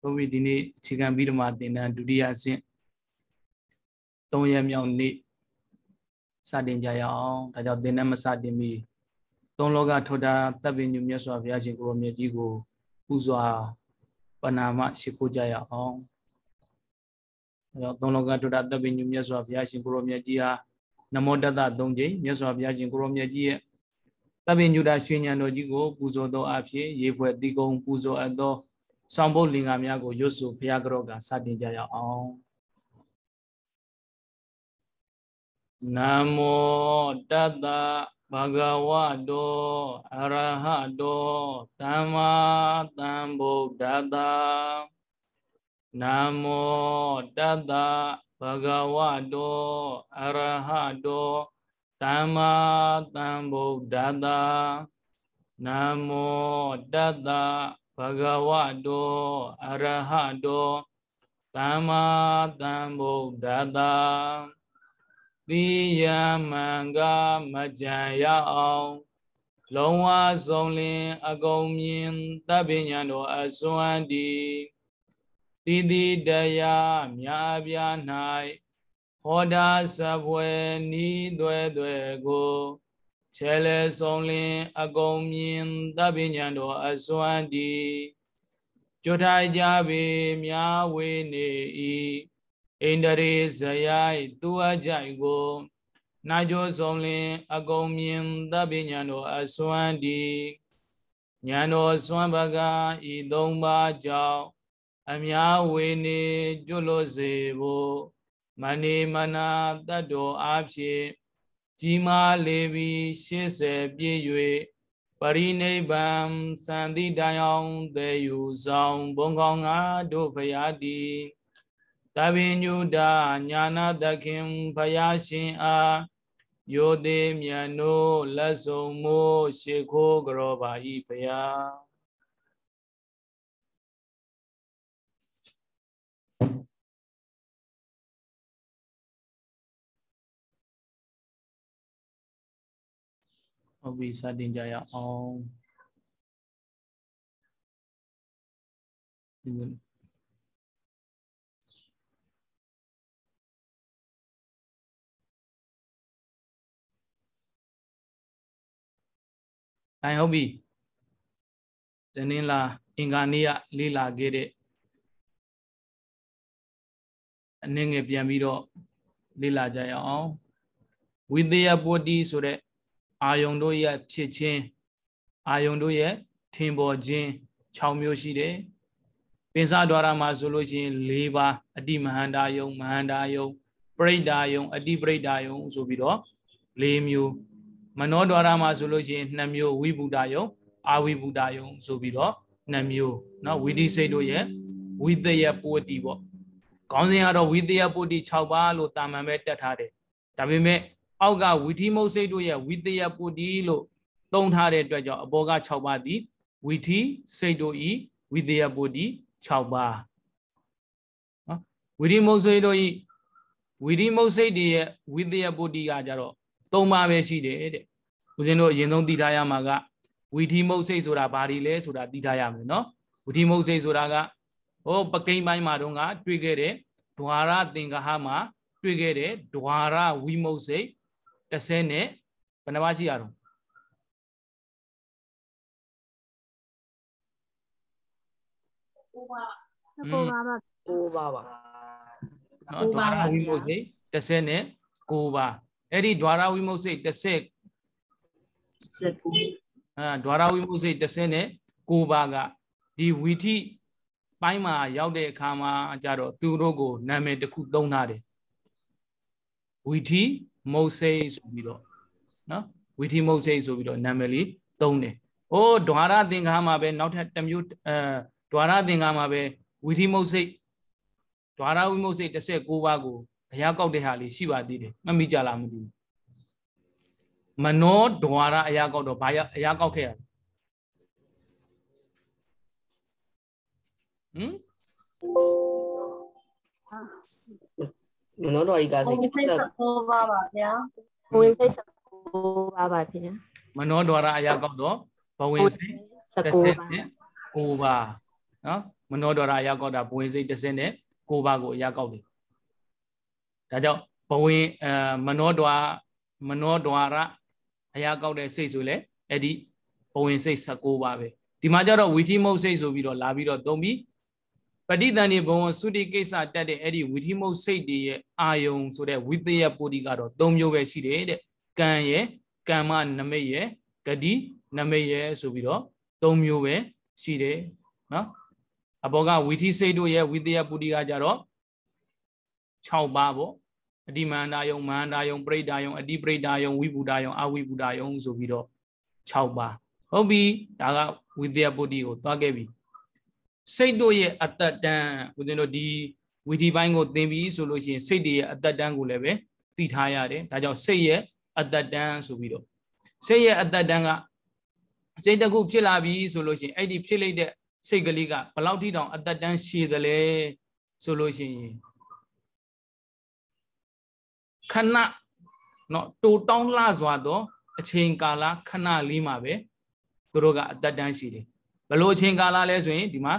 ဘုရားဒီနေ့အခြေခံပြီးတော့မှသင်တန်းဒုတိယအဆင့်၃ရက်မြောက်နေ့စတင်ကြရအောင်ဒါကြောင့်သင်တန်းမစတင်မီသုံးလောကထောတာတပ်ပင်ညမြတ်စွာဘုရားရှင်ကိုရောမြတ်ကြီးကိုပူဇော်ပနာမရှိခိုးကြရအောင်အဲတော့သုံးလောကထောတာတပ်ပင်ညမြတ်စွာဘုရားရှင်ကိုရောမြတ်ကြီးဟာနမောတတ၃ကြိမ်မြတ်စွာဘုရားရှင်ကိုရောမြတ်ကြီးရဲ့တပ်ပင်ညုတာရွှေဉဏ်တော်ကြီးကိုပူဇော်သောအဖြစ်ရေဖွဲ့တိကုံပူဇော်အပ်သော ဆောင်ဖို့လင်္ကာများကိုရွတ်ဆိုဘုရားကြောကစတင်ကြရအောင်နမောတတ္တဘဂဝတောအရဟတောသမ္မာသမ္ဗုဒ္ဓတ္တနမောတတ္တဘဂဝတောအရဟတောသမ္မာသမ္ဗုဒ္ဓတ္တနမောတတ္တ ဘဂဝတောအရဟတောသမ္မာသမ္ဗုဒ္ဓတ္တတိယမံကမကြံရအောင်လုံးဝဆုံးလင်အကုန်မြင်တပ်ပညာတော်အစွမ်းတီတိတိတရာမြာပြ၌ဟောတာစပွဲနီးသွဲသွဲကို ခြေလဲဆုံးလင်းအကုန်မြင်သဗ္ဗညံတော်အစွမ်းတီကြွထိုင်ကြပေမြာဝေနေ၏ဣန္ဒြေဇယိုက်သူအကြိုက်ကိုနာကြိုဆုံးလင်းအကုန်မြင်သဗ္ဗညံတော်အစွမ်းတီဉာဏ်တော်စွမ်းပကဤသုံးပါးကြောင့်အများဝေနေကျွလို့စေဖို့မနေမနာတတ်တော်အားဖြင့် ကြီးမားလေပြီး80ပြည့်၍ပရိနိဗ္ဗာန်စံတိတိုင်အောင်သေယူဆောင်ဘုံကောင်းငါတို့ဖရာတိတပင်ညုတာညာနာတခင်ဖရာရှင်အားယောသေးမြတ်နိုးလက်စုံမိုးရှ िख ိုးကြောပါဤဖရာ ဟုတ်ပြီစတင်ကြရအောင်အဲဟုတ်ပြီတနင်္လာအင်္ဂါနေ့ကလေးလာခဲ့တဲ့အနည်းငယ်ပြန်ပြီးတော့လေ့လာကြရအောင်ဝိသေယပုတ္တိဆိုတဲ့ အာယုံတို့ရဲ့ဖြစ်ခြင်းအာယုံတို့ရဲ့ထင်ပေါ်ခြင်း6မျိုးရှိတယ်ပင်စဒွါရမှာဆိုလို့ရှိရင်၄ပါးအတိမဟန္တာယုံမဟန္တာယုံပရိဒါယုံအတိပရိဒါယုံဆိုပြီးတော့၄မျိုးမနောဒွါရမှာဆိုလို့ရှိရင်2မျိုးဝိဗုဒ္ဓယုံအာဝိဗုဒ္ဓယုံဆိုပြီးတော့2မျိုးเนาะဝိဓိစိတ်တို့ရဲ့ဝိသယပုတ္တိပေါ့ခေါင်းစဉ်ကတော့ဝိသယပုတ္တိ6ပါးလို့တာမန်ပဲတက်ထားတယ်ဒါပေမဲ့ အောက်ကဝီထီမုတ်စိတ်တို့ရဲ့ဝိတယပုတ္တိလို့သုံးထားတဲ့အတွက်ကြောင့်အပေါ်က6ပါးသည်ဝီထီစိတ်တို့ဤဝိတယပုတ္တိ6ပါးနော်ဝီထီမုတ်စိတ်တို့ဤဝီထီမုတ်စိတ်တွေရဲ့ဝိတယပုတ္တိကကြတော့3ပါးပဲရှိတယ်တဲ့ဦးဇင်းတို့အရင်ဆုံးသိထားရမှာကဝီထီမုတ်စိတ်ဆိုတာဘာတွေလဲဆိုတာသိထားရမယ်နော်ဝီထီမုတ်စိတ်ဆိုတာကဟောပကိန်းပိုင်းမှာတော့ကတွေ့ခဲ့တဲ့ဒွါရသင်္ကဟမှာတွေ့ခဲ့တဲ့ဒွါရဝိမုတ်စိတ် 30နဲ့ဘယ်နှပါရှိရတော့ကိုပါကိုပါပါကိုပါပါနော်ဒွါရဝိမုတ်စိတ်30နဲ့9ပါအဲ့ဒီဒွါရဝိမုတ်စိတ်30 19အာဒွါရဝိမုတ်စိတ်30နဲ့9ပါကဒီဝီထိပိုင်းမှာရောက်တဲ့အခါမှာကြတော့သူတို့ကိုနာမည်တစ်ခုသုံးထားတယ်ဝီထိ မုတ်စိတ်ဆိုပြီးတော့နော်ဝီထီမုတ်စိတ်ဆိုပြီးတော့နာမည်လေးသုံးတယ်။အိုးဒွါရသင်္ကားမှာပဲနောက်ထပ်တစ်မျိုးအဲဒွါရသင်္ကားမှာပဲဝီထီမုတ်စိတ်ဒွါရဝိမုတ်စိတ်16ပါးကိုအရာကောက်တဲ့ဟာလေးရှိပါသေးတယ်။မမိကြလားမသိဘူး။မနောဒွါရအရာကောက်တော့ဘာအရာကောက်ခဲ့ရလဲ။ဟမ်မ နောတော်ဤကစိတ်69ပါပါဗျာဘဝင်စိတ်69ပါပါဗျာမနောဒွါရအရာကောက်တော့ဘဝင်စိတ်19ပါ9ပါနော်မနောဒွါရအရာကောက်တာဘဝင်စိတ်တစ်စင်းနဲ့ကိုးပါးကိုအရာကောက်တယ်ဒါကြောင့်ဘဝင်အဲမနောဒွါမနောဒွါရအရာကောက်တဲ့စိတ်ဆိုလေအဲ့ဒီဘဝင်စိတ်16ပါးပဲဒီမှာကျတော့ဝီထိမုတ်စိတ်ဆိုပြီးတော့လာပြီးတော့သုံးပြီး ပဋိသန္ဓေဘဝသုတိကိစ္စတက်တဲ့အဲ့ဒီဝီထိမုတ်စိတ်တွေရဲ့အာယုံဆိုတဲ့ဝိသေယပုတိကတော့၃မျိုးပဲရှိတယ်တဲ့ကံရဲ့ကမ္မနမိတ်ရဲ့ဂတိနမိတ်ရဲ့ဆိုပြီးတော့၃မျိုးပဲရှိတယ်နော်အဘောကဝီထိစိတ်တို့ရဲ့ဝိသေယပုတိကကြတော့6ပါးပေါ့အတိမန္တာယုံမန္တာယုံပရိဒါယုံအတိပရိဒါယုံဝိဘူဒာယုံအဝိဘူဒာယုံဆိုပြီးတော့6ပါးဟုတ်ပြီဒါကဝိသေယပုတိကိုသွားခဲ့ပြီ စိတ်တို့ရဲ့အတ္တတန်ဦးဇင်းတို့ဒီဝီဒီပိုင်းကိုသင်ပြီးဆိုလို့ရှိရင်စိတ်တွေရဲ့အတ္တတန်ကိုလည်းပဲသိထားရတယ်ဒါကြောင့်စိတ်ရဲ့အတ္တတန်ဆိုပြီးတော့စိတ်ရဲ့အတ္တတန်ကစိတ်တခုဖြစ်လာပြီဆိုလို့ရှိရင်အဲ့ဒီဖြစ်လိုက်တဲ့စိတ်ကလေးကဘလောက်ထိတောင်အတ္တတန်ရှည်သလဲဆိုလို့ရှိရင်ခဏနော်တူတောင်းလှစွာသောအချိန်ကာလခဏလေးမှာပဲသူတို့ကအတ္တတန်ရှိတယ်ဘလို့အချိန်ကာလလဲဆိုရင်ဒီမှာ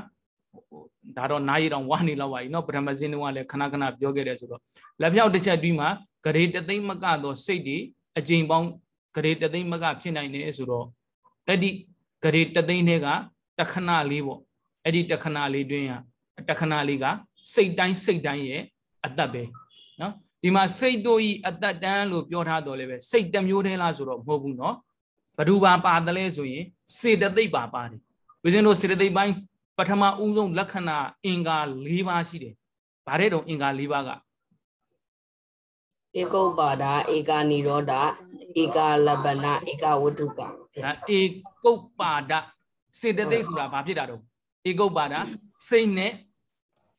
ဒါတော့နားရည်တောင်ဝါနေလောက်ပါပြီเนาะပထမစင်းတုန်းကလည်းခဏခဏပြောခဲ့တယ်ဆိုတော့လက်ဖြောက်တစ်ချက်ပြီးမှဂရေတသိမ့်မကတော့စိတ်တွေအကျိန်ပေါင်းဂရေတသိမ့်မကဖြစ်နိုင်တယ်ဆိုတော့အဲ့ဒီဂရေတသိမ့်တွေကတခဏလေးပေါ့အဲ့ဒီတခဏလေးတွင်းရတခဏလေးကစိတ်တိုင်းစိတ်တိုင်းရဲ့အသက်ပဲเนาะဒီမှာစိတ်တို့ဤအသက်တန်းလို့ပြောထားတော့လည်းပဲစိတ်တစ်မျိုးတည်းလားဆိုတော့မဟုတ်ဘူးเนาะဘဒူပါပါတယ်လဲဆိုရင်စေတသိက်ပါပါတယ်ဝိဇ္ဇင်တို့စေတသိက်ပိုင်း ပထမဦးဆုံးလက္ခဏာအင်္ဂါ၄ပါးရှိတယ်။ဗါတဲ့တော့အင်္ဂါ၄ပါးကဧကုပ္ပါဒဧကနိရောဓဧကလပနဧကဝတ္ထုကဒါဧကုပ္ပါဒစေတသိက်ဆိုတာဘာဖြစ်တာတော့ဧကုပ္ပါဒစိတ်နဲ့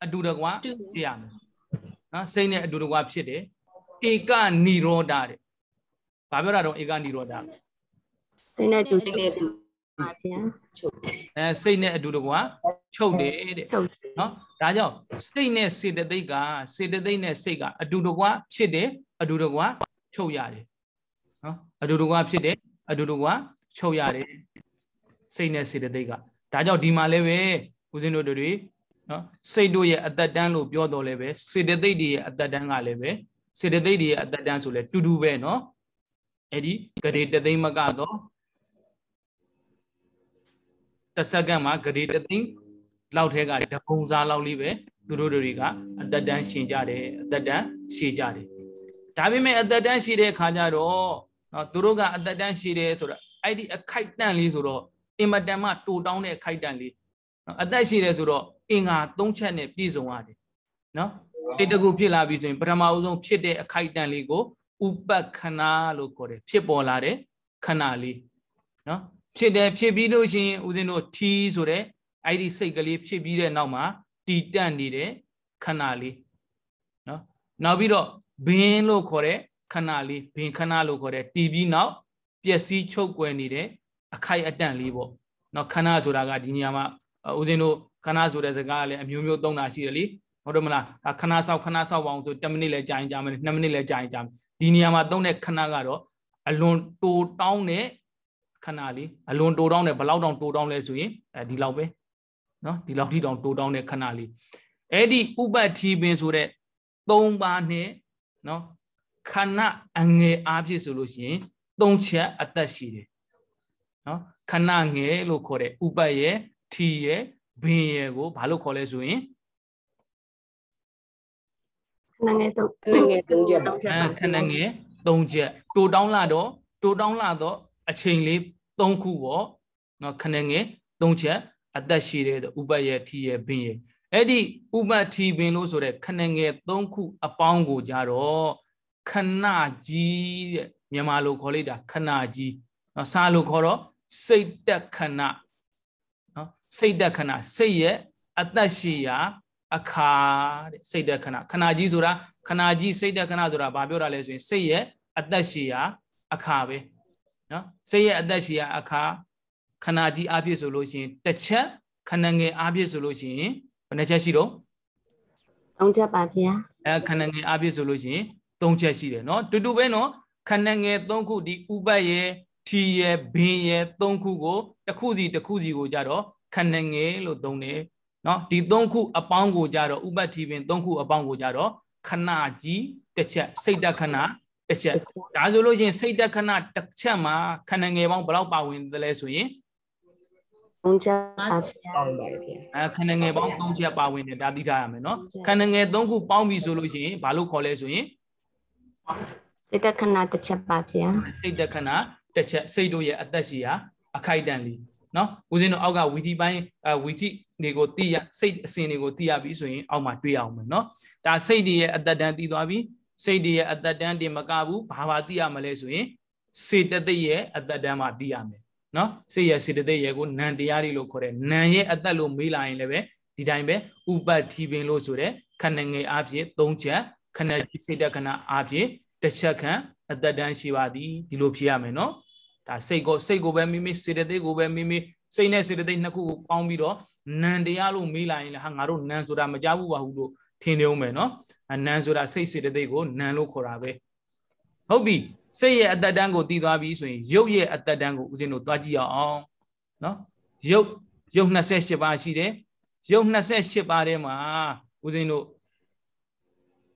အတူတကွာဖြစ်ရမယ်။နော်စိတ်နဲ့အတူတကွာဖြစ်တယ်။ဧကနိရောဓတဲ့။ဘာပြောတာတော့ဧကနိရောဓစိတ်နဲ့တူတူ ပါဗျာချုပ်အဲစိတ်နဲ့အတူတကွာချုပ်တယ်တဲ့နော်ဒါကြောင့်စိတ်နဲ့စေတသိက်ကစေတသိက်နဲ့စိတ်ကအတူတကွာဖြစ်တယ်အတူတကွာချုပ်ရတယ်နော်အတူတကွာဖြစ်တယ်အတူတကွာချုပ်ရတယ်စိတ်နဲ့စေတသိက်ကဒါကြောင့်ဒီမှာလည်းပဲဦးဇင်းတို့တွေနော်စိတ်တို့ရဲ့အသက်တန်းလို့ပြောတော်လည်းပဲစေတသိက်တွေရဲ့အသက်တန်းကလည်းပဲစေတသိက်တွေရဲ့အသက်တန်းဆိုလဲတူတူပဲနော်အဲ့ဒီဂရေတသိမ့်မကတော့ တစ်စက္ကန့်မှာဂရေတသိန်းလောက်ထဲကတပုံစားလောက်လေးပဲသူတို့တွေကအသက်တန်းရှင်ကြတယ်အသက်တန်းရှည်ကြတယ်ဒါပေမဲ့အသက်တန်းရှည်တဲ့ခါကျတော့နော်သူတို့ကအသက်တန်းရှည်တယ်ဆိုတော့အဲ့ဒီအခိုက်တန့်လေးဆိုတော့အင်မတန်မှတူတောင်းတဲ့အခိုက်တန့်လေးနော်အသက်ရှည်တယ်ဆိုတော့အင်္ဂါ၃ချက်နဲ့ပြည့်စုံရတယ်နော်အဲ့တကူဖြစ်လာပြီဆိုရင်ပထမဦးဆုံးဖြစ်တဲ့အခိုက်တန့်လေးကိုဥပက္ခဏလို့ခေါ်တယ်ဖြစ်ပေါ်လာတဲ့ခဏလေးနော် ဖြစ်တယ်ဖြစ်ပြီးလို့ရှိရင်ဦးဇင်းတို့ထီးဆိုတဲ့အဲ့ဒီစိတ်ကလေးဖြစ်ပြီးတဲ့နောက်မှာတည်တန့်နေတဲ့ခဏလေးနော်နောက်ပြီးတော့ဘင်းလို့ခေါ်တဲ့ခဏလေးဘင်းခဏလို့ခေါ်တဲ့တည်ပြီးနောက်ပျက်စီးချုပ်ကွယ်နေတဲ့အခိုက်အတန့်လေးပေါ့နော်ခဏဆိုတာကဒီနေရာမှာဦးဇင်းတို့ခဏဆိုတဲ့စကားကလည်းအမျိုးမျိုးသုံးတာရှိတယ်လीဟုတ်တယ်မလားခဏဆောက်ခဏဆောက်ပါအောင်ဆို10မိနစ်လဲကြာရင်ကြာမယ်2မိနစ်လဲကြာရင်ကြာမယ်ဒီနေရာမှာသုံးတဲ့ခဏကတော့အလွန်တိုတောင်းတဲ့ ခဏလေးအလွန်တိုးတောင်းတယ်ဘလောက်တောင်တိုးတောင်းလဲဆိုရင်အဲဒီလောက်ပဲနော်ဒီလောက်ထိတောင်တိုးတောင်းတဲ့ခဏလေးအဲ့ဒီဥပတ်ထီပင်ဆိုတဲ့၃ပါးနဲ့နော်ခဏအငယ်အားဖြင့်ဆိုလို့ရှိရင်၃ချက်အသက်ရှိတယ်နော်ခဏငယ်လို့ခေါ်တဲ့ဥပတ်ရဲ့ထီရဲ့ဘင်ရဲ့ကိုဘာလို့ခေါ်လဲဆိုရင်ခဏငယ်၃ခဏငယ်၃ချက်ခဏငယ်၃ချက်တိုးတောင်းလာတော့တိုးတောင်းလာတော့ အချိန်လေး၃ခုပေါ့နော်ခဏငယ်၃ချက်အသက်ရှိတဲ့ဥပတ်ရဲ့ထီရဲ့ဘင်းရဲ့အဲ့ဒီဥပတ်ထီဘင်းလို့ဆိုတဲ့ခဏငယ်၃ခုအပေါင်းကိုကြတော့ခဏကြီးတဲ့မြန်မာလိုခေါ်လိုက်တာခဏကြီးနော်စာလိုခေါ်တော့စိတ်တက်ခဏနော်စိတ်တက်ခဏစိတ်ရဲ့အသက်ရှိရာအခါတဲ့စိတ်တက်ခဏခဏကြီးဆိုတာခဏကြီးစိတ်တက်ခဏဆိုတာဘာပြောတာလဲဆိုရင်စိတ်ရဲ့အသက်ရှိရာအခါပဲ နော်စိတ်ရဲ့အသက်ရှည်ရအခါခဏကြီးအားဖြင့်ဆိုလို့ရှိရင်တစ်ချက်ခဏငယ်အားဖြင့်ဆိုလို့ရှိရင်ဘယ်နှချက်ရှိတော့သုံးချက်ပါဗျာအဲခဏငယ်အားဖြင့်ဆိုလို့ရှိရင်သုံးချက်ရှိတယ်နော်တူတူပဲနော်ခဏငယ်သုံးခုဒီဥပတ်ရဲ့ထီရဲ့ဘင်းရဲ့သုံးခုကိုတစ်ခုစီတစ်ခုစီကိုကြတော့ခဏငယ်လို့သုံးတယ်နော်ဒီသုံးခုအပေါင်းကိုကြတော့ဥပတိပင်သုံးခုအပေါင်းကိုကြတော့ခဏကြီးတစ်ချက်စိတ်တခဏ တစ်ချက်ဒါဆိုလို့ချင်းစိတ်တခဏတစ်ချက်မှာခဏငယ်ပေါင်းဘယ်လောက်ပါဝင်သလဲဆိုရင်သုံးချက်ပါဗျာပါပါတယ်ဗျာအဲခဏငယ်ပေါင်း၃ချက်ပါဝင်တယ်ဒါသိထားရမယ်နော်ခဏငယ်၃ခုပေါင်းပြီဆိုလို့ရှိရင်ဘာလို့ခေါ်လဲဆိုရင်စိတ်တခဏတစ်ချက်ပါဗျာစိတ်တခဏတစ်ချက်စိတ်တို့ရဲ့အသက်ရှိရာအခိုက်တန်လီနော်ဦးဇင်းတို့အောက်ကဝီတီပိုင်းအဝီတီတွေကိုသိရစိတ်အစဉ်တွေကိုသိရပြီဆိုရင်အောက်မှာတွေ့အောင်မယ်နော်ဒါစိတ်တွေရဲ့အသက်တန်သိသွားပြီ စိတ်တွေရဲ့အသက်တန်တင်မကဘူးဘာဘာသိရမလဲဆိုရင်စေတသိက်ရဲ့အသက်တန်မှသိရမယ်နော်စိတ်ရဲ့စေတသိက်ရဲ့ကိုနံတရားတွေလို့ခေါ်တယ်နံရဲ့အသက်လို့မေးလာရင်လည်းပဲဒီတိုင်းပဲဥပတ်ထီပင်လို့ဆိုတဲ့ခဏငယ်အားဖြင့်၃ချက်ခဏစိတ်တခဏအားဖြင့်တစ်ချက်ခန့်အသက်တန်းရှိပါသည်ဒီလိုဖြေရမယ်နော်ဒါစိတ်ကိုစိတ်ကိုပဲမိမိစေတသိက်ကိုပဲမိမိစိတ်နဲ့စေတသိက်နှစ်ခုကိုပေါင်းပြီးတော့နံတရားလို့မေးလိုက်ရင်လည်းဟာငါတို့နံဆိုတာမကြဘူးပါဘူးလို့ထင်နေဦးမယ် နန်ဆိုတာစိတ်စေတသိက်ကိုနန်လို့ခေါ်တာပဲဟုတ်ပြီစိတ်ရဲ့အတ္တတန်းကိုတည်သွားပြီဆိုရင်ရုပ်ရဲ့အတ္တတန်းကိုဦးဇင်းတို့တွားကြည့်အောင်နော်ရုပ်ရုပ်28ပါးရှိတယ်ရုပ်28ပါးထဲမှာဦးဇင်းတို့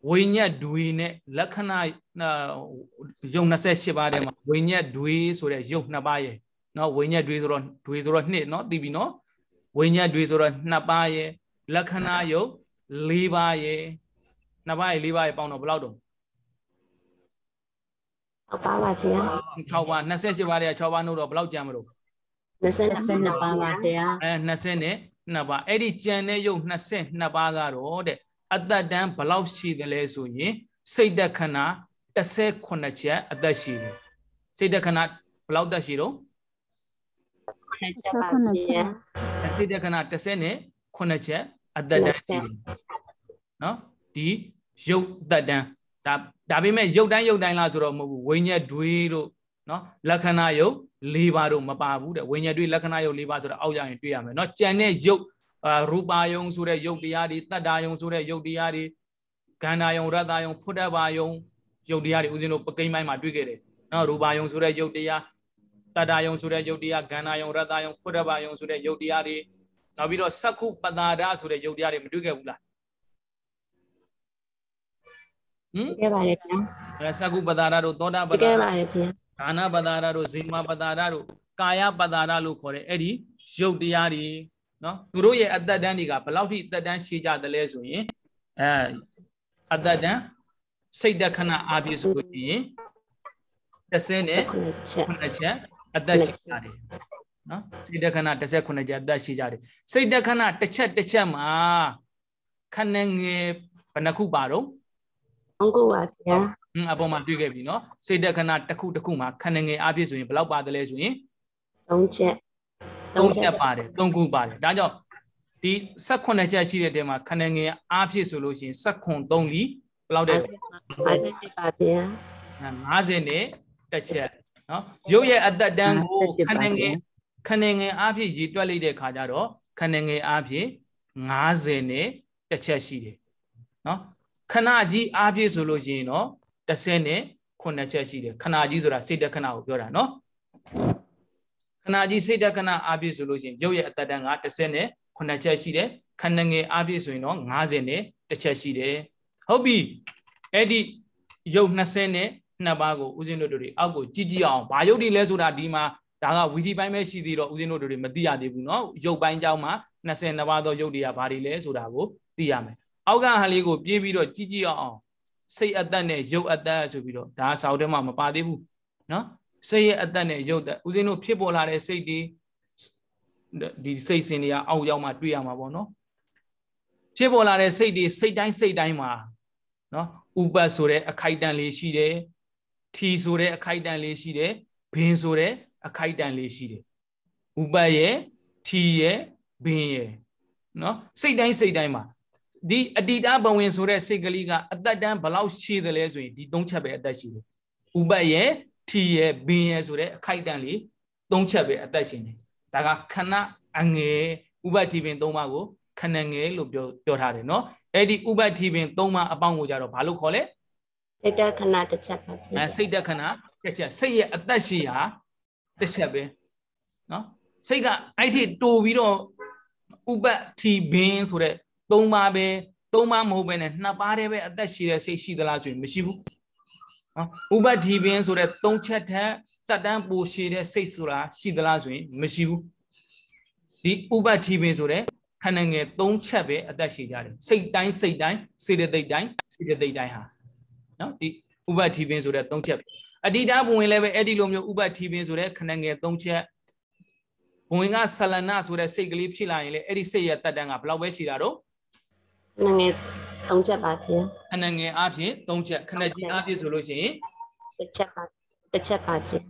ဝိညာဉ်တွေနဲ့လက္ခဏာရုပ်28ပါးထဲမှာဝိညာဉ်တွေဆိုတဲ့ရုပ်2ပါးရဲ့နော်ဝိညာဉ်တွေဆိုတော့တွေဆိုတော့2နော်သိပြီနော်ဝိညာဉ်တွေဆိုတော့2ပါးရဲ့လက္ခဏာရုပ်4ပါးရဲ့ 2ပါးရဲ့4ပါးရဲ့ပေါင်းတော့ဘယ်လောက်တော့6ပါးပါဗျာ6ပါး28ပါးရဲ့6ပါးနှုတ်တော့ဘယ်လောက်ကျန်မလို့22ပါးပါဗျာအဲ20နဲ့2ပါးအဲ့ဒီကျန်တဲ့ယုံ22ပါးကတော့တဲ့အသက်တန်းဘယ်လောက်ရှိသလဲဆိုရင်စိတ်တခဏ18ချက်အသက်ရှိတယ်စိတ်တခဏဘယ်လောက်သက်ရှိတော့ချက်ပါဗျာစိတ်တခဏ30နဲ့9ချက်အသက်တန်းရှိတယ်နော်ဒီ ရုပ်သက်တန်းဒါဒါပေမဲ့ရုပ်တိုင်းရုပ်တိုင်းလားဆိုတော့မဟုတ်ဘူးဝိညာဉ်တွေးတို့နော်လက္ခဏာယုတ်၄ပါးတို့မပါဘူးတဲ့ဝိညာဉ်တွေးလက္ခဏာယုတ်၄ပါးဆိုတော့အောက်ရရင်တွေ့ရမယ်နော်ကြံတဲ့ယုတ်အာရူပါယုံဆိုတဲ့ယုတ်တရားတွေတတ္တာယုံဆိုတဲ့ယုတ်တရားတွေခန္ဓာယုံရတ္တယုံဖုဒ္ဓဘာယုံယုတ်တရားတွေဦးဇင်းတို့ပကိမ့်ပိုင်းမှာတွေ့ခဲ့တယ်နော်ရူပါယုံဆိုတဲ့ယုတ်တရားတတ္တာယုံဆိုတဲ့ယုတ်တရားခန္ဓာယုံရတ္တယုံဖုဒ္ဓဘာယုံဆိုတဲ့ယုတ်တရားတွေနောက်ပြီးတော့စက္ခုပတာဒဆိုတဲ့ယုတ်တရားတွေမတွေ့ခဲ့ဘူးလား ဟင်ခဲ့ပါတယ်ဗျာအဲသကုပတာရတို့သောတာပတာခဲ့ပါတယ်ဗျာဒါနပတာရတို့ဇေမပတာရတို့ကာယပတာရလို့ခေါ်တဲ့အဲ့ဒီရုပ်တရားတွေနော်သူတို့ရဲ့အသက်တန်းတွေကဘယ်လောက်ထိအသက်တန်းရှိကြသလဲဆိုရင်အဲအသက်တန်းစိတ်တခဏအာပြည့်ဆိုလို့ရှိရင်30နဲ့9ချက်အသက်ရှိကြတယ်နော်စိတ်တခဏ19ချက်အသက်ရှိကြတယ်စိတ်တခဏတစ်ချက်တစ်ချက်မှာခဏငယ်ဘယ်နှခုပါတော့ ဟုတ်ကူပါဗျာอืมအပေါ်မှာတွေ့ခဲ့ပြီเนาะစိတ်တခဏတစ်ခုတစ်ခုမှာခဏငယ်အပြည့်ဆိုရင်ဘယ်လောက်ပါတယ်လဲဆိုရင်3ချက်3ချက်ပါတယ်3ခုပါတယ်ဒါကြောင့်ဒီ18ချက်ရှိတဲ့တဲမှာခဏငယ်အားဖြည့်ဆိုလို့ရှိရင်18 3လီဘယ်လောက်တဲ့50ပါဗျာ50နဲ့တစ်ချက်เนาะရုပ်ရဲ့အသက်တန်းကိုခဏငယ်ခဏငယ်အားဖြည့်ရည်တွက်လိုက်တဲ့ခါကျတော့ခဏငယ်အားဖြည့်50နဲ့တစ်ချက်ရှိတယ်เนาะ ခဏကြီးအားဖြည့်ဆိုလို့ရှိရင်တော့30နဲ့9ချက်ရှိတယ်ခဏကြီးဆိုတာစိတ်တခဏကိုပြောတာเนาะခဏကြီးစိတ်တခဏအားဖြည့်ဆိုလို့ရှိရင်ရုပ်ရဲ့အတ္တတန်က30နဲ့9ချက်ရှိတယ်ခဏငယ်အားဖြည့်ဆိုရင်တော့50နဲ့တစ်ချက်ရှိတယ်ဟုတ်ပြီအဲ့ဒီရုပ်20နဲ့နှစ်ပါးကိုဦးဇင်းတို့တွေအောက်ကိုကြည့်ကြည့်အောင်ဘာရုပ်တွေလဲဆိုတာဒီမှာဒါကဝီဒီပိုင်းပဲရှိသေးတော့ဦးဇင်းတို့တွေမသိရသေးဘူးเนาะရုပ်ပိုင်းကြောင်းမှာ22ပါးသောရုပ်တွေကဘာတွေလဲဆိုတာကိုသိရမယ် အောက်ကဟာလေးကိုပြေးပြီးတော့ကြည့်ကြည့်အောင်စိတ်အသက်နဲ့ရုပ်အသက်ဆိုပြီးတော့ဒါစာအုပ်ထဲမှာမပါသေးဘူးနော်စိတ်ရဲ့အသက်နဲ့ရုပ်သက်ဦးဇင်းတို့ဖြစ်ပေါ်လာတဲ့စိတ်တွေဒီစိတ်စင်တွေကအောက်ရောက်မှတွေ့ရမှာပေါ့နော်ဖြစ်ပေါ်လာတဲ့စိတ်တွေစိတ်တိုင်းစိတ်တိုင်းမှာနော်ဥပတ်ဆိုတဲ့အခိုက်တန်လေးရှိတယ်ထီဆိုတဲ့အခိုက်တန်လေးရှိတယ်ဘင်းဆိုတဲ့အခိုက်တန်လေးရှိတယ်ဥပတ်ရဲ့ထီရဲ့ဘင်းရဲ့နော်စိတ်တိုင်းစိတ်တိုင်းမှာ ဒီအတ္တဘဝင်ဆိုတဲ့စိတ်ကလေးကအသက်တန်းဘလောက်ရှိသလဲဆိုရင်ဒီသုံးချက်ပဲအသက်ရှိတယ်ဥပတ်ရဲ့ထီရဲ့ဘင်းရဲ့ဆိုတဲ့အခိုက်တန်လေးသုံးချက်ပဲအသက်ရှင်တယ်ဒါကခဏအငယ်ဥပတ်ထီပင်သုံးပါးကိုခဏငယ်လို့ပြောပြောထားတယ်နော်အဲ့ဒီဥပတ်ထီပင်သုံးပါးအပေါင်းကိုကြတော့ဘာလို့ခေါ်လဲစိတ်တခဏတစ်ချက်ပဲအဲစိတ်တခဏတစ်ချက်စိတ်ရဲ့အသက်ရှိရာတစ်ချက်ပဲနော်စိတ်ကအဲ့ဒီတိုးပြီးတော့ဥပတ်ထီဘင်းဆိုတဲ့ သုံးပါးပဲသုံးပါးမဟုတ်ပဲနဲ့နှစ်ပါးတည်းပဲအသက်ရှိတဲ့စိတ်ရှိသလားဆိုရင်မရှိဘူးနော်ဥပတ်ထီဘင်းဆိုတဲ့သုံးချက်ထက်တက်တန်းပိုရှည်တဲ့စိတ်ဆိုတာရှိသလားဆိုရင်မရှိဘူးဒီဥပတ်ထီပင်ဆိုတဲ့ခန္ဓာငယ်၃ချက်ပဲအသက်ရှည်ကြတယ်စိတ်တိုင်းစိတ်တိုင်းစေတသိက်တိုင်းစေတသိက်တိုင်းဟာနော်ဒီဥပတ်ထီပင်ဆိုတဲ့၃ချက်အတ္တိတဘဝင်လည်းပဲအဲ့ဒီလိုမျိုးဥပတ်ထီပင်ဆိုတဲ့ခန္ဓာငယ်၃ချက်ဘဝင်ကဆလနာဆိုတဲ့စိတ်ကလေးဖြစ်လာရင်လေအဲ့ဒီစိတ်ရဲ့တက်တန်းကဘယ်လောက်ပဲရှိတာတော့ခ န္ဓာငယ်၃ချက်ပါဗျာခန္ဓာငယ်အဖြစ်၃ချက်ခန္ဓာကြီးအဖြစ်ဆိုလို့ရှိရင်တစ်ချက်ပါတစ်ချက်ပါရှင်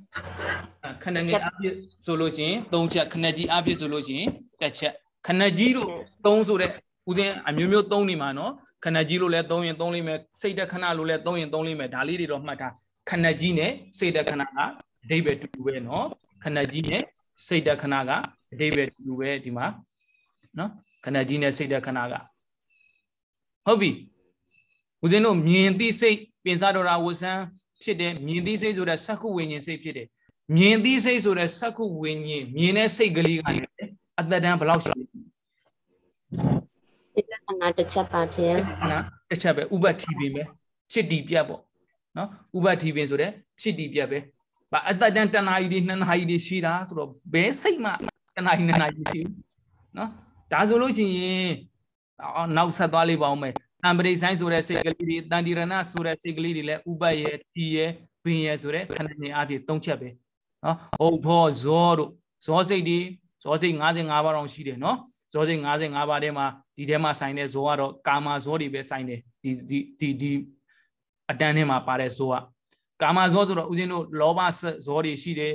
ခဏငယ်အဖြစ်ဆိုလို့ရှိရင်၃ချက်ခဏကြီးအဖြစ်ဆိုလို့ရှိရင်တစ်ချက်ခဏကြီးတို့၃ဆိုတဲ့ဥစဉ်အမျိုးမျိုး၃နေမှာနော်ခဏကြီးလို့လည်း၃ရင်၃လိမ့်မယ်စိတ်တခဏလို့လည်း၃ရင်၃လိမ့်မယ်ဒါလေးတွေတော့မှတ်ထားခဏကြီးနဲ့စိတ်တခဏကအဓိပ္ပာယ်တူတူပဲနော်ခဏကြီးနဲ့စိတ်တခဏကအဓိပ္ပာယ်တူတူပဲဒီမှာနော်ခဏကြီးနဲ့စိတ်တခဏက ဟုတ်ပြီဦးဇင်းတို့မြင်သိစိတ်ပြင်စားတော်ရာဝဆန်းဖြစ်တယ်မြင်သိစိတ်ဆိုတဲ့စက္ခုဝိညာဉ်စိတ်ဖြစ်တယ်မြင်သိစိတ်ဆိုတဲ့စက္ခုဝိညာဉ်မြင်တဲ့စိတ်ကလေးကအတ္တတန်းဘယ်လောက်ရှိလဲဒီလက္ခဏာတစ်ချက်ပါဖြင့်နော်တစ်ချက်ပဲဥပတိပင်ပဲဖြစ်တည်ပြတ်ပေါ့နော်ဥပတိပင်ဆိုတဲ့ဖြစ်တည်ပြတ်ပဲဘာအတ္တတန်းတဏှာကြီးတွေနှစ်နာရီတွေရှိတာဆိုတော့ဘယ်စိတ်မှတဏှာကြီးနှစ်နာရီရှိဘူးနော်ဒါဆိုလို့ရှိရင် နောက်ဆက်သွားလေးပါအောင်မယ်တံပရိဆိုင်ဆိုတဲ့စိတ်ကလေးတွေတန်တိရဏဆိုတဲ့စိတ်ကလေးတွေလည်းဥပတ်ရဲ့တီရဲ့ဘင်ရဲ့ဆိုတဲ့ခဏနေအဖြစ်၃ချက်ပဲနော်ဟုတ်ဘောဇောတို့ဇောစိတ်တွေဇောစိတ်55ပါးတောင်ရှိတယ်နော်ဇောစိတ်55ပါးထဲမှာဒီထဲမှာဆိုင်တဲ့ဇောကတော့ကာမဇောတွေပဲဆိုင်တယ်ဒီဒီဒီဒီအတန်းထဲမှာပါတဲ့ဇောကကာမဇောဆိုတော့ဦးဇင်းတို့လောဘဇောတွေရှိတယ်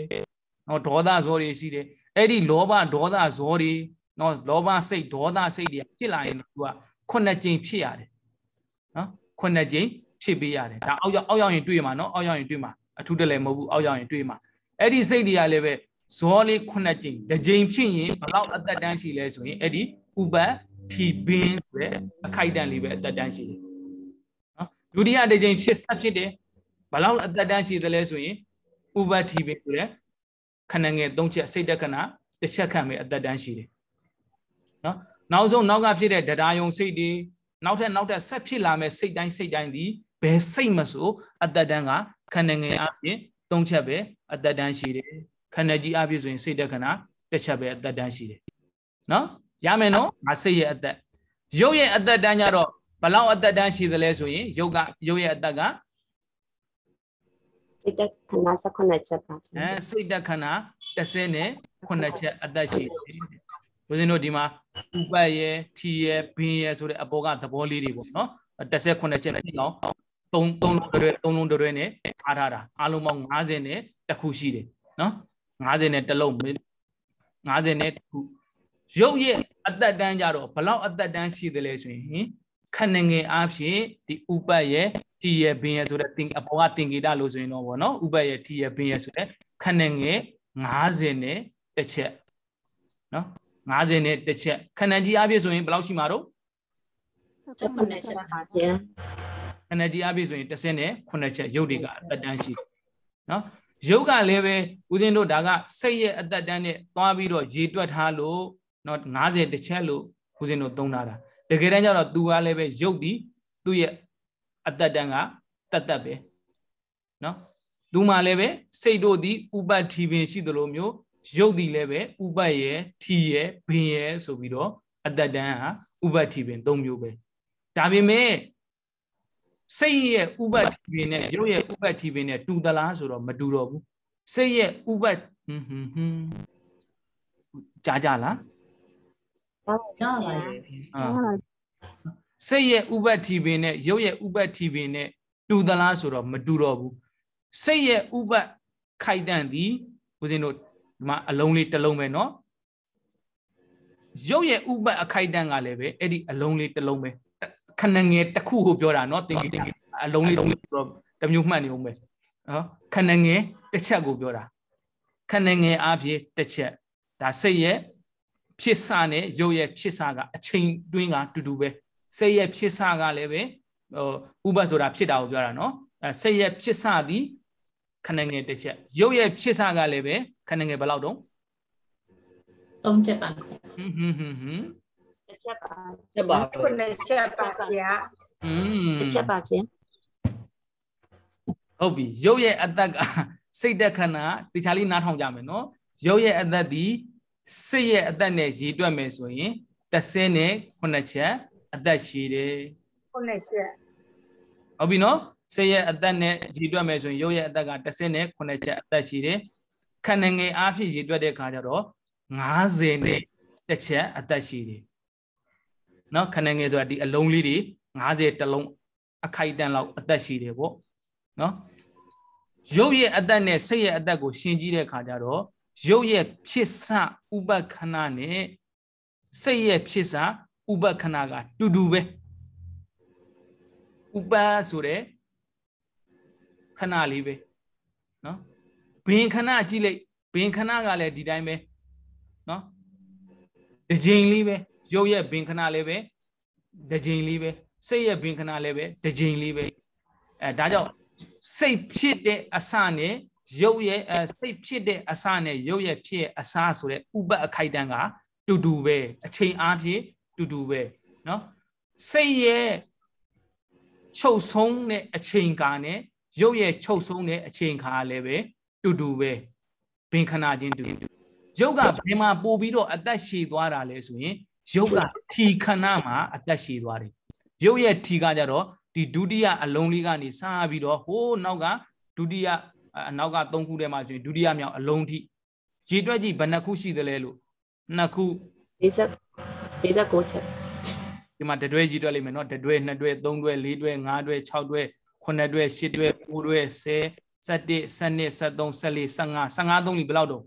နော်ဒေါသဇောတွေရှိတယ်အဲ့ဒီလောဘဒေါသဇောတွေ နော်လောဘစိတ်ဒေါသစိတ်တွေဖြစ်လာရင်သူကခုနှစ်ကြိမ်ဖြစ်ရတယ်နော်ခုနှစ်ကြိမ်ဖြည့်ပေးရတယ်ဒါအောက်ရောက်အောက်ရောက်ရင်တွေ့မှာနော်အောက်ရောက်ရင်တွေ့မှာအထူးတလည်းမဟုတ်ဘူးအောက်ရောက်ရင်တွေ့မှာအဲ့ဒီစိတ်တွေကလည်းပဲဇောလေးခုနှစ်ကြိမ်တစ်ကြိမ်ဖြစ်ရင်ဘလောက်အသက်တန်းရှိလဲဆိုရင်အဲ့ဒီဥပတ်ထီပင်းဆိုတဲ့အခိုက်တန်လေးပဲအသက်တန်းရှိတယ်နော်ဒုတိယတစ်ကြိမ်ဖြစ်ဆက်ဖြစ်တယ်ဘလောက်အသက်တန်းရှိသလဲဆိုရင်ဥပတ်ထီပင်းဆိုတဲ့ခဏငယ်၃ချက်စိတ်တက္ကနာတစ်ချက်ခံပဲအသက်တန်းရှိတယ် နော်နောက်ဆုံးနောက်ကဖြစ်တဲ့တရားယုံစိတ်တွေနောက်ထပ်နောက်ထပ်ဆက်ဖြစ်လာမဲ့စိတ်တိုင်းစိတ်တိုင်းဒီဘယ်စိတ်မဆိုအတ္တတန်းကခန္ဓာငယ်အပြင်၃ချက်ပဲအတ္တတန်းရှိတယ်ခန္ဓာကြီးအပြင်ဆိုရင်စိတ်တက္ကနာတစ်ချက်ပဲအတ္တတန်းရှိတယ်နော်ရမယ်နော်ငါစိတ်ရဲ့အတ္တရုပ်ရဲ့အတ္တတန်းကြတော့ဘလောက်အတ္တတန်းရှိသလဲဆိုရင်ရုပ်ကရုပ်ရဲ့အတ္တကစိတ်တက္ကနာ19ချက်ပါအဲစိတ်တက္ကနာ30နဲ့9ချက်အတ္တရှိတယ် ဦးဇင်းတို့ဒီမှာဥပတ်ရဲ့ထီရဲ့ဘင်းရဲ့ဆိုတဲ့အပေါ်ကသဘောလေးတွေပေါ့နော်18ချက်နဲ့အောင်3 3လုံးတွဲ3လုံးတွဲနဲ့အားထားတာအားလုံးပေါင်း90နဲ့တစ်ခုရှိတယ်နော်90နဲ့တစ်လုံး90နဲ့တစ်ခုရုပ်ရဲ့အသက်တန်းကြတော့ဘလောက်အသက်တန်းရှိသလဲဆိုရင်ခဏငယ်အားဖြင့်ဒီဥပတ်ရဲ့ထီရဲ့ဘင်းရဲ့ဆိုတဲ့တင်အပေါ်ကတင်ဂီတလို့ဆိုရင်တော့ဗောနော်ဥပတ်ရဲ့ထီရဲ့ဘင်းရဲ့ဆိုတဲ့ခဏငယ်90နဲ့တစ်ချက်နော် 50နဲ့တစ်ချက်ခဏကြီးအပြည့်ဆိုရင်ဘယ်လောက်ရှိမှာတော့19ချက်ပါဗျာခဏကြီးအပြည့်ဆိုရင်10နဲ့9ချက်ရုပ်တွေကအသက်တန်းရှိနော်ရုပ်ကလည်းပဲဦးဇင်းတို့ဒါကစိတ်ရဲ့အသက်တန်းနဲ့သွားပြီးတော့ရေတွက်ထားလို့နော်90တစ်ချက်လို့ဦးဇင်းတို့သုံးထားတာတကယ်တမ်းကျတော့ तू ကလည်းပဲရုပ်ဒီသူ့ရဲ့အသက်တန်းကတတ်တတ်ပဲနော်သူမှလည်းပဲစိတ်တို့ဒီဥပတ်ထီပင်ရှိသလိုမျိုး ရုပ်ဒီလည်းပဲဥပတ်ရဲ့ထီရဲ့ဘင်ရဲ့ဆိုပြီးတော့အတ္တတန်းဟာဥပတ်ထီပင်၃မျိုးပဲဒါပေမဲ့စိတ်ရဲ့ဥပတ်ထီပင်နဲ့ရုပ်ရဲ့ဥပတ်ထီပင်နဲ့တူသလားဆိုတော့မတူတော့ဘူးစိတ်ရဲ့ဥပတ်ဟွန်းဟွန်းဟွန်းကြားကြလားကြားပါရဲ့စိတ်ရဲ့ဥပတ်ထီပင်နဲ့ရုပ်ရဲ့ဥပတ်ထီပင်နဲ့တူသလားဆိုတော့မတူတော့ဘူးစိတ်ရဲ့ဥပတ်ခိုက်တန့်သည်ဦးဇင်းတို့ ဒီမှာအလုံးလေးတစ်လုံးပဲเนาะရုပ်ရဲ့ဥပတ်အခိုက်တန်းကလည်းပဲအဲ့ဒီအလုံးလေးတစ်လုံးပဲခဏငယ်တစ်ခုကိုပြောတာเนาะတင်ကြီးအလုံးလေးတစ်မျိုးတမျိုးမှတ်နေအောင်ပဲနော်ခဏငယ်တစ်ချက်ကိုပြောတာခဏငယ်အားဖြင့်တစ်ချက်ဒါစိတ်ရဲ့ဖြစ်စနဲ့ရုပ်ရဲ့ဖြစ်စကအချိန်တွင်းကတူတူပဲစိတ်ရဲ့ဖြစ်စကလည်းပဲဟိုဥပတ်ဆိုတာဖြစ်တာကိုပြောတာเนาะအဲစိတ်ရဲ့ဖြစ်စသည် ခဏငယ်တစ်ချက်ရုပ်ရဲ့ဖြစ်စကလည်းပဲခဏငယ်ဘယ်လောက်တုံးသုံးချက်ပါဟွန်းဟွန်းဟွန်းဟွန်းတစ်ချက်ပါချက်ပါခုနှစ်ချက်ပါဗျာอืมတစ်ချက်ပါဗျာဟုတ်ပြီရုပ်ရဲ့အသက်ကစိတ်သက်ခဏတခြားလေးနားထောင်ကြမယ်နော်ရုပ်ရဲ့အသက်ဒီစိတ်ရဲ့အသက်နဲ့ရည်တွက်မယ်ဆိုရင်30နဲ့9ချက်အသက်ရှိတယ်ခုနှစ်ချက်ဟုတ်ပြီနော် စိတ်ရဲ့အသက်နဲ့ရည်တွက်မယ်ဆိုရင်ရုပ်ရဲ့အသက်က30နဲ့9ချက်အသက်ရှိတယ်ခန္ဓာငယ်အားဖြင့်ရည်တွက်တဲ့အခါကျတော့90နဲ့တစ်ချက်အသက်ရှိတယ်နော်ခန္ဓာငယ်ဆိုတာဒီအလုံးလေးတွေ90တလုံးအခိုက်အတန့်လောက်အသက်ရှိတယ်ပေါ့နော်ရုပ်ရဲ့အသက်နဲ့စိတ်ရဲ့အသက်ကိုရှင်းကြည့်တဲ့အခါကျတော့ရုပ်ရဲ့ဖြစ်စဥပက္ခဏနဲ့စိတ်ရဲ့ဖြစ်စဥပက္ခဏကတူတူပဲဥပဆိုတဲ့ ခဏလေးပဲနော်ဘင်ခဏကြည့်လိုက်ဘင်ခဏကလည်းဒီတိုင်းပဲနော်တစ်ချိန်လေးပဲရုပ်ရဲ့ဘင်ခဏလေးပဲတစ်ချိန်လေးပဲစိတ်ရဲ့ဘင်ခဏလေးပဲတစ်ချိန်လေးပဲအဲဒါကြောင့်စိတ်ဖြစ်တဲ့အစနဲ့ရုပ်ရဲ့အဲစိတ်ဖြစ်တဲ့အစနဲ့ရုပ်ရဲ့ဖြစ်ရဲ့အစဆိုတဲ့ဥပအခိုက်တန်းကတူတူပဲအချိန်အားဖြင့်တူတူပဲเนาะစိတ်ရဲ့ချုပ်ဆုံးတဲ့အချိန်ကာနဲ့ ရုပ်ရဲ့ချုပ်ဆုံးတဲ့အချိန်ခါလည်းပဲတူတူပဲဘင်ခဏချင်းတူတူရုပ်ကဘယ်မှာပို့ပြီးတော့အသက်ရှည်သွားတာလဲဆိုရင်ရုပ်ကထီခဏမှာအသက်ရှည်သွားတယ်ရုပ်ရဲ့ထီကကြတော့ဒီဒုတိယအလုံးလေးကနေစပြီးတော့ဟိုးနောက်ကဒုတိယအနောက်က3ခုထဲမှာဆိုရင်ဒုတိယမြောက်အလုံးထိရေတွက်ကြည့်ဘယ်နှခုရှိသလဲလို့နှစ်ခု40 49ချက်ဒီမှာတတွဲကြီးတွက်လိုက်မယ်နော်တတွဲနှစ်တွဲသုံးတွဲလေးတွဲငါးတွဲ၆တွဲ ခုနှစ်တွဲရှစ်တွဲကိုးတွဲ10 17 12 13 14 15 15သုံးလီဘယ်လောက်တော့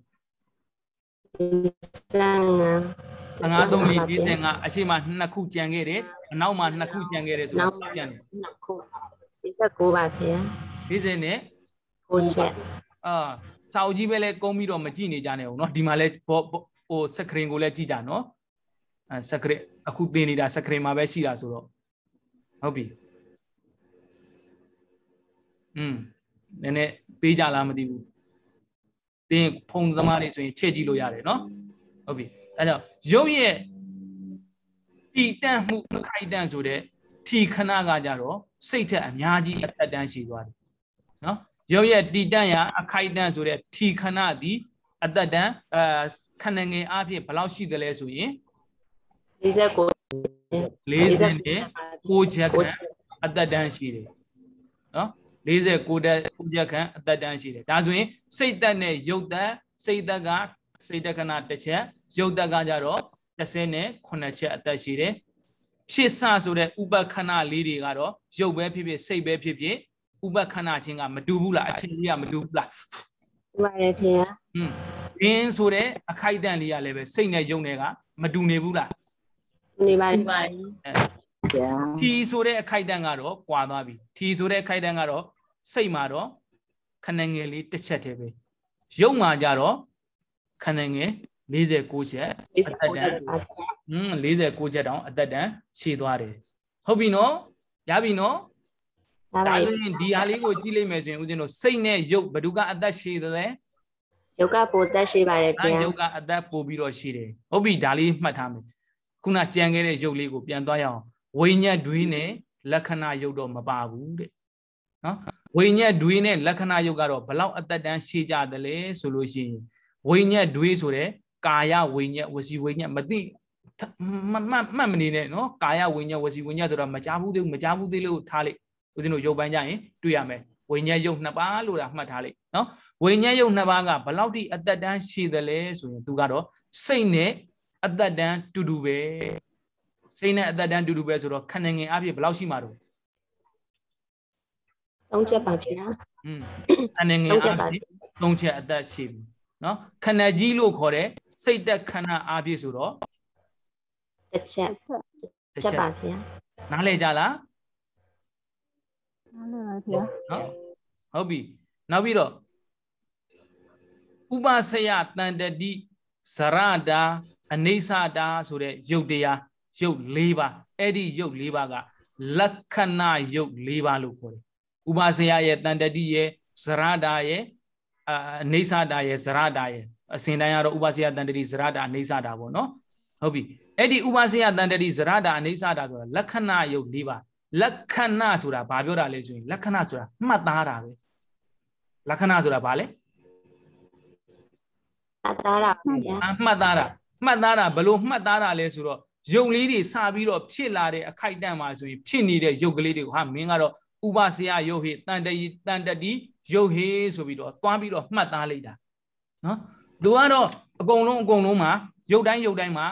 55 15သုံးလီ45အရှိမနှစ်ခုကြံခဲ့တယ်အနောက်မှာနှစ်ခုကြံခဲ့တယ်ဆိုတော့ကြံတယ် နှစ်ခု49ပါဗျာ 40နဲ့ 9ချက် အာစာအုပ်ကြီးပဲလဲကုန်းပြီးတော့မကြည့်နေကြနဲ့ဦးเนาะဒီမှာလဲဟိုစကရင်ကိုလည်းကြည့်ကြနော်အဲစကရင်အခုသင်နေတာစကရင်မှာပဲရှိတာဆိုတော့ဟုတ်ပြီ อืมနည်းနည်းသေးကြလားမသိဘူးသင်ဖုံသမားတွေဆိုရင်ချက်ကြည့်လို့ရတယ်နော်ဟုတ်ပြီအဲကြောင့်ရုပ်ရဲ့တီတန့်မှုခိုက်တန့်ဆိုတဲ့ထီခဏကကြတော့စိတ်ထက်အများကြီးအသက်တန်းရှိသွားတယ်နော်ရုပ်ရဲ့တီတန့်ရအခိုက်တန့်ဆိုတဲ့ထီခဏသည်အသက်တန်းအဲခဏငယ်အဖြစ်ဘယ်လောက်ရှိသလဲဆိုရင်49 40နဲ့6ချက်ခန့်အသက်တန်းရှိတယ်နော် 49တက်6ချက်ခန့်အသက်တန်းရှိတယ်ဒါဆိုရင်စိတ်သက်နဲ့ရုပ်သက်စိတ်သက်ကစိတ်တက္ကနာတစ်ချက်ရုပ်သက်ကကြတော့30နဲ့9ချက်အသက်ရှိတယ်ဖြစ်စဆိုတဲ့ဥပခဏလေးတွေကတော့ရုပ်ပဲဖြစ်ဖြစ်စိတ်ပဲဖြစ်ဖြစ်ဥပခဏချင်းကမတူဘူးလားအချိန်လေးကမတူဘူးလားပါတယ်ဗျာဟွန်းရင်းဆိုတဲ့အခိုက်အတန့်လေးကလည်းပဲစိတ်နဲ့ယုံတွေကမတူနေဘူးလားနေပါဒီပါဗျာထီဆိုတဲ့အခိုက်အတန့်ကတော့ကွာသွားပြီထီဆိုတဲ့အခိုက်အတန့်ကတော့ စိတ်မှာတော့ခဏငယ်လေးတစ်ချက်တည်းပဲရုပ်မှာကြတော့ခဏငယ်46ချက်အသက်တန်းဟွန်း46ချက်တောင်အသက်တန်းရှည်သွားတယ်ဟုတ်ပြီနော်ရပြီနော်ဒါပါဒါဆိုရင်ဒီဟာလေးကိုကြည့်လိုက်မယ်ဆိုရင်ဦးဇင်းတို့စိတ်နဲ့ရုပ်ဘယ်သူကအသက်ရှည်သလဲရုပ်ကပိုတက်ရှိပါတယ်အဲဗျာရုပ်ကအသက်ပိုပြီးတော့ရှိတယ်ဟုတ်ပြီဒါလေးမှတ်ထားမယ်ခုနကြံခဲ့တဲ့ရုပ်လေးကိုပြန်သွားရအောင်ဝိညာဉ်တွေးနဲ့လက္ခဏာရုပ်တော့မပါဘူးတဲ့နော် ဝိညာဉ်တွေးနဲ့လက္ခဏာရုပ်ကတော့ဘလောက်အသက်တန်းရှည်ကြတယ်လဲဆိုလို့ရှိရင်ဝိညာဉ်တွေးဆိုတဲ့ကာယဝိညာဉ်ဝစီဝိညာဉ်မသိမမှတ်မှတ်မနေနဲ့နော်ကာယဝိညာဉ်ဝစီဝိညာဉ်ဆိုတော့မကြားဘူးသေးဘူးမကြားဘူးသေးလို့ထားလိုက်ဦးဇင်းတို့ရုပ်ပိုင်းကြရင်တွေ့ရမယ်ဝိညာဉ်ရုပ်နှစ်ပါးလို့တာမှတ်ထားလိုက်နော်ဝိညာဉ်ရုပ်နှစ်ပါးကဘယ်လောက်ထိအသက်တန်းရှိသလဲဆိုရင်သူကတော့စိတ်နဲ့အသက်တန်းတူတူပဲစိတ်နဲ့အသက်တန်းတူတူပဲဆိုတော့ခန္ဓာငယ်အပြည့်ဘယ်လောက်ရှိမှာတော့ 3ချက်ပါဗျာ อืมခန္ဓာငယ် 3 အ ချက်ပါ ပြည့်၃ချက်အသက်ရှိပြီเนาะခန္ဓာကြီးလို့ခေါ်တဲ့စိတ်သက်ခန္ဓာအပြည့်ဆိုတော့ တစ်ချက် တစ် ချက်ပါဗျာ နားလည်ကြလား နားလည်ပါဗျာ เนาะဟုတ်ပြီနောက်ပြီးတော့ဥပဆယတန်တတိဇရတာအနေဆတာဆိုတဲ့ယုတ်တရားယုတ်၄ပါးအဲ့ဒီယုတ်၄ပါးကလက္ခဏာယုတ်၄ပါးလို့ခေါ်တယ် ဥပဆယရဲ့တန်တတိရဲ့ဇရတာရဲ့အာအနေဆတာရဲ့ဇရတာရဲ့အစဉ်တိုင်းကတော့ဥပစေယတန်တတိဇရတာအနေဆတာပေါ့နော်ဟုတ်ပြီအဲ့ဒီဥပစေယတန်တတိဇရတာအနေဆတာဆိုတာလက္ခဏာယုတ်၄ပါးလက္ခဏာဆိုတာဘာပြောတာလဲဆိုရင်လက္ခဏာဆိုတာမှတ်သားတာပဲလက္ခဏာဆိုတာဘာလဲအသားရပါဗျာအမှတ်သားတာမှတ်သားတာဘလို့မှတ်သားတာလဲဆိုတော့ရုပ်လေးတွေစပြီးတော့ဖြစ်လာတဲ့အခိုက်အတန့်မှာဆိုရင်ဖြစ်နေတဲ့ရုပ်ကလေးတွေကိုဟာမင်းကတော့ ဥပစေယရုပ်ဟေတန်တတိတန်တတိရုပ်ဟေဆိုပြီးတော့သွားပြီးတော့မှတ်သားလိုက်တာနော်သူကတော့အကုန်လုံးအကုန်လုံးမှာရုပ်တိုင်းရုပ်တိုင်းမှာ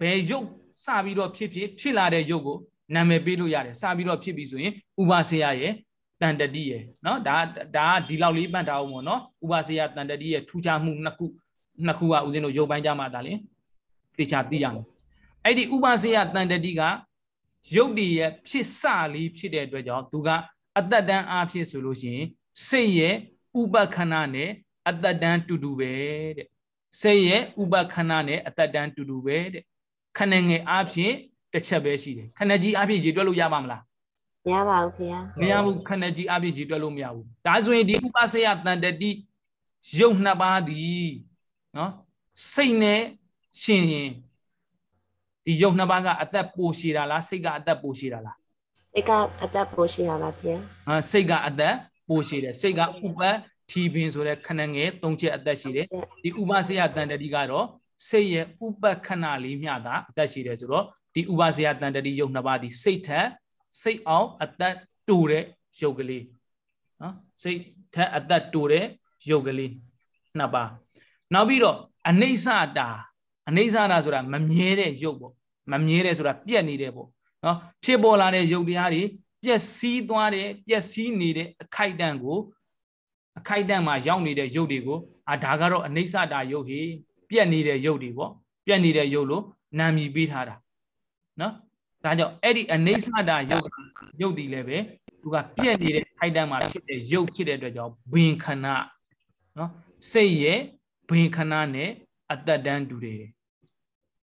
ဘယ်ရုပ်စပြီးတော့ဖြစ်ဖြစ်ဖြစ်လာတဲ့ရုပ်ကိုနာမည်ပေးလို့ရတယ်စပြီးတော့ဖြစ်ပြီဆိုရင်ဥပစေယရဲ့တန်တတိရဲ့နော်ဒါဒါကဒီလောက်လေးပတ်ထားအောင်ပေါ့နော်ဥပစေယတန်တတိရဲ့ထူးခြားမှုနှစ်ခုနှစ်ခုကဦးဇင်းတို့ရုပ်ပိုင်းကြမှာဒါလင်တေချာသိရမယ်အဲ့ဒီဥပစေယတန်တတိက ရုပ်တည်ရဲ့ဖြစ်စလေးဖြစ်တဲ့အတွက်ကြောင့်သူကအတ္တတန်အားဖြစ်ဆိုလို့ရှိရင်စိတ်ရဲ့ဥပခဏနဲ့အတ္တတန်တူတူပဲတဲ့စိတ်ရဲ့ဥပခဏနဲ့အတ္တတန်တူတူပဲတဲ့ခဏငယ်အားဖြင့်တစ်ချက်ပဲရှိတယ်ခဏကြီးအားဖြင့်ရေတွက်လို့ရပါမလားရပါဘူးခင်ဗျာမရဘူးခဏကြီးအားဖြင့်ရေတွက်လို့မရဘူးဒါဆိုရင်ဒီဥပစေယတန်တတိရုပ်နှစ်ပါးသည်နော်စိတ်နဲ့ရှင်ရင် ဒီရုပ်နှစ်ပါးကအသက်ပိုရှည်တာလားစိတ်ကအသက်ပိုရှည်တာလားစိတ်ကအသက်ပိုရှိတာပါဗျာဟာစိတ်ကအသက်ပိုရှည်တယ်စိတ်ကဥပထီပင်ဆိုတဲ့ခဏငယ်၃ချက်အသက်ရှိတယ်ဒီဥပစေယတန်တတိကတော့စိတ်ရဲ့ဥပခဏလေးမျှတာအသက်ရှိတယ်ဆိုတော့ဒီဥပစေယတန်တတိရုပ်နှစ်ပါးဒီစိတ်ထက်စိတ်အောင်အသက်တူတဲ့ရုပ်ကလေးနော်စိတ်ထက်အသက်တူတဲ့ရုပ်ကလေးနှစ်ပါးနောက်ပြီးတော့အနိစ္စတာ အနိစ္စတာဆိုတာမမြဲတဲ့ရုပ်ပေါ့မမြဲတဲ့ဆိုတာပြက်နေတဲ့ပေါ့နော်ဖြစ်ပေါ်လာတဲ့ရုပ်တရားတွေပျက်စီးသွားတဲ့ပျက်စီးနေတဲ့အခိုက်အတန့်ကိုအခိုက်အတန့်မှာရောက်နေတဲ့ရုပ်တွေကိုအာဒါကတော့အနိစ္စတာရုပ်ဟေပြက်နေတဲ့ရုပ်တွေပေါ့ပြက်နေတဲ့ရုပ်လို့နာမည်ပေးထားတာနော်ဒါကြောင့်အဲ့ဒီအနိစ္စတာရုပ်ရုပ်တည်လည်းပဲသူကပြက်နေတဲ့ခိုက်တန့်မှာဖြစ်တဲ့ရုပ်ဖြစ်တဲ့အတွက်ကြောင့်ဘင်ခဏနော်စိတ်ရဲ့ဘင်ခဏနဲ့ အတ္တတန်းတူတယ်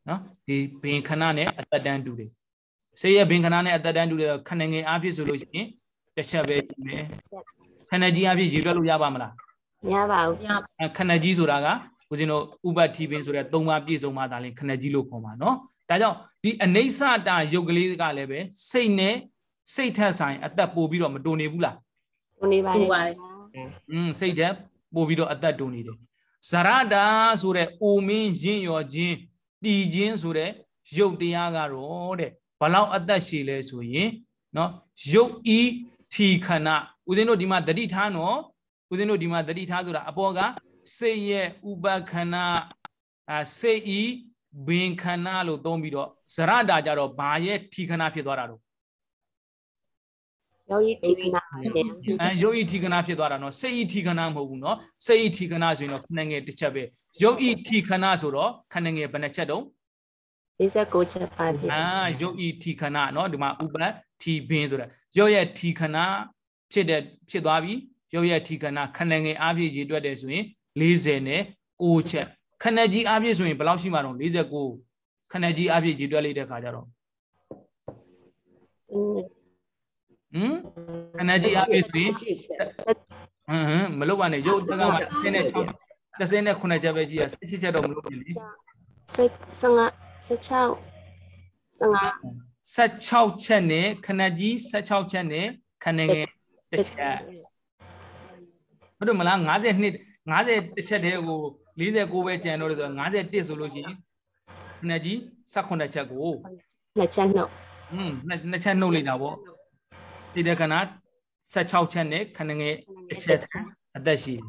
နော်ဒီဘင်ခဏနဲ့အတ္တတန်းတူတယ်စိတ်ရဲ့ဘင်ခဏနဲ့အတ္တတန်းတူတယ်ခဏငယ်အားဖြင့်ဆိုလို့ရှိရင်တစ်ချက်ပဲရှိမယ်ခဏကြီးအားဖြင့်ရေတွက်လို့ရပါမလားရပါဘူးဗျာအဲခဏကြီးဆိုတာကဦးဇင်းတို့ဥပတ်ထီပင်ဆိုတဲ့သုံးပါးပြည့်စုံမှသာလင်ခဏကြီးလို့ခေါ်မှာနော်ဒါကြောင့်ဒီအနိစ္စတာယုတ်ကလေးကလည်းပဲစိတ်နဲ့စိတ်ထက်ဆိုင်အသက်ပို့ပြီးတော့မတူနေဘူးလားဝင်နေပါလေဗျာอืมစိတ်တက်ပို့ပြီးတော့အသက်တူနေတယ် ဇရတာဆိုတဲ့အိုမင်းရင့်ရော်ခြင်းတည်ခြင်းဆိုတဲ့ရုပ်တရားကတော့တဲ့ဘလောက်အသက်ရှည်လဲဆိုရင်เนาะရုပ်ဤထီခဏဦးဇင်းတို့ဒီမှာတတိထားနော်ဦးဇင်းတို့ဒီမှာတတိထားဆိုတာအပေါ်ကစိတ်ရဲ့ဥပခဏအာစိတ်ဤဘင်ခဏလို့သုံးပြီးတော့ဇရတာကြတော့ဘာရဲ့ထီခဏဖြစ်သွားတာတော့ ယောဂီတိကနာပါဗျာအဲယုတ်ဤထီခဏဖြစ်သွားတာနော်စိတ်ဤထီခဏမဟုတ်ဘူးနော်စိတ်ဤထီခဏဆိုရင်တော့ခဏငယ်တစ်ချက်ပဲယုတ်ဤထီခဏဆိုတော့ခဏငယ်ဘယ်နှချက်တုံး56ချက်ပါဗျာအာယုတ်ဤထီခဏနော်ဒီမှာဥပထီဘင်းဆိုတဲ့ယုတ်ရဲ့ထီခဏဖြစ်တဲ့ဖြစ်သွားပြီယုတ်ရဲ့ထီခဏခဏငယ်အားဖြင့်ရေတွက်တယ်ဆိုရင်40နဲ့6ချက်ခဏကြီးအားဖြင့်ဆိုရင်ဘယ်လောက်ရှိမှာတော့49ခဏကြီးအားဖြင့်ရေတွက်လိုက်တဲ့ခါကျတော့อืม ဟမ်ခဏကြီးအားဖြင့်ဆိုရင်ရှိချက်ဟမ်ဟမ်မလုပ်ပါနဲ့ရုပ်တက်ကမှ36 39ချက်ပဲရှိရ16ချက်တော့မလုပ်ဘူးလေစိတ်15 16 15 16ချက်နဲ့ခဏကြီး16ချက်နဲ့ခဏငယ်တစ်ချက်ဟုတ်တယ်မလား50နှစ်50တစ်ချက်တည်းကို49ပဲကျန်တော့တယ်ဆိုတော့51ဆိုလို့ရှိရင်ခဏကြီး18ချက်ကိုနှစ်ချက်နှုတ်ဟွန်းနှစ်ချက်နှုတ်လိုက်တာပေါ့ ဒီတဲ့ခဏ16ချက်နဲ့ခဏငယ်တစ်ချက်အသက်ရှိတယ်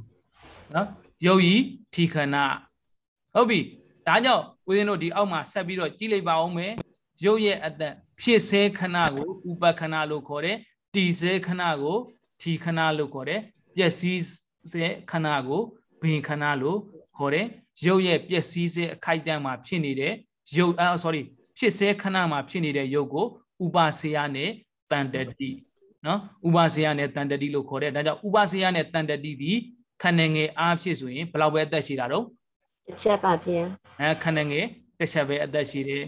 နော်ယုတ်ဤထီခဏဟုတ်ပြီဒါကြောင့်ဦးဇင်းတို့ဒီအောက်မှာဆက်ပြီးတော့ကြည့်လိုက်ပါအောင်မယ်ရုပ်ရဲ့အသက်ဖြစ်စေခဏကိုဥပခဏလို့ခေါ်တယ်တည်စေခဏကိုထီခဏလို့ခေါ်တယ်ပျက်စီးစေခဏကိုဘင်ခဏလို့ခေါ်တယ်ရုပ်ရဲ့ပျက်စီးစေအခိုက်အတန့်မှာဖြစ်နေတဲ့ရုပ်အာ sorry ဖြစ်စေခဏမှာဖြစ်နေတဲ့ရုပ်ကိုဥပစေယနဲ့တန်တတိ နော်ဥပစေယနဲ့တန်တတိလို့ခေါ်တယ်ဒါကြောင့်ဥပစေယနဲ့တန်တတိဒီခဏငယ်အားဖြစ်ဆိုရင်ဘယ်လောက်ပဲအသက်ရှိတာတော့တစ်ချက်ပါဗျာအဲခဏငယ်တစ်ချက်ပဲအသက်ရှိတယ်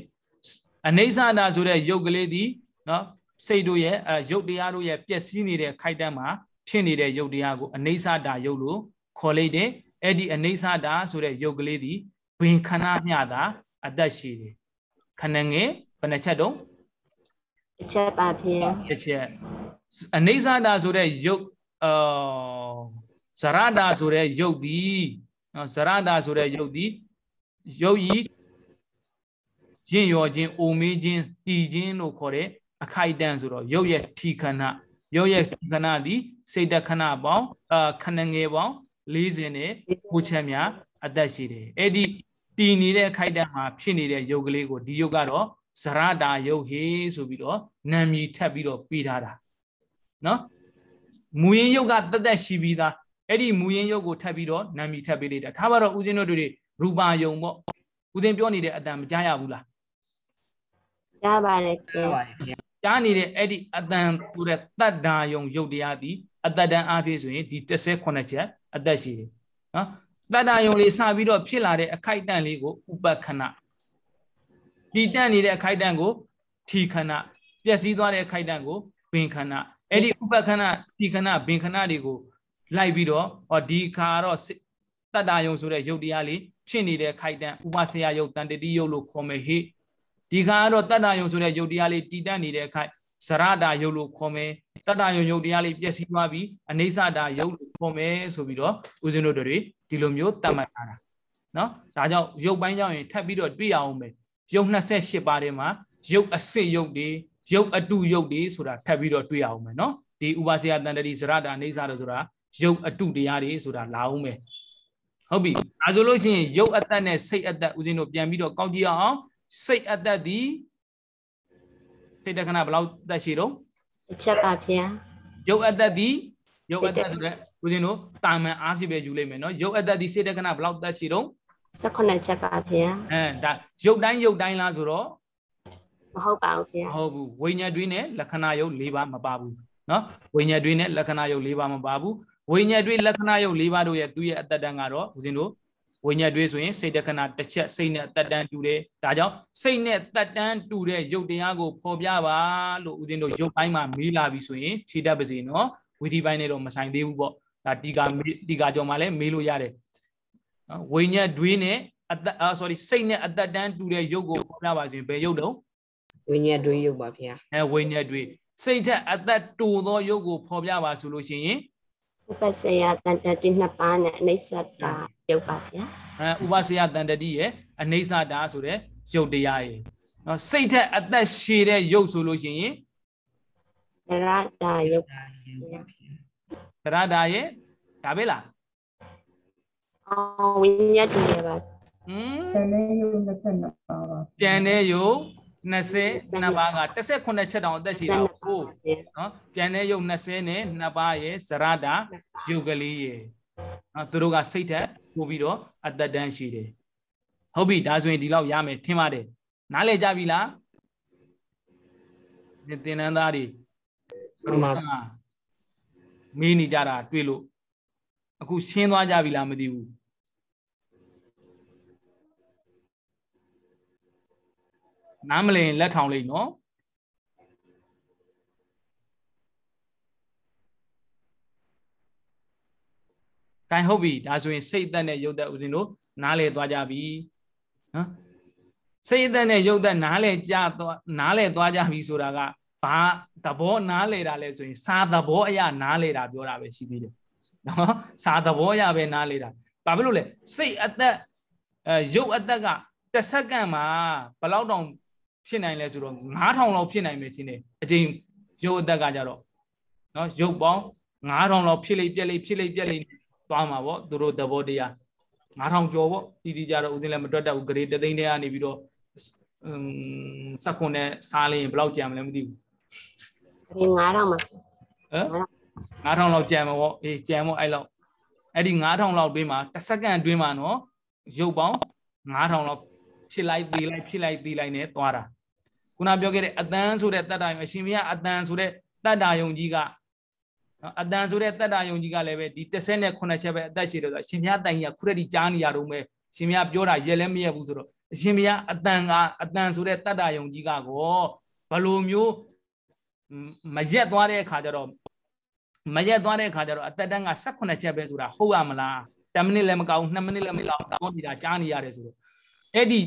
အနေဆာနာဆိုတဲ့ရုပ်ကလေးဒီနော်စိတ်တို့ရဲ့အဲရုပ်တရားတို့ရဲ့ပျက်စီးနေတဲ့ခိုက်တန်းမှာဖြစ်နေတဲ့ရုပ်တရားကိုအနေဆာတာရုပ်လို့ခေါ်လိုက်တယ်အဲ့ဒီအနေဆတာဆိုတဲ့ရုပ်ကလေးဒီဘင်ခဏမျှတာအသက်ရှိတယ်ခဏငယ်ဘယ်နှချက်တုံးတစ်ချက်ပါဗျာတစ်ချက် အနေဆတာဆိုတဲ့ရုပ်အာဇရတာဆိုတဲ့ရုပ်ဒီနော်ဇရတာဆိုတဲ့ရုပ်ဒီရုပ်ဤရင့်ရော်ခြင်းအိုမေးခြင်းတည်ခြင်းလို့ခေါ်တဲ့အခိုက်အတန့်ဆိုတော့ရုပ်ရဲ့ထီခဏရုပ်ရဲ့ထီခဏသည်စိတ်တခဏပေါင်းအာခဏငယ်ပေါင်း40နဲ့ကိုချက်များအသက်ရှိတယ်အဲ့ဒီတည်နေတဲ့အခိုက်အတန့်မှာဖြစ်နေတဲ့ရုပ်ကလေးကိုဒီရုပ်ကတော့ဇရတာရုပ်ဟေးဆိုပြီးတော့နာမည်ထပ်ပြီးတော့ပြီးထားတာ နော်မူရင်းရုပ်ကတသက်ရှိပြီးသားအဲ့ဒီမူရင်းရုပ်ကိုထပ်ပြီးတော့နာမည်ထပ်ပေးလိုက်တာထားပါတော့ဦးဇင်းတို့တွေရူပါယုံပေါ့ဦးဇင်းပြောနေတဲ့အတန်မကြားရဘူးလားရပါတယ်ဗျာဟုတ်ပါတယ်ဗျာကြားနေတဲ့အဲ့ဒီအတန်ဆိုတဲ့တတ္တာယုံရုပ်တရားသည်အတ္တတန်အားဖြင့်ဆိုရင်ဒီ38ချက်အသက်ရှိတယ်နော်တတ္တာယုံလေးစပြီးတော့ဖြစ်လာတဲ့အခိုက်အတန့်လေးကိုဥပခဏဒီတန့်နေတဲ့အခိုက်အတန့်ကိုထီခဏပျက်စီးသွားတဲ့အခိုက်အတန့်ကိုဘင်ခဏ အဲ့ဒီဥပခဏထီခဏဘင်ခဏတွေကိုလိုက်ပြီးတော့ဟောဒီခါတော့စိတတ္တာယုံဆိုတဲ့ရုပ်တရားလေးဖြစ်နေတဲ့ခိုက်တန့်ဥပဆေယယုတ်တန်တတိယုတ်လို့ခေါ်မယ်ဟိဒီခါကတော့တတ္တာယုံဆိုတဲ့ရုပ်တရားလေးတည်တတ်နေတဲ့အခိုက်ဇရတာယုတ်လို့ခေါ်မယ်တတ္တာယုံရုပ်တရားလေးပျက်စီးသွားပြီးအနေဆတာယုတ်လို့ခေါ်မယ်ဆိုပြီးတော့ဦးဇင်းတို့တွေဒီလိုမျိုးတတ်မှတ်ထားတာနော်ဒါကြောင့်ရုပ်ပိုင်းကြောင့်ရင်ထပ်ပြီးတော့တွေ့ရအောင်မယ်ရုပ်28ပါးထဲမှာရုပ်အစစ်ရုပ်တွေ ရုပ်အတုရုပ်တွေဆိုတာထပ်ပြီးတော့တွေ့ရအောင်မယ်နော်ဒီဥပါစေယတန်တတိဇရတာအနေဆတာဆိုတာရုပ်အတုတရားတွေဆိုတာလာအောင်မယ်ဟုတ်ပြီဒါဆိုလို့ရှိရင်ရုပ်အသက်နဲ့စိတ်အသက်ဦးဇင်းတို့ပြန်ပြီးတော့ကောက်ကြည့်အောင်စိတ်အသက်ဒီစိတ်တခဏဘယ်လောက်သက်ရှိတော့တစ်ချက်ပါဗျာရုပ်အသက်ဒီရုပ်အသက်ဆိုတဲ့ဦးဇင်းတို့တာမန်အားဖြင့်ပဲယူလိုက်မယ်နော်ရုပ်အသက်ဒီစိတ်တခဏဘယ်လောက်သက်ရှိတော့18ချက်ပါဗျာအဲဒါရုပ်တိုင်းရုပ်တိုင်းလားဆိုတော့ မဟုတ်ပါဘူးဗျာမဟုတ်ဘူးဝိညာဉ်တွင်းနဲ့လက္ခဏာယုတ်၄ပါးမပါဘူးနော်ဝိညာဉ်တွင်းနဲ့လက္ခဏာယုတ်၄ပါးမပါဘူးဝိညာဉ်တွင်းလက္ခဏာယုတ်၄ပါးတို့ရဲ့သူ့ရဲ့အတ္တတန်ကတော့ဦးဇင်းတို့ဝိညာဉ်တွင်းဆိုရင်စိတ်တက္ခဏတစ်ချက်စိတ်နဲ့အတ္တတန်တူတယ်ဒါကြောင့်စိတ်နဲ့တတ်တန်းတူတဲ့ရုပ်တရားကိုဖော်ပြပါလို့ဦးဇင်းတို့ရုပ်ပိုင်းမှာမေးလာပြီဆိုရင်ဖြေတတ်ပါစေနော်ဝီဒီပိုင်းနဲ့တော့မဆိုင်သေးဘူးပေါ့ဒါတီကာတီကာကြောင့်မှလည်းမေးလို့ရတယ်နော်ဝိညာဉ်တွင်းနဲ့အတ္တအာ sorry စိတ်နဲ့အတ္တတန်တူတဲ့ရုပ်ကိုဖော်ပြပါဆိုရင်ဘယ်ရုပ်တုံး ဝိညာဉ်တွေးရုပ်ပါဗျာအဲဝိညာဉ်တွေးစိတ်ထက်အသက်တူသောရုပ်ကိုဖော်ပြပါဆိုလို့ရှိရင်ဥပစေယတန်တတိနှစ်ပါးနဲ့အနိစ္စတာရုပ်ပါဗျာအဲဥပစေယတန်တတိရဲ့အနိစ္စတာဆိုတဲ့ရုပ်တရားရေနော်စိတ်ထက်အသက်ရှည်တဲ့ရုပ်ဆိုလို့ရှိရင်သရတာရုပ်သရတာရဲ့ဒါပဲလားအော်ဝိညာဉ်တူရပါอืมပြန်တဲ့ယုံ22ပါပါပြန်တဲ့ယုံ 22ပါးက18ချက်တောင်အသက်ရှိတာကိုနော်ကျန်တဲ့ယုတ်20နဲ့2ပါးရဲ့ဇရတာယုတ်ကလေးရဲ့နော်သူတို့ကစိတ်ထက်ပို့ပြီးတော့အသက်တန်းရှိတယ်ဟုတ်ပြီဒါဆိုရင်ဒီလောက်ရမယ်ထင်ပါတယ်နားလည်ကြပြီလားဒီသင်္นานသားတွေဘုရားမေးနေကြတာတွေ့လို့အခုရှင်းသွားကြပြီလားမသိဘူး နားမလည်ရင်လက်ထောင်လိုက်နော်ကင်ဟုတ်ပြီဒါဆိုရင်စိတ်အသက်နဲ့ရုပ်သက်ဦးဇင်းတို့နားလေသွားကြပြီနော်စိတ်အသက်နဲ့ရုပ်သက်နားလေကြသွားနားလေသွားကြပြီဆိုတာကဘာသဘောနားလေတာလဲဆိုရင်စာသဘောအရာနားလေတာပြောတာပဲရှိသေးတယ်နော်စာသဘောအရာပဲနားလေတာဘာဖြစ်လို့လဲစိတ်အသက်အဲရုပ်အသက်ကတစ်စက္ကန့်မှာဘယ်လောက်တောင် ဖြစ်နိုင်လဲဆိုတော့9000လောက်ဖြစ်နိုင်မယ်ထင်တယ်အချိန်ရုပ်အသက်ကကြတော့နော်ရုပ်ပေါင်း9000လောက်ဖြစ်လိမ့်ပြက်လိမ့်ဖြစ်လိမ့်ပြက်လိမ့်သွားမှာပေါ့သူတို့သဘောတရား9000ကျော်ပေါ့တီတီကြတော့ဦးသိန်းလည်းမတွက်တတ်ဘူးဂရေတသိန်းတည်းကနေပြီးတော့အမ်စက်ခွန်နဲ့စားလိုက်ရင်ဘယ်လောက်ကြံမလဲမသိဘူးဒီ9000မှာဟမ်9000လောက်ကြံမှာပေါ့အေးကြံမို့အဲ့လောက်အဲ့ဒီ9000လောက်တွင်းမှာတစ်စက္ကန့်တွင်းမှာနော်ရုပ်ပေါင်း9000လောက်ဖြစ်လိုက်သေးလိုက်ဖြစ်လိုက်သေးလိုက်နဲ့သွားတာ ခုနပြောခဲ့တဲ့အတန်းဆိုတဲ့တတ္တယုံအရှင်ဘုရားအတန်းဆိုတဲ့တတ္တယုံကြီးကနော်အတန်ဆိုတဲ့တတ္တာယုံကြီးကလည်းပဲဒီ38ချက်ပဲအသက်ရှိတယ်ဆိုတော့ရှင်မြတ်တိုင်ကြီးကခုရက်ဒီကြားနေရတော့မယ်ရှင်မြတ်ပြောတာရက်လည်းမရက်ဘူးဆိုတော့အရှင်မြတ်အတန်ကအတန်ဆိုတဲ့တတ္တာယုံကြီးကကောဘလိုမျိုးမရက်သွားတဲ့အခါကျတော့မရက်သွားတဲ့အခါကျတော့အသက်တန်းက18ချက်ပဲဆိုတာဟုတ်ရမလားတ10မိနစ်လည်းမကောက်2မိနစ်လည်းမကောက်တောနေတာကြားနေရတယ်ဆိုတော့အဲ့ဒီ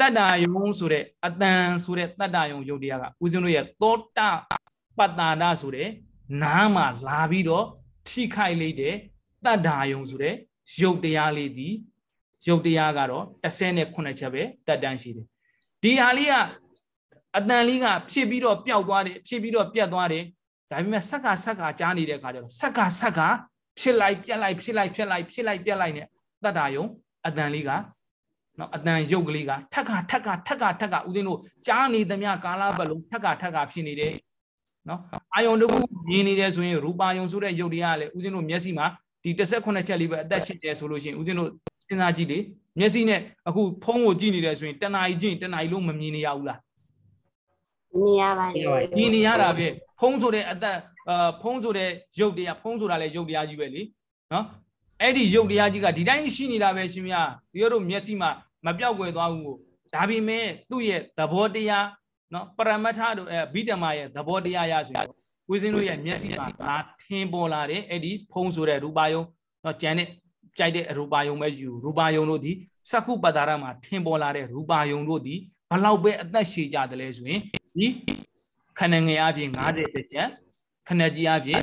တတ္တာယုံဆိုတဲ့အတန်ဆိုတဲ့တတ္တာယုံယုတ်တရားကဦးဇင်းတို့ရဲ့သောတပတ္တာဒဆိုတဲ့နားမှာလာပြီးတော့ထိခိုက်လိုက်တဲ့တတ္တာယုံဆိုတဲ့ယုတ်တရားလေးဒီယုတ်တရားကတော့38ချက်ပဲတတ်တန်းရှိတယ်ဒီဟာလေးကအတန်လေးကဖြစ်ပြီးတော့ပျောက်သွားတယ်ဖြစ်ပြီးတော့ပြတ်သွားတယ်ဒါပေမဲ့ဆက်ကဆက်ကကြားနေတဲ့အခါကျတော့ဆက်ကဆက်ကဖြစ်လိုက်ပြက်လိုက်ဖြစ်လိုက်ဖြစ်လိုက်ဖြစ်လိုက်ပြက်လိုက်နဲ့တတ္တာယုံအတန်လေးက နော်အတန်ရုပ်ကလေးကထက်ကထက်ကထက်ကထက်ကဦးဇင်းတို့ကြားနေသမျှကာလပတ်လုံးထက်ကထက်ကဖြစ်နေတယ်နော်အာယုံတခုမြင်နေတယ်ဆိုရင်ရူပါယုံဆိုတဲ့ရုပ်တရားကလည်းဦးဇင်းတို့မျက်စိမှာဒီ18ချက်လေးပဲအသက်ရှိတယ်ဆိုလို့ရှိရင်ဦးဇင်းတို့စဉ်းစားကြည့်လေမျက်စိနဲ့အခုဖုံးကိုကြည့်နေတယ်ဆိုရင်တဏှာကြီးကြည့်တဏှာကြီးလုံးမမြင်နေရဘူးလားနေရပါတယ်မြင်နေရတာပဲဖုံးဆိုတဲ့အသက်အာဖုံးဆိုတဲ့ရုပ်တရားဖုံးဆိုတာလည်းရုပ်တရားကြီးပဲလေနော် အဲ့ဒီရုပ်တရားကြီးကဒီတိုင်းရှိနေတာပဲရှင်မြဒီတို့မျက်စိမှာမပြောက်ွယ်သွားဘူးကိုဒါပေမဲ့သူ့ရဲ့သဘောတရားနော်ပရမတ္ထတို့အဲဘိဓမ္မာရဲ့သဘောတရားရဆိုရင်ကိုစင်းတို့ရဲ့မျက်စိမှာဒါထင်ပေါ်လာတဲ့အဲ့ဒီဖုံးဆိုတဲ့ရူပါယုံနော်ကြံတဲ့ကြိုက်တဲ့ရူပါယုံပဲယူရူပါယုံတို့ဒီစက္ခုပတ္တာရမှာထင်ပေါ်လာတဲ့ရူပါယုံတို့ဒီဘလောက်ပဲအသက်ရှည်ကြတယ်လဲဆိုရင်ဒီခဏငယ်အပြင်50တက်ချက်ခဏကြီးအပြင်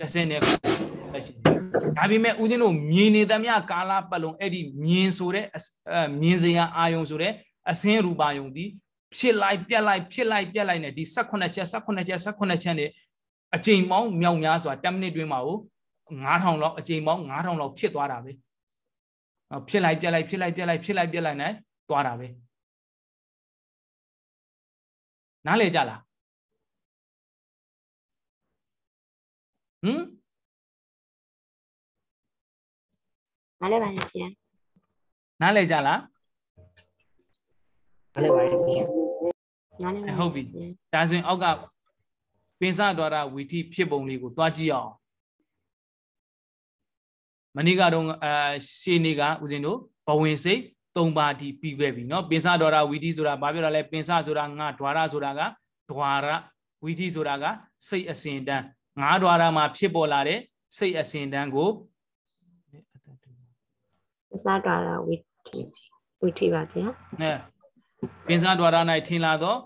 30နဲ့တက်ရှိတယ်ဒါပေမဲ့ဦးဇင်းတို့မြင်နေသမျှကာလပတ်လုံးအဲ့ဒီမြင်ဆိုတဲ့အဲမြင်စရာအာယုံဆိုတဲ့အစင်းရူပါယုံဒီဖြစ်လိုက်ပြက်လိုက်ဖြစ်လိုက်ပြက်လိုက်နဲ့ဒီ18ချက်18ချက်18ချက်နဲ့အချိန်ပေါင်းမြောက်များစွာ10မိနစ်တွင်းမှာကို9000လောက်အချိန်ပေါင်း9000လောက်ဖြစ်သွားတာပဲဖြစ်လိုက်ပြက်လိုက်ဖြစ်လိုက်ပြက်လိုက်ဖြစ်လိုက်ပြက်လိုက်နဲ့သွားတာပဲနားလေကြလား ဟမ် နားလဲပါတယ်ဗျာ နားလေကြလား အားလည်းပါတယ်ဗျာ နားလဲ ဟုတ်ပြီဒါဆိုရင်အောက်ကပင်စတော်တာဝီထိဖြစ်ပုံလေးကိုသွားကြည့်အောင်မနေ့ကတော့အဲရှေးနေ့ကဦးဇင်းတို့ဘဝင်စိတ်၃ပါးအထိပြီးခဲ့ပြီเนาะပင်စတော်တာဝီထိဆိုတာဘာပြောတာလဲပင်စဆိုတာငါဒွါရဆိုတာကဒွါရဝီထိဆိုတာကစိတ်အစဉ်တန်း ငါးဒွါရမှာဖြစ်ပေါ်လာတဲ့စိတ်အစဉ်တန်းကိုစားတာဝီဝီထီပါဗျာနဲ့ပင်စဒွါရ၌ထင်လာသော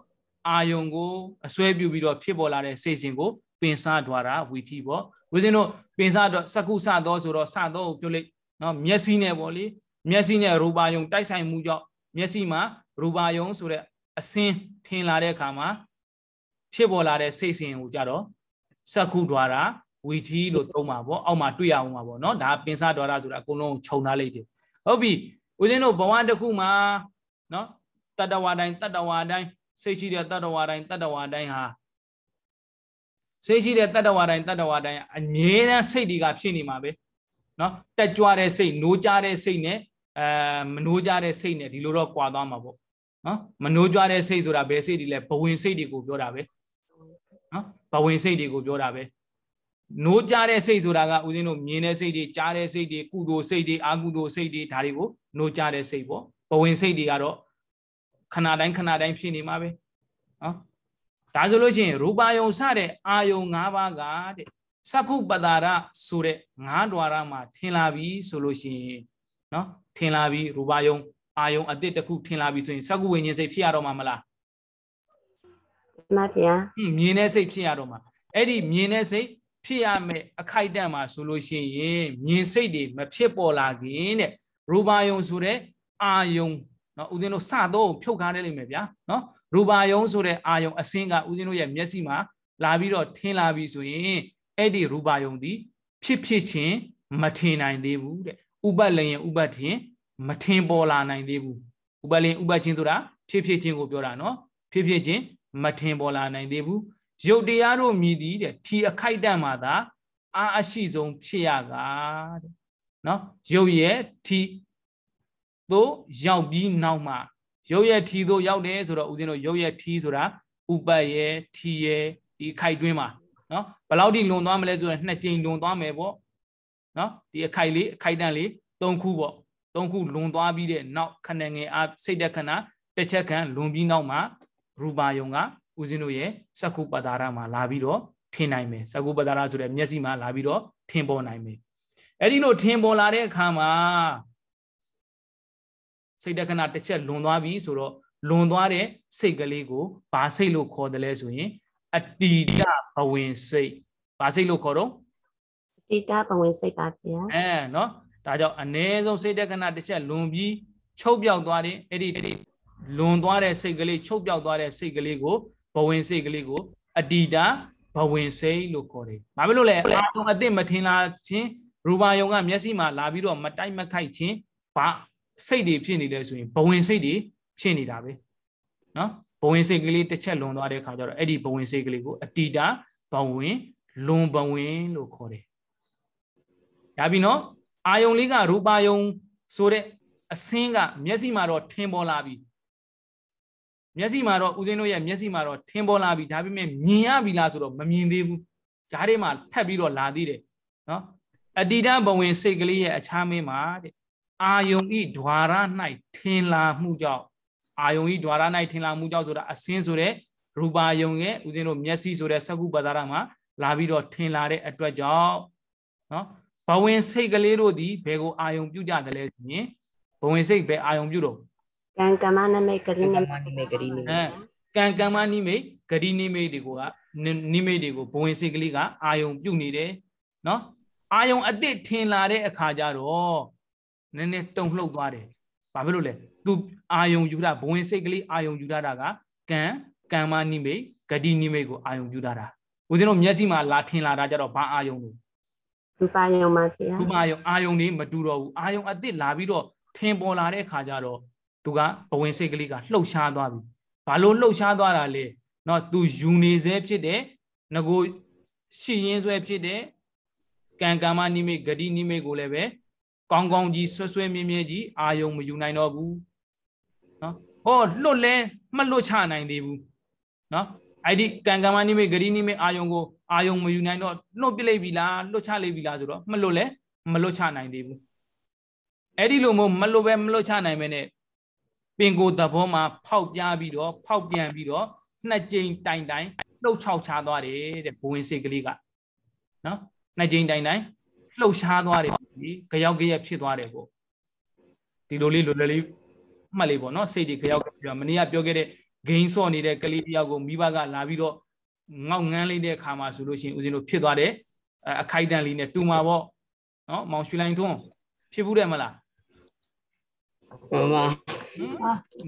အာယုံကိုအစွဲပြုပြီးတော့ဖြစ်ပေါ်လာတဲ့စိတ်စဉ်ကိုပင်စဒွါရဝီထိပေါ့ဦးဇင်းတို့ပင်စတော့စကုစသောဆိုတော့စသောကိုပြောလိုက်နော်မျက်စိနဲ့ပေါ့လေမျက်စိနဲ့ရူပါယုံတိုက်ဆိုင်မှုကြောင့်မျက်စိမှာရူပါယုံဆိုတဲ့အစင်းထင်လာတဲ့အခါမှာဖြစ်ပေါ်လာတဲ့စိတ်စဉ်ကိုကြတော့ စကုဒွါရဝီထိလို့သုံးပါပေါ့အောက်မှာတွေ့ရအောင်ပါပေါ့နော်ဒါပင်စဒွါရဆိုတာအကုန်လုံးခြုံထားလိုက်တယ်ဟုတ်ပြီဦးဇင်းတို့ဘဝတစ်ခုမှာနော်တတ္တဝါတိုင်းတတ္တဝါတိုင်းစိတ်ရှိတဲ့တတ္တဝါတိုင်းတတ္တဝါတိုင်းဟာစိတ်ရှိတဲ့တတ္တဝါတိုင်းတတ္တဝါတိုင်းအမြဲတမ်းစိတ်တွေကဖြစ်နေမှာပဲနော်တက်ကြွတဲ့စိတ်နိုးကြတဲ့စိတ်နဲ့အဲမနိုးကြတဲ့စိတ်နဲ့ဒီလိုတော့ကွာသွားမှာပေါ့နော်မနိုးကြတဲ့စိတ်ဆိုတာဘယ်စိတ်တွေလဲဘဝင်စိတ်တွေကိုပြောတာပဲ နော်ဘဝင်စိတ်တွေကိုပြောတာပဲနိုးကြတဲ့စိတ်ဆိုတာကဦးဇင်းတို့မြင်တဲ့စိတ်တွေကြားတဲ့စိတ်တွေကုသိုလ်စိတ်တွေအာကုသိုလ်စိတ်တွေဒါတွေကိုနိုးကြတဲ့စိတ်ပေါ့ဘဝင်စိတ်တွေကတော့ခဏတိုင်းခဏတိုင်းဖြစ်နေမှာပဲနော်ဒါဆိုလို့ရှိရင်ရူပါယုံစတဲ့အာယုံ၅ပါးကတဲ့စက္ခုပတာရဆိုတဲ့ငါး द्वार မှာထင်လာပြီဆိုလို့ရှိရင်နော်ထင်လာပြီရူပါယုံအာယုံအတစ်တစ်ခုထင်လာပြီဆိုရင်စက္ခုဝိညာဉ်စိတ်ဖြစ်ရတော့မှာမလား မှတ်ဗျာဟွန်းမြင်တဲ့စိတ်ဖြစ်ရတော့မှာအဲ့ဒီမြင်တဲ့စိတ်ဖြစ်ရမယ်အခိုက်အတန့်မှာဆိုလို့ရှိရင်မြင်စိတ်တွေမဖြစ်ပေါ်လာခင်တဲ့ရူပါယုံဆိုတဲ့အာယုံနော်ဦးဇင်းတို့စတော့ဖြုတ်ထားတယ်လိမ့်မယ်ဗျာနော်ရူပါယုံဆိုတဲ့အာယုံအစင်းကဦးဇင်းတို့ရဲ့မျက်စိမှာလာပြီးတော့ထင်းလာပြီဆိုရင်အဲ့ဒီရူပါယုံဒီဖြစ်ဖြစ်ချင်းမထင်နိုင်သေးဘူးတဲ့ဥပတ်လျင်ဥပတ်ထင်မထင်ပေါ်လာနိုင်သေးဘူးဥပတ်လျင်ဥပတ်ချင်းဆိုတာဖြစ်ဖြစ်ချင်းကိုပြောတာနော်ဖြစ်ဖြစ်ချင်း မထင်ပေါ်လာနိုင်သေးဘူးရုပ်တရားတို့မြည်သည်တဲ့ထီအခိုက်တန့်မှာသာအာအရှိဆုံးဖြစ်ရကတဲ့နော်ရုပ်ရဲ့ထီသို့ရောက်ပြီးနောက်မှရုပ်ရဲ့ထီသို့ရောက်တယ်ဆိုတော့ဦးဇင်းတို့ရုပ်ရဲ့ထီဆိုတာဥပတ်ရဲ့ထီရဲ့ဒီအခိုက်တွင်းမှာနော်ဘယ်လောက်ထိလွန်သွားမလဲဆိုတော့နှစ်ကြိမ်လွန်သွားမယ်ပေါ့နော်ဒီအခိုက်လေးအခိုက်တန့်လေး၃ခုပေါ့၃ခုလွန်သွားပြီးတဲ့နောက်ခဏငယ်အားစိတ်တက်ခဏတစ်ချက်ခန့်လွန်ပြီးနောက်မှာ ရူပါယုံကဦးဇင်းတို့ရဲ့စက္ခုပတာရမှာလာပြီးတော့ထင်နိုင်မယ်စက္ခုပတာရဆိုတဲ့မျက်စိမှာလာပြီးတော့ထင်ပေါ်နိုင်မယ်အဲ့ဒီလိုထင်ပေါ်လာတဲ့အခါမှာစိတ်တက္ကနာတစ်ချက်လွန်သွားပြီဆိုတော့လွန်သွားတဲ့စိတ်ကလေးကိုဘာစိတ်လို့ခေါ်တယ်လဲဆိုရင်အတ္တိတဘဝင်စိတ်ဘာစိတ်လို့ခေါ်တော့တိတာဘဝင်စိတ်ပါဗျာအဲနော်ဒါကြောင့်အ ਨੇ ဆုံးစိတ်တက္ကနာတစ်ချက်လွန်ပြီးချုပ်ပြောက်သွားတဲ့အဲ့ဒီ လွန်သွားတဲ့စိတ်ကလေးချုပ်ပြောက်သွားတဲ့စိတ်ကလေးကိုဘဝင်စိတ်ကလေးကိုအတ္တိတဘဝင်စိတ်လို့ခေါ်တယ်။ဘာဖြစ်လို့လဲအာယုံအစ်စ်မထင်လာခြင်းရူပါယုံကမျက်စိမှာလာပြီးတော့မတိုက်မခိုက်ခြင်းဘာစိတ်တွေဖြစ်နေလဲဆိုရင်ဘဝင်စိတ်တွေဖြစ်နေတာပဲနော်ဘဝင်စိတ်ကလေးတစ်ချက်လွန်သွားတဲ့အခါကျတော့အဲ့ဒီဘဝင်စိတ်ကလေးကိုအတ္တိတဘဝင်လွန်ဘဝင်လို့ခေါ်တယ်။ဒါပြီးနော်အာယုံလေးကရူပါယုံဆိုတဲ့အစင်းကမျက်စိမှာတော့ထင်ပေါ်လာပြီ မျက်စိမှာတော့ဦးဇင်းတို့ရဲ့မျက်စိမှာတော့ထင်ပေါ်လာပြီဒါပေမဲ့မြင်ရပြီလားဆိုတော့မမြင်သေးဘူးဓာတ်တွေမှာထပ်ပြီးတော့လာသေးတယ်နော်အတ္တိတဘဝင်စိတ်ကလေးရဲ့အခြားမင်းမှာတဲ့အာယုံဤဓွာရ၌ထင်လာမှုကြောင့်အာယုံဤဓွာရ၌ထင်လာမှုကြောင့်ဆိုတာအစင်းဆိုတဲ့ရူပါယုံရဲ့ဦးဇင်းတို့မျက်စိဆိုတဲ့သကုပ္ပဒါရမှာလာပြီးတော့ထင်လာတဲ့အတွက်ကြောင့်နော်ဘဝင်စိတ်ကလေးတို့သည်ဘယ်ကိုအာယုံပြုကြတယ်လဲဆိုရင်ဘဝင်စိတ်ဘယ်အာယုံပြုတော့ ကံကမ္မနမိတ်ကရိနကမ္မမိတ်နိမေဂရီနိအဲကံကမ္မနိမိတ်ဂတိနိမိတ်တွေကိုကနိမိတ်တွေကိုဘဝင်စိတ်ကလေးကအာယုံပြုတ်နေတယ်နော်အာယုံအစ်စ်ထင်လာတဲ့အခါကျတော့နည်းနည်းတုံလှုပ်သွားတယ်ဘာဖြစ်လို့လဲသူအာယုံယူတာဘဝင်စိတ်ကလေးအာယုံယူတာကကံကမ္မနိမိတ်ဂတိနိမိတ်ကိုအာယုံယူတာတာဦးဇင်းတို့မျက်စိမှာလာထင်လာတာကြတော့ဘာအာယုံလို့ရူပါယုံပါဗျာဥမာယုံအာယုံတွေမတူတော့ဘူးအာယုံအစ်စ်လာပြီးတော့ထင်ပေါ်လာတဲ့အခါကျတော့ သူကဘဝင်စိတ်ကလေးကလှုပ်ရှားသွားပြီဘာလို့လှုပ်ရှားသွားတာလဲเนาะသူယူနေစေဖြစ်တဲ့ငကိုရှိရင်းဆွဲဖြစ်တဲ့ကံကမ္မနိမိတ်ဂတိနိမိတ်ကိုလည်းပဲကောင်းကောင်းကြီးဆွဲဆွဲမြဲမြဲကြီးအာယုံမယူနိုင်တော့ဘူးเนาะဟောလွတ်လဲမလွတ်ချနိုင်သေးဘူးเนาะအဲ့ဒီကံကမ္မနိမိတ်ဂတိနိမိတ်အာယုံကိုအာယုံမယူနိုင်တော့လွတ်ပြလိုက်ပြီလားလွတ်ချလိုက်ပြီလားဆိုတော့မလွတ်လဲမလွတ်ချနိုင်သေးဘူးအဲ့ဒီလိုမျိုးမလွတ်ပဲမလွတ်ချနိုင်ပဲနဲ့ ပင်ကိုယ်သဘောမှာဖောက်ပြားပြီးတော့ဖောက်ပြန်ပြီးတော့နှစ်ကြိမ်တိုင်တိုင်လှုပ်ချောက်ချသွားတယ်တဲ့ဘဝင်စိတ်ကလေးကနော်နှစ်ကြိမ်တိုင်တိုင်လှုပ်ရှားသွားတယ်ဒီကြောက်ကြရက်ဖြစ်သွားတယ်ပေါ့ဒီလိုလေးလိုလိုလေးမှတ်လေးပေါ့နော်စိတ်တွေကြောက်ကြက်မနေ့ကပြောခဲ့တဲ့ဂိမ်းစော့နေတဲ့ကလေးတယောက်ကိုမိဘကလာပြီးတော့ငေါက်ငန်းလိုက်တဲ့အခါမှာဆိုလို့ရှိရင်ဦးဇင်းတို့ဖြစ်သွားတယ်အခိုက်တန့်လေးနဲ့တူမှာပေါ့နော်မောင်ရွှေလိုင်ထွန်းဖြစ်ဘူးတယ်မလားမမ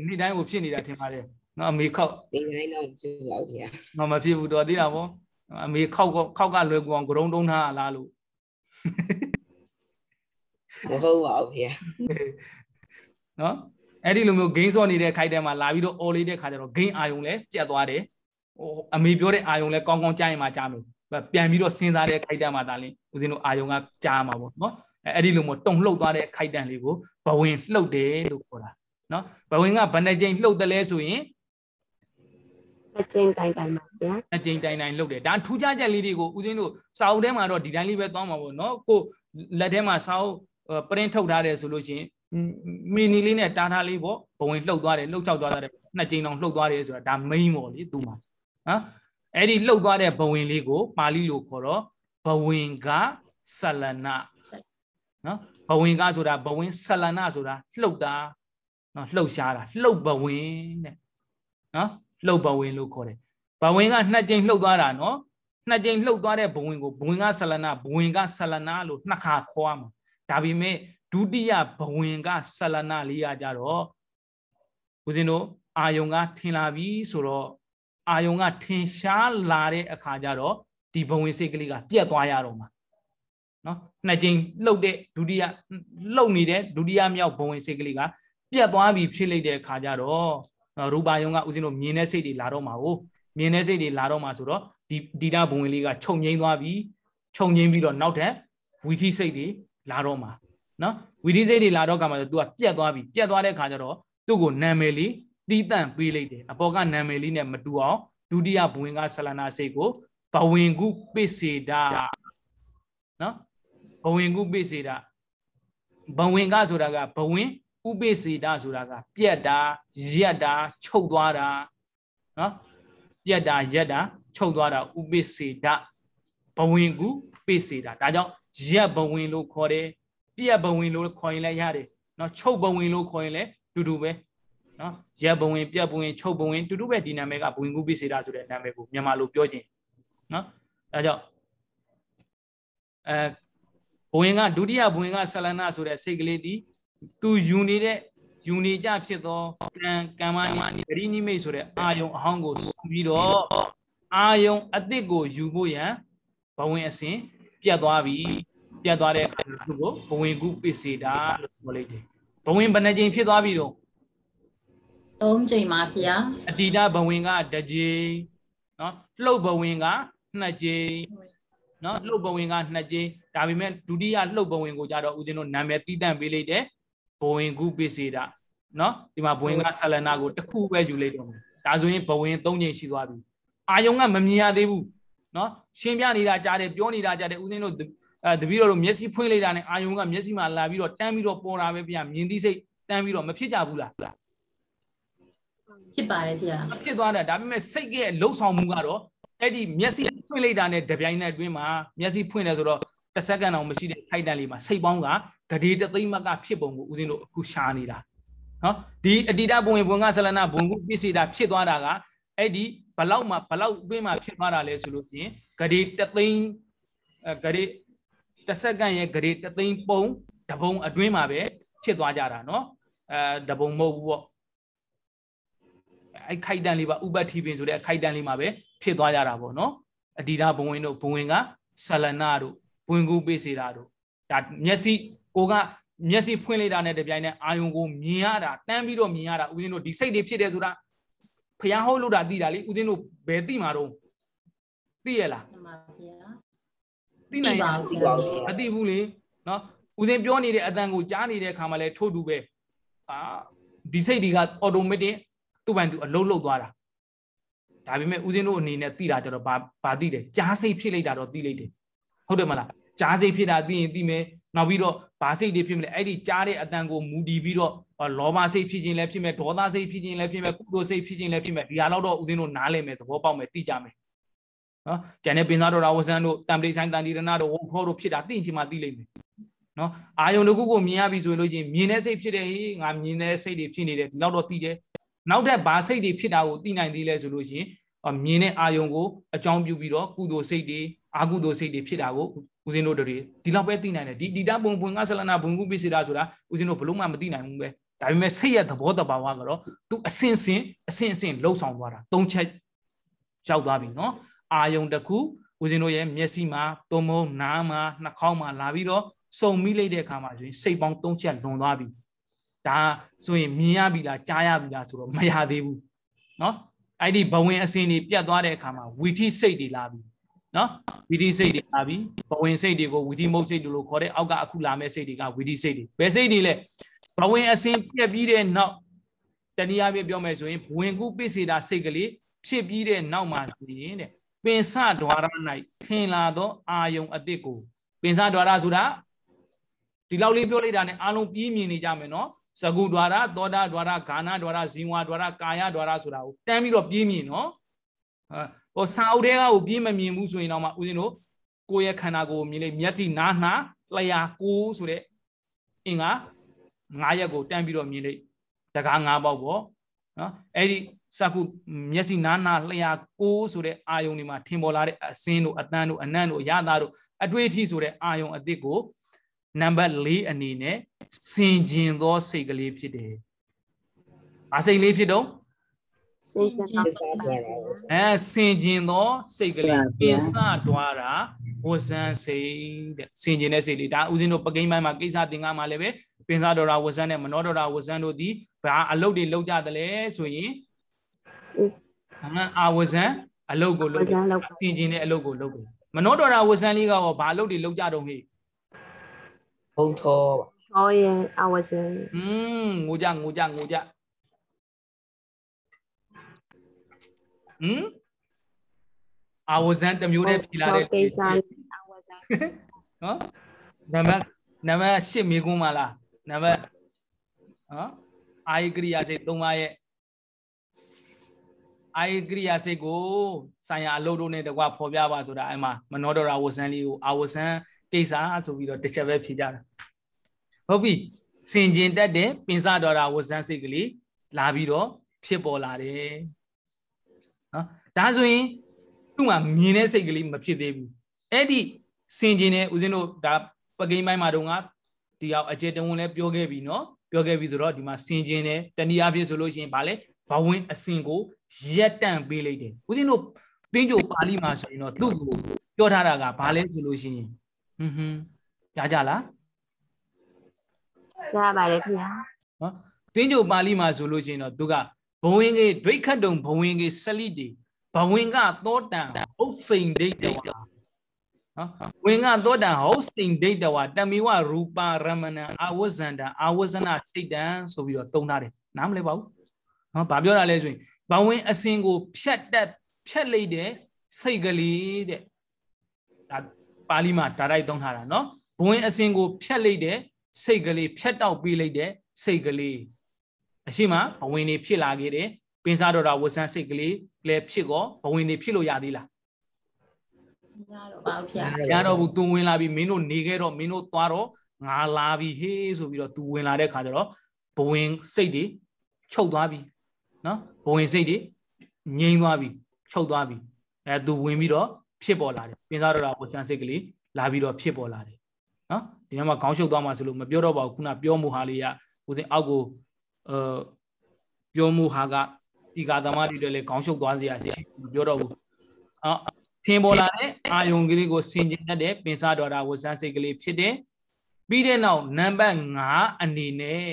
နေ့တိုင်းကိုဖြစ်နေတာထင်ပါတယ်နော်အမေခောက်ဒီတိုင်းတော့ကျူပါဦးဗျာမမဖြစ်ဘူးတော့သိတာပေါ့အမေခောက်ခောက်ကလွယ်ကူအောင်ဂရုံးတုံးထားလားလို့မဟုတ်ပါဘူးဗျာနော်အဲ့ဒီလိုမျိုးဂိမ်းစော့နေတဲ့ခိုက်တဲမှာလာပြီးတော့အော်လေးတဲ့ခါကျတော့ဂိမ်းအာယုံလည်းပြတ်သွားတယ်ဟိုအမေပြောတဲ့အာယုံလည်းကောင်းကောင်းကြားရင်မှကြားမယ်ပြန်ပြီးတော့စဉ်းစားတဲ့ခိုက်တဲမှာဒါလေးဦးဇင်းတို့အာယုံကကြားမှာပေါ့နော်အဲအဲ့ဒီလိုမျိုးတုံလှုပ်သွားတဲ့ခိုက်တန်လေးကိုဘဝင်လှုပ်တယ်လို့ခေါ်တာ နော်ဘဝင်ကဘယ်နှကြိမ်လှုပ်တယ်လဲဆိုရင်အချင်းတိုင်းတိုင်းပါဗျာအကြိမ်တိုင်တိုင်လှုပ်တယ်ဒါထူးခြားချက်လေးတွေကိုဦးဇင်းတို့စာအုပ်ထဲမှာတော့ဒီတိုင်းလေးပဲသွားမှာပေါ့နော်ကိုလက်ထဲမှာစာအုပ်ပရင်ထုတ်ထားတယ်ဆိုလို့ရှိရင်မီနီလေးနဲ့တားထားလေးပေါ့ဘဝင်လှုပ်သွားတယ်လှုပ်ချောက်သွားတယ်နှစ်ကြိမ်တောင်လှုပ်သွားတယ်ဆိုတာဒါ main ပေါ့လေသူ့မှာနော်အဲ့ဒီလှုပ်သွားတဲ့ဘဝင်လေးကိုပါဠိလိုခေါ်တော့ဘဝင်ကဆလနာနော်ဘဝင်ကဆိုတာဘဝင်ဆလနာဆိုတာလှုပ်တာ နော်လှုပ်ရှားတာလှုပ်ဘဝင်တဲ့နော်လှုပ်ဘဝင်လို့ခေါ်တယ်ဘဝင်ကနှစ်ကြိမ်လှုပ်သွားတာနော်နှစ်ကြိမ်လှုပ်သွားတဲ့ဘဝင်ကိုဘဝင်ကဆလနာဘဝင်ကဆလနာလို့နှစ်ခါခေါ်ရမှာဒါပေမဲ့ဒုတိယဘဝင်ကဆလနာလေးရကြတော့ဦးဇင်းတို့အာယုံကထင်လာပြီဆိုတော့အာယုံကထင်ရှားလာတဲ့အခါကျတော့ဒီဘဝင်စိတ်ကလေးကပြတ်သွားရတော့မှာနော်နှစ်ကြိမ်လှုပ်တဲ့ဒုတိယလှုပ်နေတဲ့ဒုတိယမြောက်ဘဝင်စိတ်ကလေးက ပြတ်သွားပြီဖြစ်လိုက်တဲ့အခါကျတော့ရူပါယုံကဦးဇင်းတို့မြင်တဲ့စိတ်တွေလာတော့မှာကိုမြင်တဲ့စိတ်တွေလာတော့မှာဆိုတော့ဒီဒီတာဘဝင်လေးကခြုံငိမ့်သွားပြီခြုံငိမ့်ပြီးတော့နောက်ထပ်ဝီထိစိတ်တွေလာတော့မှာနော်ဝီထိစိတ်တွေလာတော့ကမှဆို तू ကပြတ်သွားပြီပြတ်သွားတဲ့ခါကျတော့သူ့ကိုနာမည်လေးတီးတန့်ပေးလိုက်တယ်အပေါ်ကနာမည်လေးနဲ့မတူအောင်ဒုတိယဘဝင်ကဆလနာစိတ်ကိုဘဝင်ကုပိစေတာနော်ဘဝင်ကုပိစေတာဘဝင်ကဆိုတာကဘဝင် ဥပိစေတာဆိုတာက ပြက်တာရက်တာချုပ်သွားတာနော်ပြက်တာရက်တာချုပ်သွားတာဥပိစေတာဘဝင်ကုပိစေတာဒါကြောင့်ရက်ဘဝင်လို့ခေါ်တယ်ပြက်ဘဝင်လို့ခေါ်ရင်လည်းရတယ်နော်ချုပ်ဘဝင်လို့ခေါ်ရင်လည်းတူတူပဲနော်ရက်ဘဝင်ပြက်ဘဝင်ချုပ်ဘဝင်တူတူပဲဒီနာမည်ကဘဝင်ကုပိစေတာဆိုတဲ့နာမည်ကိုမြန်မာလိုပြောခြင်းနော်အဲကြောင့်အဲဘဝင်ကဒုတိယဘဝင်ကဆလနာဆိုတဲ့စိတ်ကလေးဒီ သူယူနေတဲ့ယူနေကြဖြစ်သောကံကမ္မနိဂရိနိမိတ်ဆိုတဲ့အာယုံအဟောင်းကိုစုပြီးတော့အာယုံအသစ်ကိုယူဖို့ရန်ဘဝင်အစဉ်ပြတ်သွားပြီပြတ်သွားတဲ့အခါသူကိုဘဝင်ကုပစ္စေတာလို့ပြောလိုက်တယ်ဘဝင်ဘယ်နှကြိမ်ဖြစ်သွားပြီတော့သုံးချိန်ပါဗျာအတိတဘဝင်ကတစ်ကြိမ်နော်လှုပ်ဘဝင်ကနှစ်ကြိမ်နော်လှုပ်ဘဝင်ကနှစ်ကြိမ်ဒါပေမဲ့ဒုတိယလှုပ်ဘဝင်ကိုကြတော့ဦးဇင်းတို့နာမည်တီးတန့်ပေးလိုက်တယ် ဘဝင်ကုပစ္စေတာနော်ဒီမှာဘဝင်ကဆလနာကိုတစ်ခုပဲယူလိုက်တော့မယ်ဒါဆိုရင်ဘဝင်၃ကြိမ်ရှိသွားပြီအာယုံကမမြင်ရသေးဘူးနော်ရှင်းပြနေတာကြားတယ်ပြောနေတာကြားတယ်ဦးဇင်းတို့အဲတပည့်တော်တို့မျက်စိဖွင့်လိုက်တာနဲ့အာယုံကမျက်စိမှာလာပြီးတော့တန်းပြီးတော့ပေါ်တာပဲဗျာမြင်သိစိတ်တန်းပြီးတော့မဖြစ်ကြဘူးလားဖြစ်ပါတယ်ဗျာဖြစ်သွားတာဒါပေမဲ့စိတ်ရဲ့လှုပ်ဆောင်မှုကတော့အဲ့ဒီမျက်စိဖွင့်လိုက်တာနဲ့တပြိုင်နက်အတွင်းမှာမျက်စိဖွင့်တယ်ဆိုတော့ တစ်စက္ကန့်အောင်မရှိတဲ့ခိုက်တန်လေးမှာစိတ်ပေါင်းကဂဒေတသိမ့်မကဖြစ်ပုံကိုဦးဇင်းတို့အခုရှားနေတာနော်ဒီအတိတဘုံဝင်ဘုံကဆလနာဘုံကုပစ္စေတာဖြစ်သွားတာကအဲ့ဒီဘလောက်မှဘလောက်အတွင်းမှာဖြစ်သွားတာလဲဆိုလို့ရှိရင်ဂဒေတသိမ့်အဲဂဒေတစ်စက္ကန့်ရဲ့ဂဒေတသိမ့်ပုံတဘုံအတွင်းမှာပဲဖြစ်သွားကြတာနော်အဲတဘုံမဟုတ်ဘူးပေါ့အဲ့ခိုက်တန်လေးပါဥပတ္တိပင်ဆိုတဲ့အခိုက်တန်လေးမှာပဲဖြစ်သွားကြတာပေါ့နော်အဒီဒါဘဝင်တို့ဘဝင်ကဆလနာတို့ဘ ဝင်ကူပေးစေတာတို့ဒါမျက်စိကိုကမျက်စိဖွင့်လိုက်တာနဲ့တပြိုင်နက်အာယုံကိုမြင်ရတာတန်းပြီးတော့မြင်ရတာဦးဇင်းတို့ဒီစိတ်တွေဖြစ်တယ်ဆိုတာဖျားဟုတ်လို့တာသိတာလေဦးဇင်းတို့ဘယ်သိမှာတော့သိရလားမှန်ပါဗျာသိနိုင်ပါလားဘူးပါဗျာဘူးမသိဘူးလေနော်ဦးဇင်းပြောနေတဲ့အတန်ကိုကြားနေတဲ့အခါမှာလဲထို့တူပဲအာဒီစိတ်တွေကအော်တိုမက်တစ်သူ့ပိုင်သူအလုံးလုံးသွားတာဒါပေမဲ့ဦးဇင်းတို့အနေနဲ့သိတာကြတော့ဘာဘာသိတယ်ကြားစိတ်ဖြစ်လိုက်တာတော့သိလိုက်တယ်ဟုတ်တယ်မလား ကြားစိတ်ဖြစ်တာသိရင်သိမယ်နောက်ပြီးတော့ဘာစိတ်တွေဖြစ်မလဲအဲ့ဒီကြားတဲ့အတန်ကိုမူတည်ပြီးတော့ဟောလောဘစိတ်ဖြစ်ခြင်းလည်းဖြစ်မယ်ဒေါသစိတ်ဖြစ်ခြင်းလည်းဖြစ်မယ်ကုသိုလ်စိတ်ဖြစ်ခြင်းလည်းဖြစ်မယ်ဒီဟာတော့ဦးဇင်းတို့နားလည်မယ်သဘောပေါက်မယ်သိကြမယ်နော်ကျန်တဲ့ပင်သားတော်ရာဝဇန်တို့တံပလိဆိုင်တန်ဒီရဏတို့ဝုံခေါ်တို့ဖြစ်တာသိရင်ချင်းမှသိလိမ့်မယ်နော်အာယုံတစ်ခုကိုမြင်ရပြီဆိုရင်လို့ရှိရင်မြင်တဲ့စိတ်ဖြစ်တယ်ဟေးငါမြင်တဲ့စိတ်တွေဖြစ်နေတယ်ဒီတော့တော့သိတယ်နောက်ထပ်ဘာစိတ်တွေဖြစ်တာကိုသိနိုင်သေးလဲဆိုလို့ရှိရင်အော်မြင်တဲ့အာယုံကိုအကြောင်းပြုပြီးတော့ကုသိုလ်စိတ်တွေ အာကုသိုလ်စိတ်တွေဖြစ်တာကိုဦးဇင်းတို့တွေဒီလောက်ပဲသိနိုင်တယ်ဒီဒီတာဘုံဘုံကဆလနာဘုံကုပိစေတာဆိုတာဦးဇင်းတို့ဘလို့မှမသိနိုင်ဘူးပဲဒါပေမဲ့စိတ်ရဲ့သဘောတဘာဝကတော့သူအစင်စင်အစင်အစင်လှုပ်ဆောင်သွားတာသုံးချက်ရောက်သွားပြီနော်အာယုံတစ်ခုဦးဇင်းတို့ရဲ့မျက်စိမှာသုံးမုံနားမှာနှာခေါင်းမှာလာပြီးတော့စုံမိလိုက်တဲ့အခါမှာဆိုရင်စိတ်ပေါင်းသုံးချက်လွန်သွားပြီဒါဆိုရင်မြင်ရပြီလားကြားရပြီလားဆိုတော့မရသေးဘူးနော်အဲ့ဒီဘဝင်အစင်တွေပြတ်သွားတဲ့အခါမှာဝီထိစိတ်တွေလာပြီ နော်ဝီထိစိတ်တွေလာပြီဘဝင်စိတ်တွေကိုဝီထိမုတ်စိတ်တွေလို့ခေါ်တဲ့အောက်ကအခုလာမဲ့စိတ်တွေကဝီထိစိတ်တွေဘယ်စိတ်တွေလဲဘဝင်အစင်ပြတ်ပြီးတဲ့နောက်တနည်းအားဖြင့်ပြောမယ်ဆိုရင်ဘဝင်ကုပိစေတာစိတ်ကလေးဖြစ်ပြီးတဲ့နောက်မှာဆိုရင်တဲ့ပင်စဒွါရ၌ထင်လာသောအာယုံအတိတ်ကိုပင်စဒွါရဆိုတာဒီလောက်လေးပြောလိုက်တာ ਨੇ အားလုံးပြင်းမြင်နေကြမယ်နော်စကုဒွါရသောတာဒွါရဂါနာဒွါရဇင်ဝါဒွါရကာယဒွါရဆိုတာကိုတန်းပြီးတော့ပြင်းမြင်နော် ဟိုစာအုပ်ထဲကကိုပြင်းမမြင်ဘူးဆိုရင်တော့မှဦးဇင်းတို့ကိုယ့်ရဲ့ခန္ဓာကိုယ်ကိုမြင်လိုက်မျက်စိနားနှာလျာကိုဆိုတဲ့အင်္ဂါ၅ရက်ကိုတန်းပြီးတော့မြင်လိုက်တကား၅ပေါက်ပေါ့နော်အဲ့ဒီစကုမျက်စိနားနာလျာကိုဆိုတဲ့အာယုံတွေမှာထင်ပေါ်လာတဲ့အစင်းတို့အတန်းတို့အနံ့တို့အရသာတို့အတွေ့အထိဆိုတဲ့အာယုံအသစ်ကိုနံပါတ်၄အနေနဲ့စင်ကျင်သောစိတ်ကလေးဖြစ်တယ်။အစိတ်လေးဖြစ်တော့ စိတ်ကပစ္စာသွားတာအဲစင်ကျင်သောစိတ်ကလေးပင်စတွားတာဝဇန်စိတ်တဲ့စင်ကျင်တဲ့စိတ်လေးဒါဥစဉ်တို့ပကိန်းပိုင်းမှာကိစ္စသင်္ကမှာလည်းပဲပင်စတော်တာဝဇန်နဲ့မနောတော်တာဝဇန်တို့ဒီဘာအလုတ်တွေလောက်ကြတယ်လဲဆိုရင်ဟမ်အာဝဇန်အလုတ်ကိုဝလုပ်ဇန်လောက်စင်ကျင်တဲ့အလုတ်ကိုလုပ်တယ်မနောတော်တာဝဇန်လေးကရောဘာအလုတ်တွေလောက်ကြတော့ဟေ့ဘုံထောပါဟောရင်အဝဇန်อืมငိုကြငိုကြငိုကြ ဟမ်အာဝဇန်တစ်မျိုးတည်းပြည်လာတဲ့ကိစ္စအဝဇန်နော်နံပါတ်နံပါတ်8မိကုန်းမလားနံပါတ်နော်အာယကရိယာစိတ်၃ပါးရဲ့အာယကရိယာစိတ်ကိုဆိုင်ရာအလုပ်တို့နဲ့တကွဖော်ပြပါဆိုတာအဲ့မှာမနောဒရာဝဇန်လေးကိုအာဝဇန်ကိစ္စဆိုပြီးတော့တစ်ချက်ပဲဖြေကြတာဟုတ်ပြီစင်ကျင်တက်တဲ့ပင်စတော်တာဝဇန်းစိတ်ကလေးလာပြီးတော့ဖြစ်ပေါ်လာတယ် နော်ဒါဆိုရင်သူ့မှာမြင်တဲ့စိတ်ကလေးမဖြစ်သေးဘူးအဲ့ဒီစင်ကျင်တဲ့ဦးဇင်းတို့ဒါပကိန်းပိုင်းမှာတော့ငါဒီအောင်အကျေတဝန်လည်းပြောခဲ့ပြီနော်ပြောခဲ့ပြီဆိုတော့ဒီမှာစင်ကျင်တယ်တနည်းအားဖြင့်ဆိုလို့ရှိရင်ဗာလဲဘဝင်အစင်ကိုရက်တန့်ပေးလိုက်တယ်ဦးဇင်းတို့သင်္ကြိုပါဠိမှာဆိုရင်တော့သူ့ကိုပြောထားတာကဘာလဲဆိုလို့ရှိရင်ဟွန်းဟွန်းကြားကြလားကြားပါတယ်ခင်ဗျာနော်သင်္ကြိုပါဠိမှာဆိုလို့ရှိရင်တော့သူက ဘဝင်ကြီးဒိဋ္ဌတ်တုံဘဝင်ကြီးဆလိတေဘဝင်ကသောတံဟုတ်စိန်ဒိဋ္ဌဝါနော်ဝင်ကသောတံဟုတ်စိန်ဒိဋ္ဌဝါတမီဝရူပါရမဏံအာဝဇန္တအာဝဇနစိတ်တံဆိုပြီးတော့သုံးထားတယ်နားမလဲပါဘူးနော်ဘာပြောတာလဲဆိုရင်ဘဝင်အစင်ကိုဖြတ်တက်ဖြတ်လိုက်တဲ့စိတ်ကလေးတဲ့ဒါပါဠိမှာဒါတိုက်သုံးထားတာနော်ဘဝင်အစင်ကိုဖြတ်လိုက်တဲ့စိတ်ကလေးဖြတ်တောက်ပေးလိုက်တဲ့စိတ်ကလေး အရှိမဘဝင်တွေဖြစ်လာခဲ့တယ်ပင်စားတော်တာဝဆန်းစိတ်ကလေးလည်းဖြစ်ကောဘဝင်တွေဖြစ်လို့ရသေးလားမရတော့ပါဘူးဗျာမရတော့ဘူးသူဝင်လာပြီမင်းတို့နေခဲ့တော့မင်းတို့သွားတော့ငါလာပြီဟေးဆိုပြီးတော့သူဝင်လာတဲ့ခါကျတော့ဘဝင်စိတ်တွေချုပ်သွားပြီနော်ဘဝင်စိတ်တွေငြိမ်းသွားပြီချုပ်သွားပြီအဲသူဝင်ပြီးတော့ဖြစ်ပေါ်လာတယ်ပင်စားတော်တာဝဆန်းစိတ်ကလေးလာပြီးတော့ဖြစ်ပေါ်လာတယ်နော်ဒီနေ့မှာခေါင်းရှုပ်သွားမှဆိုလို့မပြောတော့ပါဘူးခုနပြောမှုဟာလေးကဦးသိန်းအောက်ကို အဲပြောမှုဟာကဒီကာသမားတွေလည်းခေါင်းရှုပ်သွားစရာရှိမပြောတော့ဘူးအော်ထင်ပေါ်လာတဲ့အာယုံကလေးကိုဆင်ကျင်တတ်တဲ့ပင်စားတော်တာဝဆန်းစိတ်ကလေးဖြစ်တယ်ပြီးတဲ့နောက်နံပါတ်5အနေနဲ့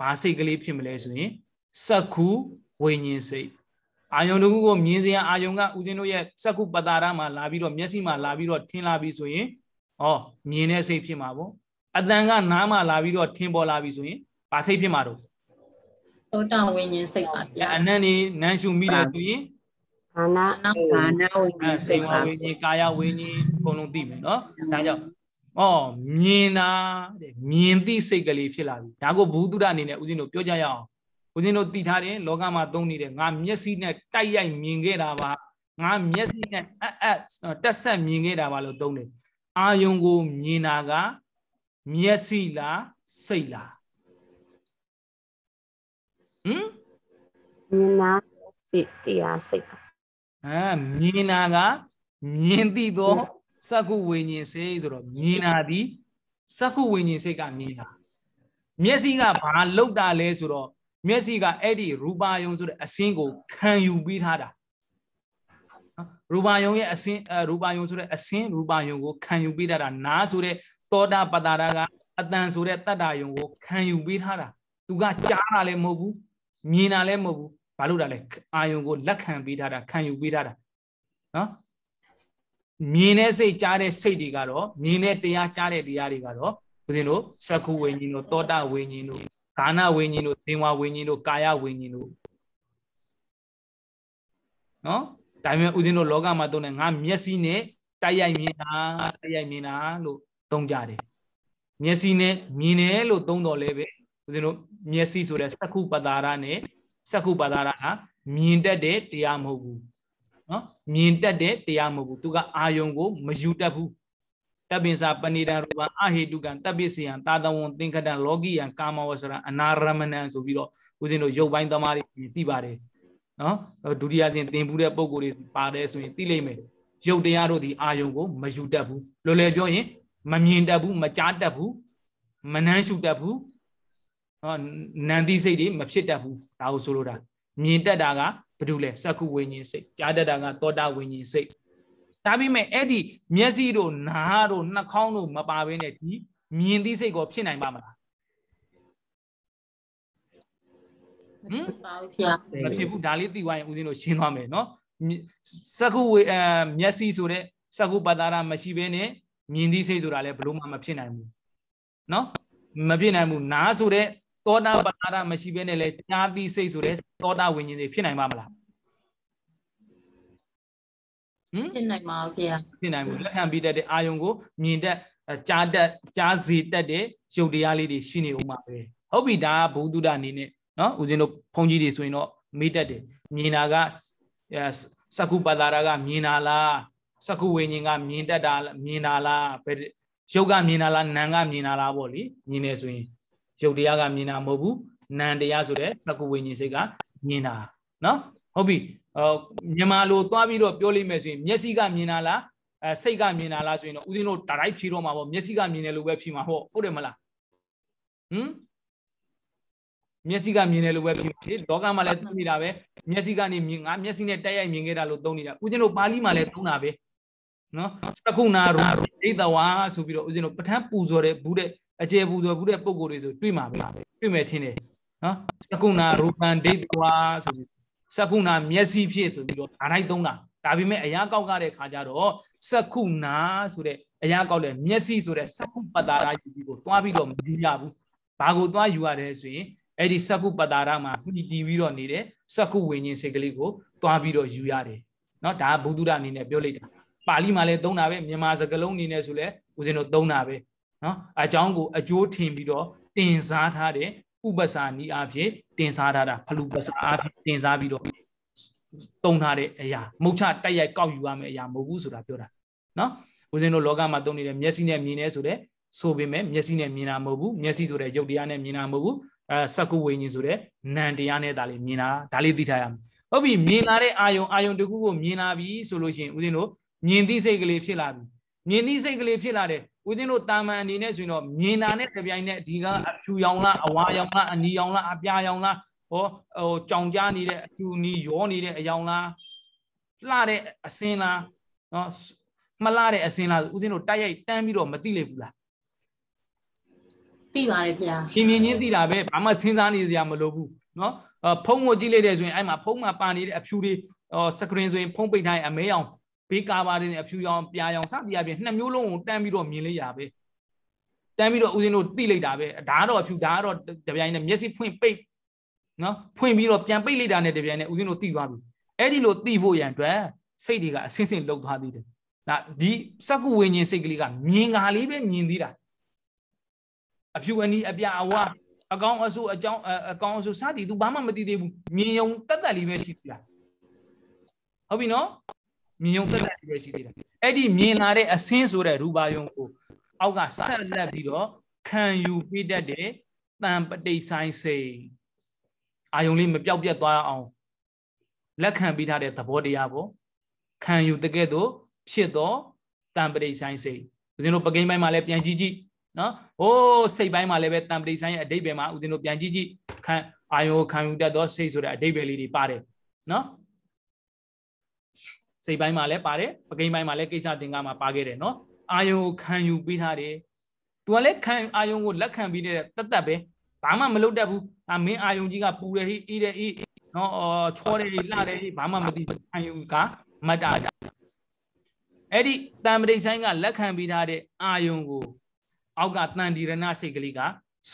ဘာစိတ်ကလေးဖြစ်မလဲဆိုရင်စက္ခုဝိညာဉ်စိတ်အာယုံတစ်ခုကိုမြင်စရာအာယုံကဦးဇင်းတို့ရဲ့စက္ခုပတာရမှာလာပြီးတော့မျက်စိမှာလာပြီးတော့ထင်လာပြီးဆိုရင်ဩမြင်တဲ့စိတ်ဖြစ်မှာပေါ့အတန်ကနားမှာလာပြီးတော့ထင်ပေါ်လာပြီဆိုရင် ဘာစိတ်ဖြစ်မှာတော့သောတာဝိညာဉ်စိတ်ပါဗျာအနန္နေနန်းရှုမိတယ်ဆိုရင်ဘာနာနောက်ဘာနာဝိအဲညာဉ်စိစိတ်တ်ဝပါဝိညာဉ်ကာယဝိညာဉ်အကုန်လုံးသိမယ်နော်ဒါကြောင့်ဩမြင်တာတဲ့မြင်သိစိတ်ကလေးဖြစ်လာပြီဒါကိုဘုသူဒ္ဓအနေနဲ့ဦးဇင်းတို့ပြောကြရအောင်ဦးဇင်းတို့သိထားတယ်လောကမှာသုံးနေတဲ့ငါမျက်စိနဲ့တိုက်ရိုက်မြင်ခဲ့တာပါငါမျက်စိနဲ့အပ်အပ်တက်ဆက်မြင်ခဲ့တာပါလို့သုံးတယ်အာယုံကိုမြင်တာကမျက်စိလားစိတ်လား ဟမ်မြင်နာစိတ်တရားစိတ်ပါအဲမြင်တာကမြင်သိသောစက္ခုဝိညာဉ်စိတ်ဆိုတော့မြင်တာဒီစက္ခုဝိညာဉ်စိတ်ကမြင်တာမျက်စိကဘာလောက်တာလဲဆိုတော့မျက်စိကအဲ့ဒီရူပါယုံဆိုတဲ့အစင်းကိုခံယူပြီးထားတာနော်ရူပါယုံရဲ့အစင်းအဲရူပါယုံဆိုတဲ့အစင်းရူပါယုံကိုခံယူပြီးထားတာနားဆိုတဲ့သောတာပတ္တာရကအတန်ဆိုတဲ့တတ္တာယုံကိုခံယူပြီးထားတာသူကကြားတာလည်းမဟုတ်ဘူး မြင်တာလည်းမဟုတ်ဘူးဘာလို့တာလဲအာယုံကိုလက်ခံပေးထားတာခံယူပေးထားတာနော်မြင်တဲ့စိတ်ကြားတဲ့စိတ်တွေကတော့မြင်တဲ့တရားကြားတဲ့တရားတွေကတော့ဦးဇင်းတို့စက္ခုဝိညာဉ်တို့သောတာဝိညာဉ်တို့ဂာနဝိညာဉ်တို့ဇင်ဝဝိညာဉ်တို့ကာယဝိညာဉ်တို့နော်ဒါပေမဲ့ဦးဇင်းတို့လောကမှာသုံးတဲ့ငါမျက်စိနဲ့တိုက်ရိုက်မြင်တာတိုက်ရိုက်မြင်တာလို့သုံးကြတယ်မျက်စိနဲ့မြင်တယ်လို့သုံးတော်လဲပဲ ဦးဇင်းတို့မျက်စိဆိုတဲ့စက္ခုပတ္တာရနဲ့စက္ခုပတ္တာရကမြင်တတ်တဲ့တရားမဟုတ်ဘူးနော်မြင်တတ်တဲ့တရားမဟုတ်ဘူးသူကအာယုံကိုမယူတတ်ဘူးတပ်ပင်စာပဏိဒံရူပံအဟေတုကံတပ်ပစ္စယံတာတဝံသင်္ခတံလောကိယံကာမဝဆရံအနာရမဏံဆိုပြီးတော့ဦးဇင်းတို့ရုပ်ပိုင်းသမားတွေသိပါတယ်နော်ဒုတိယစဉ်သင်ဘူးတဲ့ပုံကိုယ်တွေပါတယ်ဆိုရင်သိလိမ့်မယ်ရုပ်တရားတို့ဒီအာယုံကိုမယူတတ်ဘူးလွယ်လွယ်ပြောရင်မမြင်တတ်ဘူးမကြားတတ်ဘူးမနှမ်းရှုတတ်ဘူး ဟောနန္တိစိတ်တွေမဖြစ်တတ်ဘူးဒါကိုဆိုလိုတာမြင်တတ်တာကဘာလို့လဲစက္ခုဝိညာဉ်စိတ်ကြားတတ်တာကသောတာဝိညာဉ်စိတ်ဒါပေမဲ့အဲ့ဒီမျက်စိတို့နားတို့နှာခေါင်းတို့မပါဘဲနဲ့ဒီမြင်သိစိတ်ကိုဖြစ်နိုင်ပါမလားဟမ်ပါဗျာမဖြစ်ဘူးဒါလေးသိသွားရင်ဦးဇင်းတို့ရှင်းသွားမယ်နော်မြစက္ခုဝေအဲမျက်စိဆိုတဲ့စက္ခုပတ္တာရမရှိဘဲနဲ့မြင်သိစိတ်ဆိုတာလည်းဘလို့မှမဖြစ်နိုင်ဘူးနော်မဖြစ်နိုင်ဘူးနားဆိုတဲ့ သောတာပတ္တာရမရှိဘဲနဲ့လည်းကြားသိစိတ်ဆိုတဲ့သောတာဝိညာဉ်တွေဖြစ်နိုင်ပါမလားဟမ်ဖြစ်နိုင်ပါဗျာဖြစ်နိုင်ဘူးလက်ခံပြီးတတ်တဲ့အာယုံကိုမြင်တတ်အဲကြားတတ်ကြားစေတတ်တဲ့ရုပ်တရားလေးတွေရှိနေဦးမှာပဲဟုတ်ပြီဒါကဘုဒ္ဓတာအနေနဲ့နော်ဦးဇင်းတို့ဘုန်းကြီးတွေဆိုရင်တော့မေးတတ်တယ်မြင်တာကအဲစက္ခုပတ္တာရကမြင်တာလားစကုဝိညာဉ်ကမြင်တတ်တာမြင်တာလားဘယ်ရုပ်ကမြင်တာလားနာမ်ကမြင်တာလားပေါ့လေမြင်နေဆိုရင် ရုပ်တရားကမြင်တာမဟုတ်ဘူးနာမ်တရားဆိုတဲ့စကုဝိညာဉ်စိတ်ကမြင်တာနော်ဟုတ်ပြီဟောမြန်မာလိုသွားပြီးတော့ပြောလိမ့်မယ်ဆိုရင်မျက်စိကမြင်တာလားအဲစိတ်ကမြင်တာလားဆိုရင်တော့ဦးဇင်းတို့ဒါတိုင်းဖြေတော့မှာပေါ့မျက်စိကမြင်တယ်လို့ပဲဖြေမှာဟုတ်ဟုတ်တယ်မလားဟမ်မျက်စိကမြင်တယ်လို့ပဲဖြေမှာလေလောကမှာလည်းသိနေတာပဲမျက်စိကနေမြင်ငါမျက်စိနဲ့တက်ရိုက်မြင်ခဲ့တာလို့သုံးနေတာဦးဇင်းတို့ပါဠိမှာလည်းသုံးတာပဲနော်သကုနာရူဒိဋ္ဌဝါဆိုပြီးတော့ဦးဇင်းတို့ပဋ္ဌာန်းပူဇော်တဲ့ဘူးတဲ့ အကျေပူဇော်ဘူးတဲ့ပုံကိုယ်တွေဆိုတွေ့မှာပဲတွေ့မယ်ထင်တယ်နော်သကုနာရူပံဒိဋ္ဌဝါဆိုပြီးစကုနာမျက်စိဖြစ်ဆိုပြီးတော့ဒါတိုင်းသုံးတာဒါပေမဲ့အရာကောက်ကားတဲ့ခါကျတော့စကုနာဆိုတဲ့အရာကောက်တဲ့မျက်စိဆိုတဲ့စကုပတ္တာရယူပြီးကိုသွားပြီးတော့မကြည့်ရဘူးဘာကိုသွားယူရတယ်ဆိုရင်အဲ့ဒီစကုပတ္တာရမှာပြီးတည်ပြီးတော့နေတဲ့စကုဝိညာဉ်စိတ်ကလေးကိုသွားပြီးတော့ယူရတယ်နော်ဒါကဘုဒ္ဓရအနေနဲ့ပြောလိုက်တာပါဠိမှာလည်းသုံးတာပဲမြန်မာစကားလုံးအနေနဲ့ဆိုလဲဦးဇင်းတို့သုံးတာပဲ နော်အကြောင်းကိုအကျိုးထင်ပြီးတော့တင်စားထားတဲ့ဥပစာနီးအဖြစ်တင်စားထားတာဖလူပစာအဖြစ်တင်စားပြီးတော့သုံးထားတဲ့အရာမုတ်ချတိုက်ရိုက်ကောက်ယူရမယ့်အရာမဟုတ်ဘူးဆိုတာပြောတာနော်ဦးဇင်းတို့လောကမှာသုံးနေတဲ့မျက်စိနဲ့မြင်နေဆိုတဲ့ဆိုပေမဲ့မျက်စိနဲ့မြင်တာမဟုတ်ဘူးမျက်စိဆိုတဲ့ရုပ်တရားနဲ့မြင်တာမဟုတ်ဘူးအဲစက္ကုဝိညာဉ်ဆိုတဲ့နံတရားနဲ့ဒါလေးမြင်တာဒါလေးသိထားရမယ်ဟုတ်ပြီမြင်လာတဲ့အာယုံအာယုံတခုကိုမြင်လာပြီဆိုလို့ရှိရင်ဦးဇင်းတို့မြင်သိစိတ်ကလေးဖြစ်လာပြီ မြင်သိစိတ်ကလေးဖြစ်လာတဲ့ဦးဇင်းတို့တာမန်အနေနဲ့ဆိုရင်တော့မြင်တာနဲ့ကြပြိုင်နဲ့ဒီကအဖြူရောင်လားအဝါရောင်လားအနီရောင်လားအပြာရောင်လားဟောဟိုကြောင်ကြားနေတဲ့အဖြူနီရောနေတဲ့အယောင်လားလှတဲ့အစင်းလားနော်မလှတဲ့အစင်းလားဦးဇင်းတို့တိုက်ရိုက်တန်းပြီးတော့မသိလိမ့်ဘူးလားသိပါတယ်ဗျာပြင်းပြင်းချင်းသိတာပဲဘာမှစဉ်းစားနေစရာမလိုဘူးနော်ဖုံးကိုကြည့်လိုက်တယ်ဆိုရင်အဲ့မှာဖုံးမှာပါနေတဲ့အဖြူတွေဟောစကရင်ဆိုရင်ဖုံးပိတ်ထားရင်အမဲအောင် ဘေးကာပါတွေအဖြူရောင်ပြာရောင်စပြပြနှစ်မျိုးလုံးကိုတန်းပြီးတော့မြင်လိုက်ရပဲတန်းပြီးတော့ဦးဇင်းတို့သိလိုက်တာပဲဒါကတော့အဖြူဒါကတော့တပြိုင်နဲ့မျက်စိဖွင့်ပိတ်နော်ဖွင့်ပြီးတော့ပြန်ပိတ်လိုက်တာနဲ့တပြိုင်နဲ့ဦးဇင်းတို့သိသွားပြီအဲ့ဒီလိုသိဖို့ရန်အတွက်စိတ်တွေကအဆင်းဆင်းလှုပ်သွားသေးတယ်ဒါဒီစက္ကုဝိညာဉ်စိတ်ကလေးကမြင်ကားလေးပဲမြင်သေးတာအဖြူအနီအပြအဝအကောင်အဆူအကြောင်းအကောင်အဆူစသည် तू ဘာမှမသိသေးဘူးမြင်ယုံတက်တက်လေးပဲရှိသေးတာဟုတ်ပြီနော် မြင်ယုံတက်တက်လေးပဲရှိသေးတာအဲ့ဒီမြင်လာတဲ့အဆင်းဆိုတဲ့ရူပါယုံကိုအောက်ကဆက်လက်ပြီးတော့ခံယူပြတတ်တဲ့တန်ပတိဆိုင်စိတ်အာယုံလေးမပြောက်ပြက်သွားအောင်လက်ခံပြီးထားတဲ့သဘောတရားပေါ့ခံယူတကယ်တော့ဖြစ်တော့တန်ပတိဆိုင်စိတ်ဦးဇင်းတို့ပကိန်းပိုင်းမှာလည်းပြန်ကြည့်ကြည့်နော်ဟိုးစိတ်ပိုင်းမှာလည်းပဲတံပတိဆိုင်ရဲ့အတိတ်ပဲမှာဦးဇင်းတို့ပြန်ကြည့်ကြည့်ခံအာယောခံယူတတ်သောစိတ်ဆိုတဲ့အတိတ်ပဲလေးတွေပါတယ်နော် စိတ်ပိုင်းမှာလည်းပါတယ်ပကိန်းပိုင်းမှာလည်းကိစ္စတင်ကားမှာပါခဲ့တယ်နော်အာယုံခံယူပေးထားတယ်သူကလည်းခံအာယုံကိုလက်ခံပြီးတဲ့တတ်တတ်ပဲဘာမှမလုပ်တတ်ဘူးအမင်းအာယုံကြီးကပူတယ်ဟိအေးတယ်အေးနော်ချောတယ်လှတယ်ဟိဘာမှမသိခံယူကမတ်တာအဲ့ဒီတံပတိဆိုင်ကလက်ခံပြီးထားတဲ့အာယုံကို အောက်ကတန်ဒီရဏစိတ်ကလေးက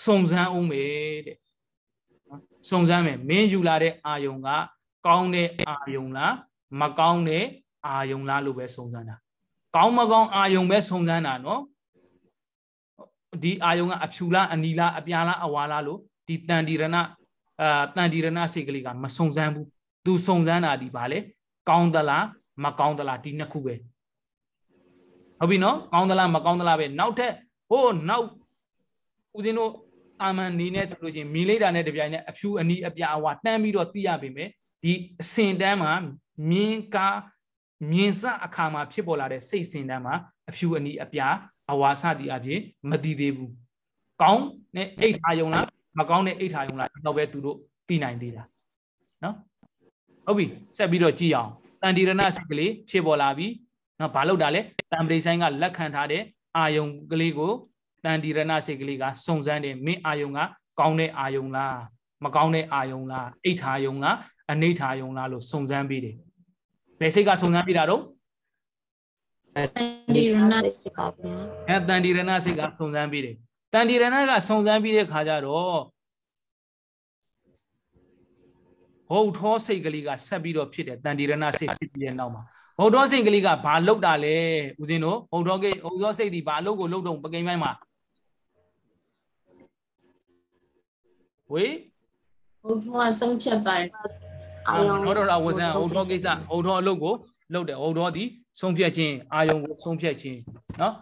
စုံစမ်းအောင်ပဲတဲ့စုံစမ်းမယ်မင်းယူလာတဲ့အာယုံကကောင်းတဲ့အာယုံလား မကောင်းတဲ့အာယုံလားလို့ပဲစုံစမ်းတာကောင်းမကောင်းအာယုံပဲစုံစမ်းတာနော်ဒီအာယုံကအဖြူလားအနီလားအပြာလားအဝါလားလို့ဒီတန်ဒီရဏအာတန်ဒီရဏစိတ်ကလေးကမစုံစမ်းဘူးသူစုံစမ်းတာဒီပါလေကောင်းသလားမကောင်းသလားဒီနှစ်ခုပဲဟုတ်ပြီနော်ကောင်းသလားမကောင်းသလားပဲနောက်ထပ်ဟိုနောက်ဦးဇင်းတို့အာမန်နေနဲ့ဆိုလို့ချင်းမြင်လိုက်တာနဲ့တပြိုင်နက်အဖြူအနီအပြာအဝတန်းပြီးတော့သိရပေမဲ့ဒီအစင်တန်းမှာ မြင်ကားမြင်စအခါမှာဖြစ်ပေါ်လာတဲ့စိတ်စင်တန်းမှာအဖြူအနီအပြာအဝါစသည်အပြင်မတည်သေးဘူးကောင်းနဲ့အိတ်ထားယုံလားမကောင်းတဲ့အိတ်ထားယုံလားတော့ပဲသူတို့သိနိုင်သေးတာနော်ဟုတ်ပြီဆက်ပြီးတော့ကြည့်အောင်တန်တိရဏစိတ်ကလေးဖြစ်ပေါ်လာပြီနော်ဘာလို့တာလဲတံပရိဆိုင်ကလက်ခံထားတဲ့အာယုံကလေးကိုတန်တီရဏစိတ်ကလေးကစုံစမ်းတယ်မင်းအာယုံကကောင်းတဲ့အာယုံလားမကောင်းတဲ့အာယုံလားအိဋ္ဌာယုံလား အနိဋ္ဌာယုံလားလို့စုံစမ်းပေးတယ်ဘယ်စိတ်ကစုံစမ်းပေးတာတော့ဒီရဏစိတ်ပါဗျာအဲတန်တီရဏစိတ်ကစုံစမ်းပေးတယ်တန်တီရဏကစုံစမ်းပြီးတဲ့ခါကျတော့ဘုံထောစိတ်ကလေးကဆက်ပြီးတော့ဖြစ်တယ်တန်တီရဏစိတ်ဖြစ်ပြီးတဲ့နောက်မှာဘုံထောစိတ်ကလေးကဘာလုတ်တာလဲဦးဇင်းတို့ဘုံထောကိဘုံထောစိတ်ဒီဘာလုတ်ကိုလုတ်တော့ပကိန်းပိုင်းမှာဝေးဘုရားဆုံးဖြတ်ပါတယ် အာယုံတော့တော့ဝဇန်ဘုံထောကိစ္စဘုံထောအလုတ်ကိုလုပ်တယ်ဟုတ်တော့ဒီဆုံးဖြတ်ခြင်းအာယုံကိုဆုံးဖြတ်ခြင်းနော်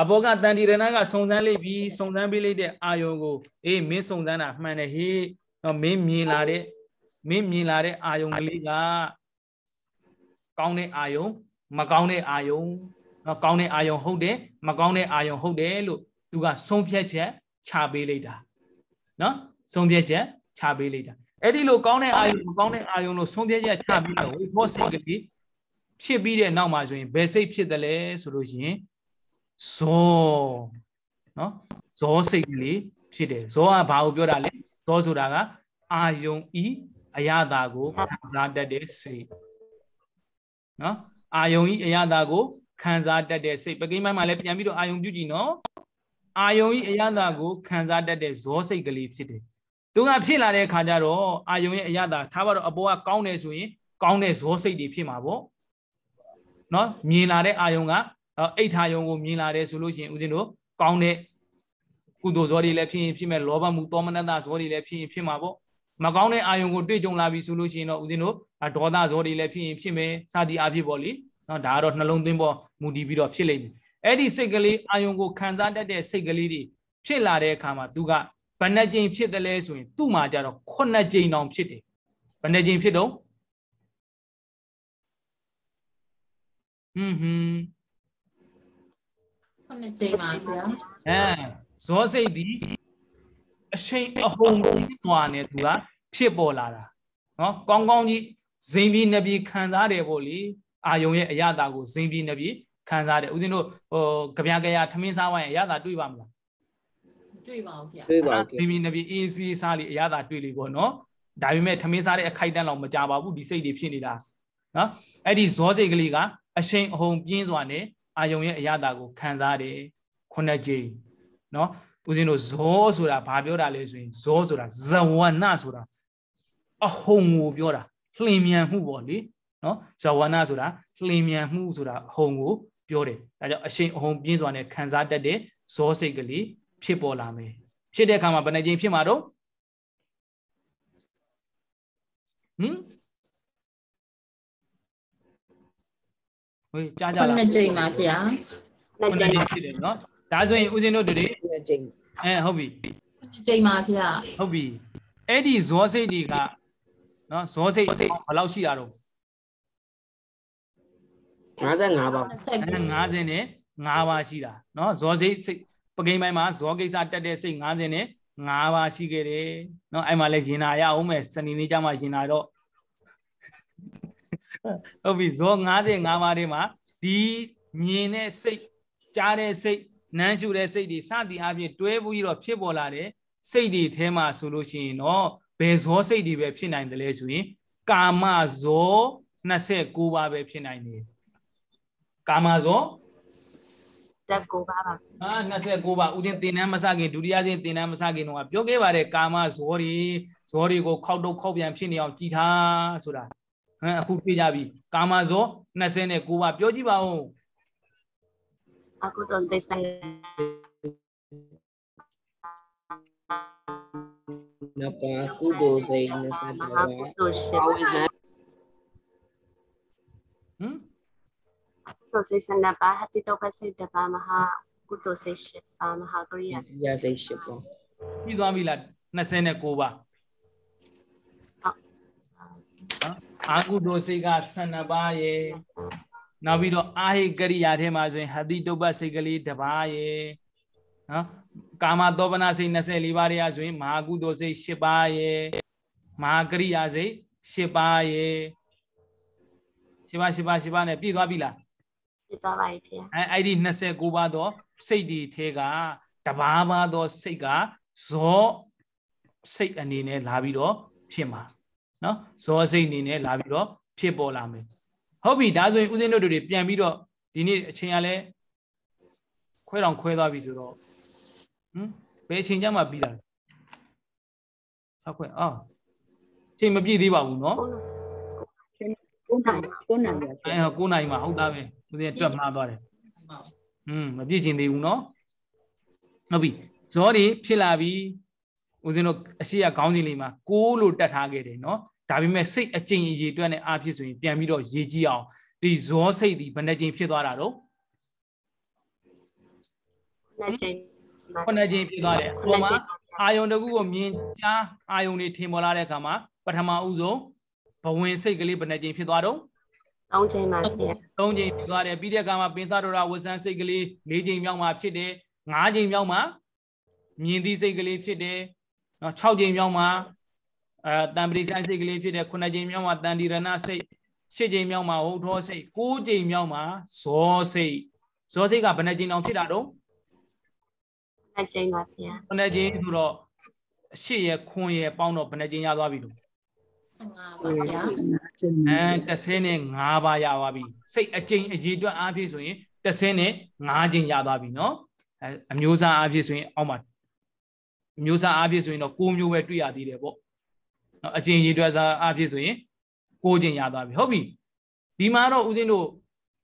အဘောကတန်တီရဏကစုံစမ်းလိုက်ပြီးစုံစမ်းပေးလိုက်တဲ့အာယုံကိုအေးမင်းစုံစမ်းတာမှန်တယ်ဟေးနော်မင်းမြင်လာတဲ့မင်းမြင်လာတဲ့အာယုံကလေးကကောင်းတဲ့အာယုံမကောင်းတဲ့အာယုံနော်ကောင်းတဲ့အာယုံဟုတ်တယ်မကောင်းတဲ့အာယုံဟုတ်တယ်လို့သူကဆုံးဖြတ်ချက်ချပေးလိုက်တာနော်ဆုံးဖြတ်ချက်ချပေးလိုက်တာ အဲ့ဒီလိုကောင်းတဲ့အာယုံမကောင်းတဲ့အာယုံလို့ဆုံးဖြတ်ချက်ချပြီးတော့ဝိဘောစိတ်ကလေးဖြစ်ပြီးတဲ့နောက်မှာဆိုရင်ဘယ်စိတ်ဖြစ်တယ်လဲဆိုလို့ရှိရင်ဇောနော်ဇောစိတ်ကလေးဖြစ်တယ်ဇောကဘာကိုပြောတာလဲဇောဆိုတာကအာယုံဤအယတာကိုခံစားတတ်တဲ့စိတ်နော်အာယုံဤအယတာကိုခံစားတတ်တဲ့စိတ်ပကိမိုင်းမှာလည်းပြန်ပြီးတော့အာယုံပြုကြည့်နော်အာယုံဤအယတာကိုခံစားတတ်တဲ့ဇောစိတ်ကလေးဖြစ်တယ် သူကဖြစ်လာတဲ့အခါကျတော့အာယုံရဲ့အယတာထားပါတော့အပေါ်ကကောင်းတယ်ဆိုရင်ကောင်းတဲ့ဇောစိတ်တွေဖြစ်မှာပေါ့နော်မြင်လာတဲ့အာယုံကအိဋ္ဌာယုံကိုမြင်လာတယ်ဆိုလို့ရှိရင်ဦးဇင်းတို့ကောင်းတဲ့ကုသိုလ်ဇောတွေလည်းဖြစ်ရင်ဖြစ်မဲ့လောဘမှုတောမနတဇောတွေလည်းဖြစ်ရင်ဖြစ်မှာပေါ့မကောင်းတဲ့အာယုံကိုတွေ့ကြုံလာပြီဆိုလို့ရှိရင်တော့ဦးဇင်းတို့ဒေါသဇောတွေလည်းဖြစ်ရင်ဖြစ်မယ်စသည်အဖြစ်ပေါ့လေနော်ဒါကတော့နှလုံးသွင်းပေါ်မူတည်ပြီးတော့ဖြစ်လိမ့်မယ်အဲ့ဒီစိတ်ကလေးအာယုံကိုခံစားတတ်တဲ့စိတ်ကလေးတွေဖြစ်လာတဲ့အခါမှာသူက ဘယ်နှကြိမ်ဖြစ်တယ်လဲဆိုရင်သူ့မှာကြတော့ခုနှစ်ကြိမ်တောင်ဖြစ်တယ်ဘယ်နှကြိမ်ဖြစ်တော့ဟွန်းဟွန်းခုနှစ်ကြိမ်ပါဗျာအဲဇောစိတ်ဒီအရှိန်အဟုန်ကြီးသွားနေသူကဖြစ်ပေါ်လာတာနော်ကောင်းကောင်းကြီးဇိမ်ပြီးနှစ်ပြီးခံစားတယ်ပေါ့လေအာယုံရဲ့အရသာကိုဇိမ်ပြီးနှစ်ပြီးခံစားတယ်ဦးဇင်းတို့ဟိုကြပြကြရထမင်းစားဝိုင်းအရသာတွေ့ပါမလား တွေ့ပါဦးဗျာတွေ့ပါဇိမ်ပြီးနှစ်ပြီးအေးစီးစားလေးအရသာတွေ့လေပေါ့နော်ဒါပေမဲ့ထမင်းစားတဲ့အခိုက်တန်းလောက်မကြပါဘူးဒီစိတ်တွေဖြစ်နေတာနော်အဲ့ဒီဇောစိတ်ကလေးကအရှိန်အဟုန်ပြင်းစွာနဲ့အာယုံရဲ့အရသာကိုခံစားတယ်ခုနှစ်ကြိမ်နော်ဦးဇင်းတို့ဇောဆိုတာဘာပြောတာလဲဆိုရင်ဇောဆိုတာဇဝနဆိုတာအဟုန်ကိုပြောတာလှင်မြန်မှုပေါ့လေနော်ဇဝနဆိုတာလှင်မြန်မှုဆိုတာအဟုန်ကိုပြောတယ်ဒါကြောင့်အရှိန်အဟုန်ပြင်းစွာနဲ့ခံစားတတ်တဲ့ဇောစိတ်ကလေး ဖြစ်ပေါ်လာမယ်ဖြစ်တဲ့အခါမှာဘယ်နှကြိမ်ဖြစ်မှာတော့ဟမ်ဟေးကြားကြခုလားနှစ်ကြိမ်ပါဗျာနှစ်ခုကြိနှစ်မ်ကြိမ်ဖြစ်တယ်နော်ဒါဆိုရင်ဦးဇင်းတို့တွေနှစ်ကြိမ်အဲဟုတ်ပြီခုနှစ်ကြိမ်ပါဗျာဟုတ်ပြီအဲ့ဒီဇောစိတ်တွေကနော်ဇောစိတ်ဘယ်လောက်ရှိတာတော့55ပါ20အဲ50နဲ့5ပါးရှိတာနော်ဇောစိတ်စိတ် ပကိန်းပိုင်းမှာဇောကိစ္စတက်တဲ့စိတ်50နဲ့5ပါးရှိခဲ့တယ်နော်အဲ့မှာလဲရင်နာရအောင်မယ်စနေနေ့ကျမှရင်နာတော့ဟုတ်ပြီဇော55ပါးထဲမှာဒီမြင်တဲ့စိတ်ကြားတဲ့စိတ်နမ်းရှုတဲ့စိတ်တွေစသည်အပြင်တွဲပြီးတော့ဖြစ်ပေါ်လာတဲ့စိတ်တွေထဲမှာဆိုလို့ရှိရင်တော့ဘယ်ဇောစိတ်တွေပဲဖြစ်နိုင်တယ်လဲဆိုရင်ကာမဇော29ပါးပဲဖြစ်နိုင်တယ်ကာမဇော တက်ကိုပါပါအာ29ပါဦးတင်တင်တန်းမစခင်ဒုတိယဆင့်တင်တန်းမစခင်တော့ပြောခဲ့ပါတယ်ကာမဇောတွေဇောတွေကိုခောက်တုတ်ခောက်ပြန်ဖြစ်နေအောင်ကြည်ထားဆိုတာဟမ်အခုပြကြပြီကာမဇော29ပါပြောကြည့်ပါဦးအခုတော့စိတ်ဆိုင်နပါကုသိုလ်စိတ်20မပါဟာကုသိုလ်ရှိအဝိဇ္ဇာဟမ်ကု သိုလ်စိတ်စနပါဟတိတောပစိတ်တပါမဟာကုသိုလ်စိတ်ရှိပါမဟာကရိယာရစိတ်ရှိပါပြီးသွားပြီလား29ပါအာကုသိုလ်စိတ်က12ပါးရေနောက်ပြီးတော့အာဟိကရိယာထဲမှာဆိုရင်ဟတိတုပ္ပစိတ်ကလေးတစ်ပါးရေနော်ကာမတောပနာစိတ်24ပါးတွေကဆိုရင်မဟာကုသိုလ်စိတ်10ပါးရေမဟာကရိယာစိတ်10ပါးရေ10ပါး10ပါး10ပါးနဲ့ပြည့်သွားပြီလား ဖြစ်သွားပါပြီဖေအဲအဲ့ဒီ29ပါးသောစိတ်ဒီထဲကတဘာဘာသောစိတ်ကဇောစိတ်အနေနဲ့လာပြီးတော့ဖြစ်မှာနော်ဇောစိတ်အနေနဲ့လာပြီးတော့ဖြစ်ပေါ်လာမယ်ဟုတ်ပြီဒါဆိုရင်ဦးဇင်းတို့တွေပြန်ပြီးတော့ဒီနေ့အချိန်ကလည်းခွဲတော်ခွဲသွားပြီဆိုတော့ဟမ်ဘယ်အချိန်ကျမှပြီးတာလဲဆောက်ခွဲအော်အချိန်မပြည့်သေးပါဘူးနော်ကိုနိုင်ကိုနိုင်ရအဲဟို9နိုင်မှာဟုတ်သားပဲ ဦးဇင်းကတွက်မှားသွားတယ် อืมမပြည့်ကျင်သေးဘူးเนาะဟုတ်ပြီဇောတွေဖြစ်လာပြီဦးဇင်းတို့အရှိရခေါင်းစဉ်လေးမှာ6လို့တက်ထားခဲ့တယ်เนาะဒါပေမဲ့စိတ်အကျင့်အရေးအတွက်နဲ့အားဖြစ်ဆိုရင်ပြန်ပြီးတော့ရေးကြည့်အောင် ဒီဇောစိတ်ဒီဘယ်နှကြိမ်ဖြစ်သွားတာတော့ နှစ်ကြိမ်ပါ ခုနှစ်ကြိမ်ဖြစ်သွားတယ်ဟိုမှာအာယုံတစ်ခုကိုမြင်ကြားအာယုံတွေထင်ပေါ်လာတဲ့အခါမှာပထမဦးဆုံးဘဝင်စိတ်ကလေးဘယ်နှကြိမ်ဖြစ်သွားတော့ သုံးကြိမ်ပါဗျာ၃ကြိမ်ဖြစ်သွားတယ်ပြီးတဲ့အခါမှာပင်စတော်ရဝဆန်းစိတ်ကလေး၄ကြိမ်မြောက်မှာဖြစ်တယ်၅ကြိမ်မြောက်မှာမြင်သည့်စိတ်ကလေးဖြစ်တယ်နော်၆ကြိမ်မြောက်မှာအဲတံပရိဆိုင်စိတ်ကလေးဖြစ်တယ်9ကြိမ်မြောက်မှာတန်တိရဏစိတ်၈ကြိမ်မြောက်မှာဟုတ်ထောစိတ်၉ကြိမ်မြောက်မှာဇောစိတ်ဇောစိတ်ကဘယ်နှကြိမ်အောင်ဖြစ်တာတော့နှစ်ကြိမ်ပါဗျာ9ကြိမ်ဆိုတော့၈ရဲ့ခွန်ရဲ့ပေါင်းတော့ဘယ်နှကြိမ်ရသွားပြီလို့ 15ပါဗျာ အဲ35ပါးရသွားပြီစိတ်အကြိမ်အရေအတွက်အားဖြင့်ဆိုရင်35ကြိမ်ရသွားပြီเนาะအဲအမျိုးသားအားဖြင့်ဆိုရင်အောက်မှာအမျိုးသားအားဖြင့်ဆိုရင်တော့6မျိုးပဲတွေ့ရသေးတယ်ပေါ့เนาะအကြိမ်ရေအတွက်သားအားဖြင့်ဆိုရင်6ကြိမ်ရသွားပြီဟုတ်ပြီဒီမှာတော့ဦးဇင်းတို့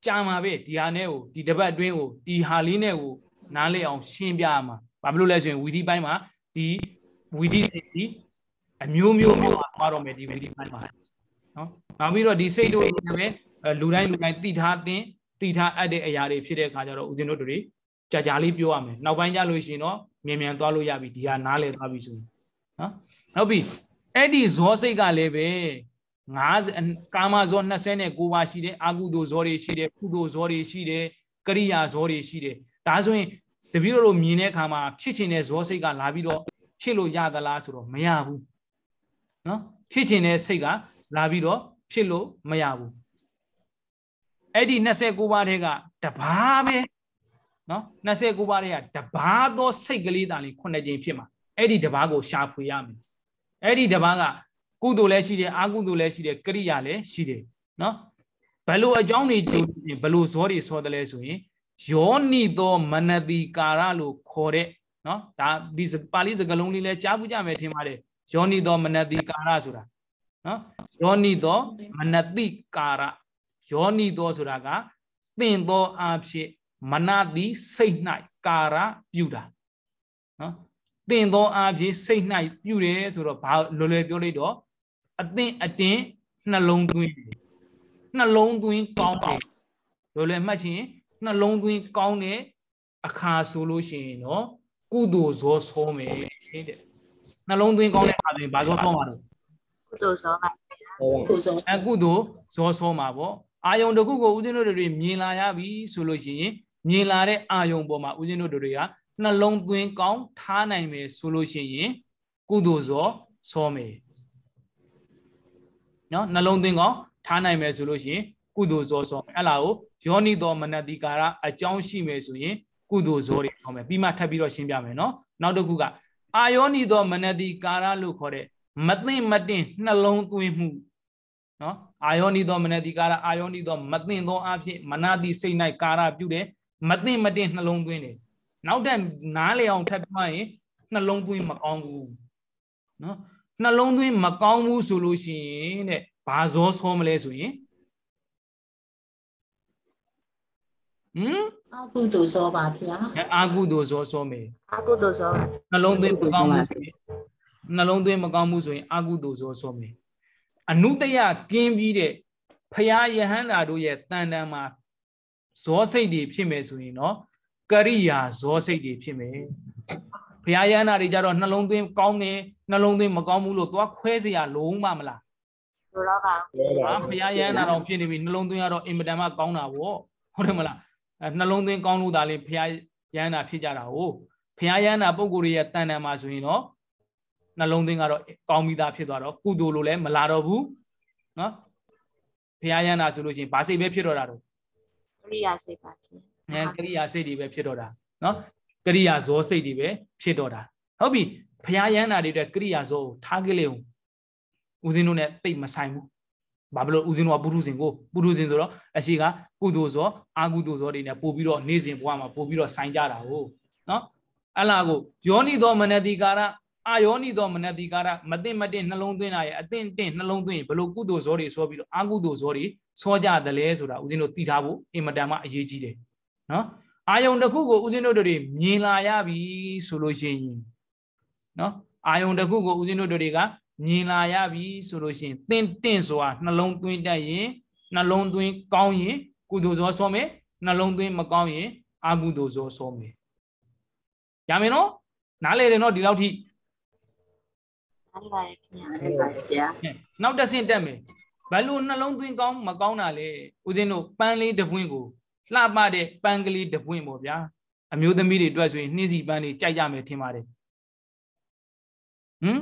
ကြာမှာပဲဒီဟာနဲ့ကိုဒီတပတ်အတွင်းကိုဒီဟာလေးနဲ့ကိုနားလည်အောင်ရှင်းပြရမှာဘာဖြစ်လို့လဲဆိုရင်ဝီဒီပိုင်းမှာဒီဝီဒီစီဒီ အမျိုးမျိုးမျိုးပါတော့မယ်ဒီဝီဒီပိုင်းမှာနော်နောက်ပြီးတော့ဒီစိတ်တို့လည်းပဲအဲလူတိုင်းလူတိုင်းတိထားသင်တိထားအပ်တဲ့အရာတွေဖြစ်တဲ့အခါကျတော့ဦးဇင်းတို့တို့တွေကြာကြာလေးပြောရမယ်နောက်ပိုင်းကျလို့ရှိရင်တော့မြန်မြန်သွားလို့ရပြီဒီဟာနားလည်သွားပြီဆိုရင်နော်နောက်ပြီးအဲ့ဒီဇောစိတ်ကလည်းပဲ9ကာမဇော29ပါးရှိတယ်အာကုသိုလ်ဇောတွေရှိတယ်ကုသိုလ်ဇောတွေရှိတယ်ကရိယာဇောတွေရှိတယ်ဒါဆိုရင်တပည့်တော်တို့မြင်တဲ့အခါမှာဖြစ်ချင်တဲ့ဇောစိတ်ကလာပြီးတော့ဖြစ်လို့ရသလားဆိုတော့မရဘူး နော်ဖြစ်ချင်တဲ့စိတ်ကလာပြီးတော့ဖြစ်လို့မရဘူးအဲ့ဒီ29ပါးထဲကတပါးပဲနော်29ပါးထဲကတပါးသောစိတ်ကလေးတာလေးခုနှစ်ကြိမ်ဖြစ်မှာအဲ့ဒီတပါးကိုရှာဖွေရမယ်အဲ့ဒီတပါးကကုသိုလ်လည်းရှိတယ်အကုသိုလ်လည်းရှိတယ်ကရိယာလည်းရှိတယ်နော်ဘယ်လိုအကြောင်းတွေဆိုရင်ဘယ်လိုဇောတွေဆောတယ်လဲဆိုရင်ယောနိသောမနတိကာရလို့ခေါ်တဲ့နော်ဒါဒီပါဠိစကားလုံးလေးလည်းကြားဘူးကြမယ်ထင်ပါတယ် ယောနိသောမနတိကာရဆိုတာနော်ယောနိသောမနတိကာရယောနိသောဆိုတာကသင်သောအဖြစ်မနတိစိတ်၌ကာရပြုတာနော်သင်သောအဖြစ်စိတ်၌ပြုတယ်ဆိုတော့ဘာလွယ်လွယ်ပြောလိုက်တော့အသင်အတင်းနှလုံးသွင်းတယ်နှလုံးသွင်းကောင်းတယ်လွယ်လွယ်မှတ်ချင်နှလုံးသွင်းကောင်းတဲ့အခါဆိုလို့ရှိရင်တော့ကုသိုလ်ဇောဆောမယ်တဲ့ နှလုံးသွင်းကောင်းတဲ့အခါဆိုရင်ဘာဇောဆောမှာလဲကုသိုလ်စောပါဟောပါကိုစောအကုသိုလ်ဇောဆောမှာပေါ့အာယုံတစ်ခုကိုဦးဇင်းတို့တွေမြင်လာရပြီဆိုလို့ရှိရင်မြင်လာတဲ့အာယုံပေါ်မှာဦးဇင်းတို့တွေကနှလုံးသွင်းကောင်းထားနိုင်မယ်ဆိုလို့ရှိရင်ကုသိုလ်ဇောဆောမယ်နော်နှလုံးသွင်းကောင်းထားနိုင်မယ်ဆိုလို့ရှိရင်ကုသိုလ်ဇောဆောမယ်အဲ့လာကိုယောနိတော်မနတိကာရအကြောင်းရှိမယ်ဆိုရင်ကုသိုလ်ဇောတွေဆောမယ်ပြီးမှထပ်ပြီးတော့ရှင်းပြမယ်နော်နောက်တစ်ခုက အာယောနိတော်မနတိကာရလို့ခေါ်တဲ့မသိမတင်နှလုံးသွင်းမှုနော်အာယောနိသောမနတိကာရအာယောနိသောမသိသောအဖြစ်မနာတိစိတ်၌ကာရပြုတယ်မသိမတင်နှလုံးသွင်းတယ်နောက်တက်နားလေအောင်ထပ်ပြရင်နှလုံးသွင်းမကောင်းဘူးနော်နှလုံးသွင်းမကောင်းဘူးဆိုလို့ရှိရင်တဲ့ဘာဇောဆောမလဲဆိုရင် ဟမ် အကုသိုလ်စောပါဗျာ အာကုသိုလ်ဇောဆောမယ် အကုသိုလ်စောပါ နှလုံးသွင်းမကောင်းဘူးဆိုရင်နှလုံးသွင်းမကောင်းဘူးဆိုရင်အာကုသိုလ်ဇောဆောမယ်အနုတယကင်းပြီးတဲ့ဖရာယဟန္တာတို့ရဲ့တန်တန်မှာဇောစိတ်တွေဖြစ်မယ်ဆိုရင်တော့ကရိယာဇောစိတ်တွေဖြစ်မယ်ဖရာယဟန္တာတွေကြတော့နှလုံးသွင်းကောင်းတယ်နှလုံးသွင်းမကောင်းဘူးလို့သွားခွဲเสียလုံးမမလား လူတော့က ဟာဖရာယဟန္တာတော့ဖြစ်နေပြီနှလုံးသွင်းရတော့အင်မတန်မှကောင်းတာဗောဟုတ်တယ်မလားအဲ နှလုံးသွင်းကောင်းလို့ဒါလေးဖရာယဟန္တာဖြစ်ကြတာဟုတ်ဖရာယဟန္တာပုံကိုယ်တွေရဲ့တန်တန်မှာဆိုရင်တော့နှလုံးသွင်းကတော့ကောင်းပြီးသားဖြစ်သွားတော့ကုသိုလ်လို့လည်းမလာတော့ဘူးနော်ဖရာယဟန္တာဆိုလို့ရှိရင်ဘာစိတ်ပဲဖြစ်တော့တာတော့ကရိယာစိတ်ပါဗျာအဲကရိယာစိတ်တွေပဲဖြစ်တော့တာနော်ကရိယာဇောစိတ်တွေပဲဖြစ်တော့တာဟုတ်ပြီဖရာယဟန္တာတွေအတွက်ကရိယာဇောကိုထားကြလေဦးဦးဇင်းတို့ ਨੇ တိတ်မဆိုင်ဘူး ဘာဖြစ်လို့ဦးဇင်းတို့ကပုထုဇဉ်ကိုပုထုဇဉ်ဆိုတော့အရှိကကုသိုလ်ဇောအာကုသိုလ်ဇောတွေ ਨੇ ပို့ပြီးတော့နေစဉ်ဘဝမှာပို့ပြီးတော့ဆိုင်ကြတာဟုတ်နော်အဲ့လာကိုယောနိသောမနတိကာရအာယောနိသောမနတိကာရမသိမတင်နှလုံးသွင်းတာရဲ့အသင့်တင့်နှလုံးသွင်းရင်ဘလို့ကုသိုလ်ဇောတွေဆောပြီးတော့အာကုသိုလ်ဇောတွေဆောကြတယ်လဲဆိုတာဦးဇင်းတို့သိထားဖို့အင်မတန်မှအရေးကြီးတယ်နော်အာယုံတစ်ခုကိုဦးဇင်းတို့တွေမြင်လာရပြီဆိုလို့ရှိရင်နော်အာယုံတစ်ခုကိုဦးဇင်းတို့တွေက မြင်လာရပြီဆိုလို့ရှိရင်တင့်တင့်ဆိုတာနှလုံးသွင်းတတ်ရင်နှလုံးသွင်းကောင်းရင်ကုသိုလ်ဇောစောမယ်နှလုံးသွင်းမကောင်းရင်အကုသိုလ်ဇောစောမယ်ရမယ်နော်နားလေတယ်နော်ဒီလောက်ထိဟုတ်ပါတယ်ဗျာဟုတ်ပါဗျာဟဲ့နောက်တစ်ဆင့်တက်မယ်ဘယ်လိုနှလုံးသွင်းကောင်းမကောင်းတာလဲဦးဇင်းတို့ပန်းလေးတစ်ပွင့်ကိုလှပတဲ့ပန်းကလေးတစ်ပွင့်ပေါ့ဗျာအမျိုးသမီးတွေအတွက်ဆိုရင်နှင်းစီပန်းတွေကြိုက်ကြမယ်ထင်ပါတယ်ဟမ်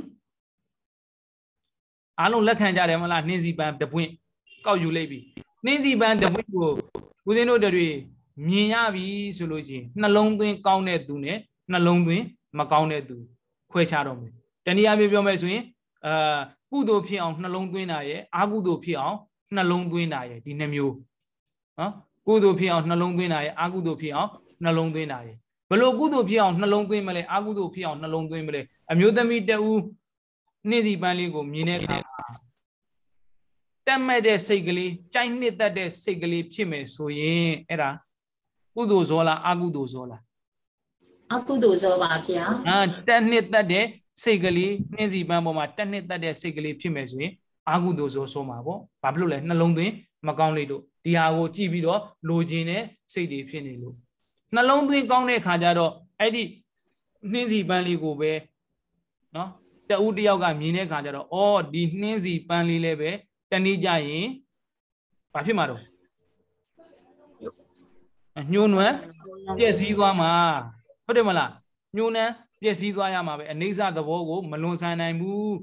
အားလုံးလက်ခံကြတယ်မလားနှင်းစီပန်းတစ်ပွင့်ကောက်ယူလိုက်ပြီနှင်းစီပန်းတစ်ပွင့်ကိုဦးဇင်းတို့တွေမြင်ရပြီဆိုလို့ရှိရင်နှလုံးသွင်းကောင်းတဲ့သူနဲ့နှလုံးသွင်းမကောင်းတဲ့သူခွဲခြားတော့မယ်တနည်းအားဖြင့်ပြောမယ်ဆိုရင်အာကုသိုလ်ဖြစ်အောင်နှလုံးသွင်းတာရဲ့အာကုသိုလ်ဖြစ်အောင်နှလုံးသွင်းတာရဲ့ဒီနှမျိုးနော်ကုသိုလ်ဖြစ်အောင်နှလုံးသွင်းတာရဲ့အာကုသိုလ်ဖြစ်အောင်နှလုံးသွင်းတာရဲ့ဘလို့ကုသိုလ်ဖြစ်အောင်နှလုံးသွင်းမလဲအာကုသိုလ်ဖြစ်အောင်နှလုံးသွင်းမလဲအမျိုးသမီးတဦး နေ့စီပန်းလေးကိုမြင်တဲ့အခါမှာတက်မဲ့တဲ့စိတ်ကလေးကြိုက်နှစ်သက်တဲ့စိတ်ကလေးဖြစ်မယ်ဆိုရင်အဲ့ဒါကုသိုလ်ဇောလားအာကုသိုလ်ဇောလားအကုသိုလ်ဇောပါဗျာအာတက်နှစ်သက်တဲ့စိတ်ကလေးနှင်းစီပန်းပေါ်မှာတက်နှစ်သက်တဲ့စိတ်ကလေးဖြစ်မယ်ဆိုရင်အာဟုသောဆိုဆိုမှာပေါ့ဘာဖြစ်လို့လဲနှလုံးသွင်းမကောင်းလေတို့ဒီဟာကိုကြည့်ပြီးတော့လိုချင်တဲ့စိတ်တွေဖြစ်နေလို့နှလုံးသွင်းကောင်းတဲ့ခါကျတော့အဲ့ဒီနှင်းစီပန်းလေးကိုပဲနော် တဦးတယောက်ကမြင်တဲ့ခါကျတော့အော်ဒီနှင်းစီပန်းလေးလည်းပဲတနေ့ကျရင်ဘာဖြစ်မှာတော့ညှိုးနွမ်းပြည့်စည်းသွားမှာဟုတ်တယ်မလားညှိုးနှမ်းပျက်စီးသွားရမှာပဲအနေဆသဘောကိုမလွန်ဆန်နိုင်ဘူး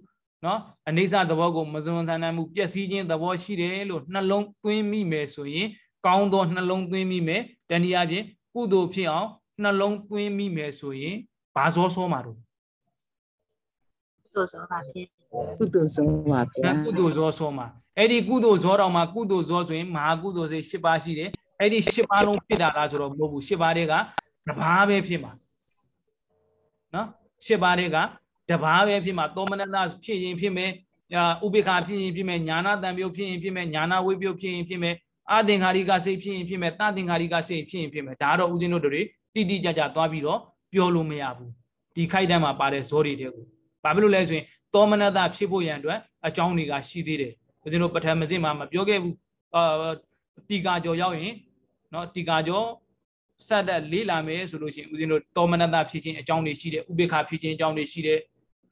เนาะအနေဆသဘောကိုမလွန်ဆန်နိုင်ဘူးပျက်စီးခြင်းသဘောရှိတယ်လို့နှလုံးသွင်းမိမယ်ဆိုရင်ကောင်းသောနှလုံးသွင်းမိမယ်တနည်းအားဖြင့်ကုသိုလ်ဖြစ်အောင်နှလုံးသွင်းမိမယ်ဆိုရင်ဘာဇောဆောမှာတော့ ကု သိုလ်ဇောပါဗျာကုသိုလ်ဆုံးပါဗျာကုသိုလ်ဇောဆောမှာအဲ့ဒီကုသိုလ်ဇောတော်မှာကုသိုလ်ဇောဆိုရင်မဟာကုသိုလ်စိတ်၈ပါးရှိတယ်အဲ့ဒီ၈ပါးလုံးဖြစ်တာလားဆိုတော့မဟုတ်ဘူး၈ပါးတွေကတစ်ပါးပဲဖြစ်မှာနော်၈ပါးတွေကတပါးပဲဖြစ်မှာသောမနတဖြစ်ရင်ဖြစ်မယ်ဥပိ္ပခာဖြစ်ရင်ဖြစ်မယ်ညာနာတံပြုတ်ဖြစ်ရင်ဖြစ်မယ်ညာနာဝိပြုတ်ဖြစ်ရင်ဖြစ်မယ်အသင်္ခါရိကစိတ်ဖြစ်ရင်ဖြစ်မယ်တသင်္ခါရိကစိတ်ဖြစ်ရင်ဖြစ်မယ်ဒါတော့ဦးဇင်းတို့တွေတိတိကျကျသွားပြီးတော့ပြောလို့မရဘူးဒီခိုက်တန်းမှာပါတဲ့ဇောတွေတဲ့ကို ဘာဖြစ်လို့လဲဆိုရင်သောမနတဖြစ်ဖို့ရန်အတွက်အကြောင်းတွေကရှိသေးတယ်ဦးဇင်းတို့ပထမစစ်မှာမပြောခဲ့ဘူးအာတီကာကျော်ရောက်ရင်เนาะတီကာကျော်ဆက်တဲ့လေးလာမယ်ဆိုလို့ရှိရင်ဦးဇင်းတို့တောမနတဖြစ်ခြင်းအကြောင်းတွေရှိတယ်ဥပေက္ခဖြစ်ခြင်းအကြောင်းတွေရှိတယ်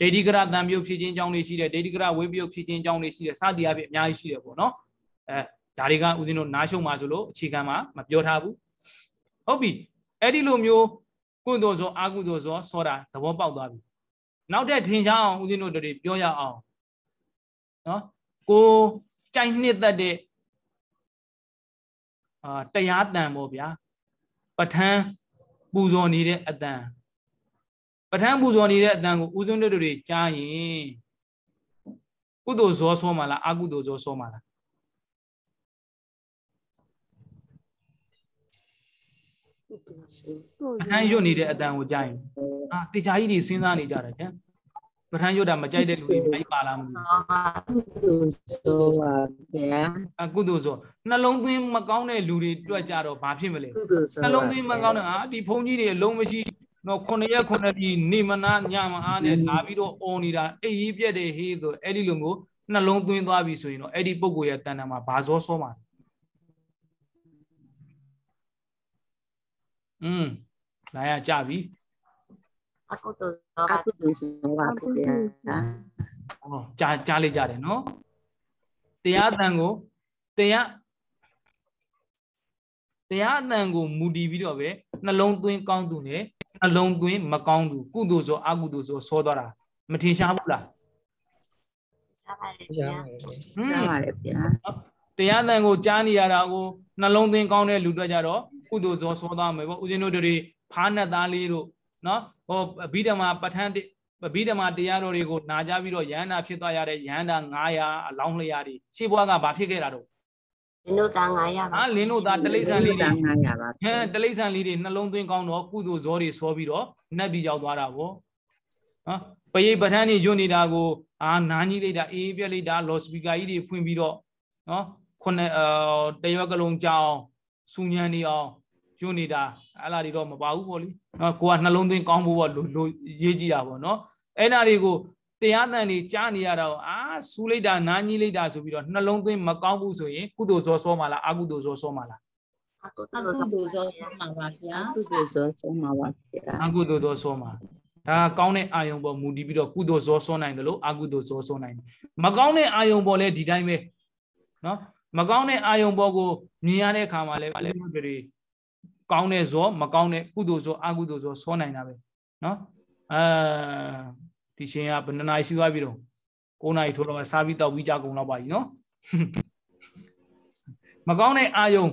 ဒေဒီကရတံပြုတ်ဖြစ်ခြင်းအကြောင်းတွေရှိတယ်ဒေဒီကရဝေပြုတ်ဖြစ်ခြင်းအကြောင်းတွေရှိတယ်စသည်အဖြစ်အများကြီးရှိတယ်ပေါ့နော်အဲဒါတွေကဦးဇင်းတို့နားရှုံပါဆိုလို့အခြေခံမှာမပြောထားဘူးဟုတ်ပြီအဲ့ဒီလိုမျိုးကုသိုလ်ဆိုအာကုသိုလ်ဆိုစောတာသဘောပေါက်သွားပြီ နောက်ထပ်ထင်ရှားအောင်ဦးဇင်းတို့တွေပြောရအောင်နော်ကိုကြိုက်နှစ်သက်တဲ့အာတရားတန်ပေါ့ဗျာပဋ္ဌာန်းပူဇော်နေတဲ့အတန်ပဋ္ဌာန်းပူဇော်နေတဲ့အတန်ကိုဦးဇင်းတို့တွေကြားရင်ကုသိုလ်ဇောဆောမှာလားအကုသိုလ်ဇောဆောမှာလား ကုသိုလ်ဆုံး ပဋ္ဌာန်းရွတ်နေတဲ့အတန်ကိုကြားရင်အာတေချာကြီးတွေစဉ်းစားနေကြတယ်ဗျာပဋ္ဌာန်းရွတ်တာမကြိုက်တဲ့လူတွေအများကြီးပါလာမှာဇောပါကုသိုလ်ဆုံးပါဗျာအကုသိုလ်ဇောနှလုံးသွင်းမကောင်းတဲ့လူတွေတွေ့ကြတော့ဘာဖြစ်မလဲကုသိုလ်ဆုံးနှလုံးသွင်းမကောင်းတဲ့အာဒီဘုန်းကြီးတွေအလုံးမရှိတော့ခုနှစ်ရက်ခုနှစ်ပြည်နေမနာညမအားနဲ့လာပြီးတော့អော်နေတာအေးကြီးပြက်တယ်ဟေးဆိုအဲ့ဒီလိုမျိုးနှလုံးသွင်းသွားပြီဆိုရင်တော့အဲ့ဒီပုံကိုယ်ရဲ့တဏ္ဍာမှာဘာဇောဆောမှာ อืมလာရကြပြီအကုသိုလ်ဇောအပါကုသိုလ်ဆုံးပါဗျာဟောကြားကြားလိုက်ကြတယ်နော်တရားအတန်ကိုတရားတရားအတန်ကိုမူတည်ပြီးတော့ပဲနှလုံးသွင်းကောင်းသူနဲ့နှလုံးသွင်းမကောင်းသူကုသိုလ်ဆိုအကုသိုလ်ဆိုဆောသွားတာမထင်ရှားဘူးလားရှားပါတယ်ရဗျာဟွန်းပါပါတယ်ဗျာတရားအတန်ကိုကြားနေရတာကိုနှလုံးသွင်းကောင်းတဲ့လူတွေကြတော့ ကုသိုလ်ဆိုဆောသွားမယ်ပေါ့ဦးဇင်းတို့တွေဖားနဲ့သားလေးတို့နော်ဟောဗိဓမာပဋ္ဌာန်းဗိဓမာတရားတော်တွေကိုနာကြပြီးတော့ယန္တာဖြစ်သွားရတဲ့ယန္တာ900အလောင်းလျာတွေရှေးဘွားကဘာဖြစ်ခဲ့တာတော့လင်းတို့သား900ပါဟာလင်းတို့သားတလိษံလေးတွေငါရပါဟမ်တလိษံလေးတွေနှလုံးသွင်းကောင်းတော့ကုသိုလ်ဇောတွေဆောပြီးတော့နတ်ပြည်ရောက်သွားတာဗောနော်ပရိပဋ္ဌာန်းကြီးညွတ်နေတာကိုအာနားကြီးလိုက်တာအေးပြက်လိုက်တာလော်စပီကာကြီးတွေဖွင့်ပြီးတော့နော်ခုနှစ်အာတရွက်ကလုံးကြောင်း စူညံနေအောင်ညွတ်နေတာအဲ့လားတွေတော့မပါဘူးဗောလေနော်ကိုကနှလုံးသွင်းကောင်းဖို့ဗောလိုလိုရေးကြည့်တာဗောနော်အဲ့နာတွေကိုတတရားတန်တွေကြားနေရတော့အာစူးလိုက်တာနားကြီးလိုက်တာဆိုပြီးတော့နှလုံးသွင်းမကောင်းဘူးဆိုရင်ကုသိုလ်ဇောဆောမှာလားအကုသိုလ်ဇောဆောမှာလားအကုအသိုလ်ကုသောသိုလ်ဇောဆုံးမှာပါဗျာကုသိုလ်ဇောဆုံးမှာပါဗျာအကုသိုလ်ဇောဆောမှာဒါကကောင်းတဲ့အာယုံပေါ်မူတည်ပြီးတော့ကုသိုလ်ဇောဆောနိုင်တယ်လို့အကုသိုလ်ဇောဆောနိုင်တယ်မကောင်းတဲ့အာယုံပေါ်လည်းဒီတိုင်းပဲနော် မကောင်းတဲ့အာယုံပေါ်ကိုမြင်ရတဲ့အခါမှာလည်းဘယ်လိုတွေကောင်းတဲ့ဇောမကောင်းတဲ့ကုသိုလ်ဇောအကုသိုလ်ဇောဆောနိုင်တာပဲနော်အဲဒီရှင်ကဘယ်နှစ်နာရီရှိသွားပြီတော့9နာရီထိုးတော့စားပြီးတောက်ပြီးကြကုန်တော့ပါပြီနော်မကောင်းတဲ့အာယုံ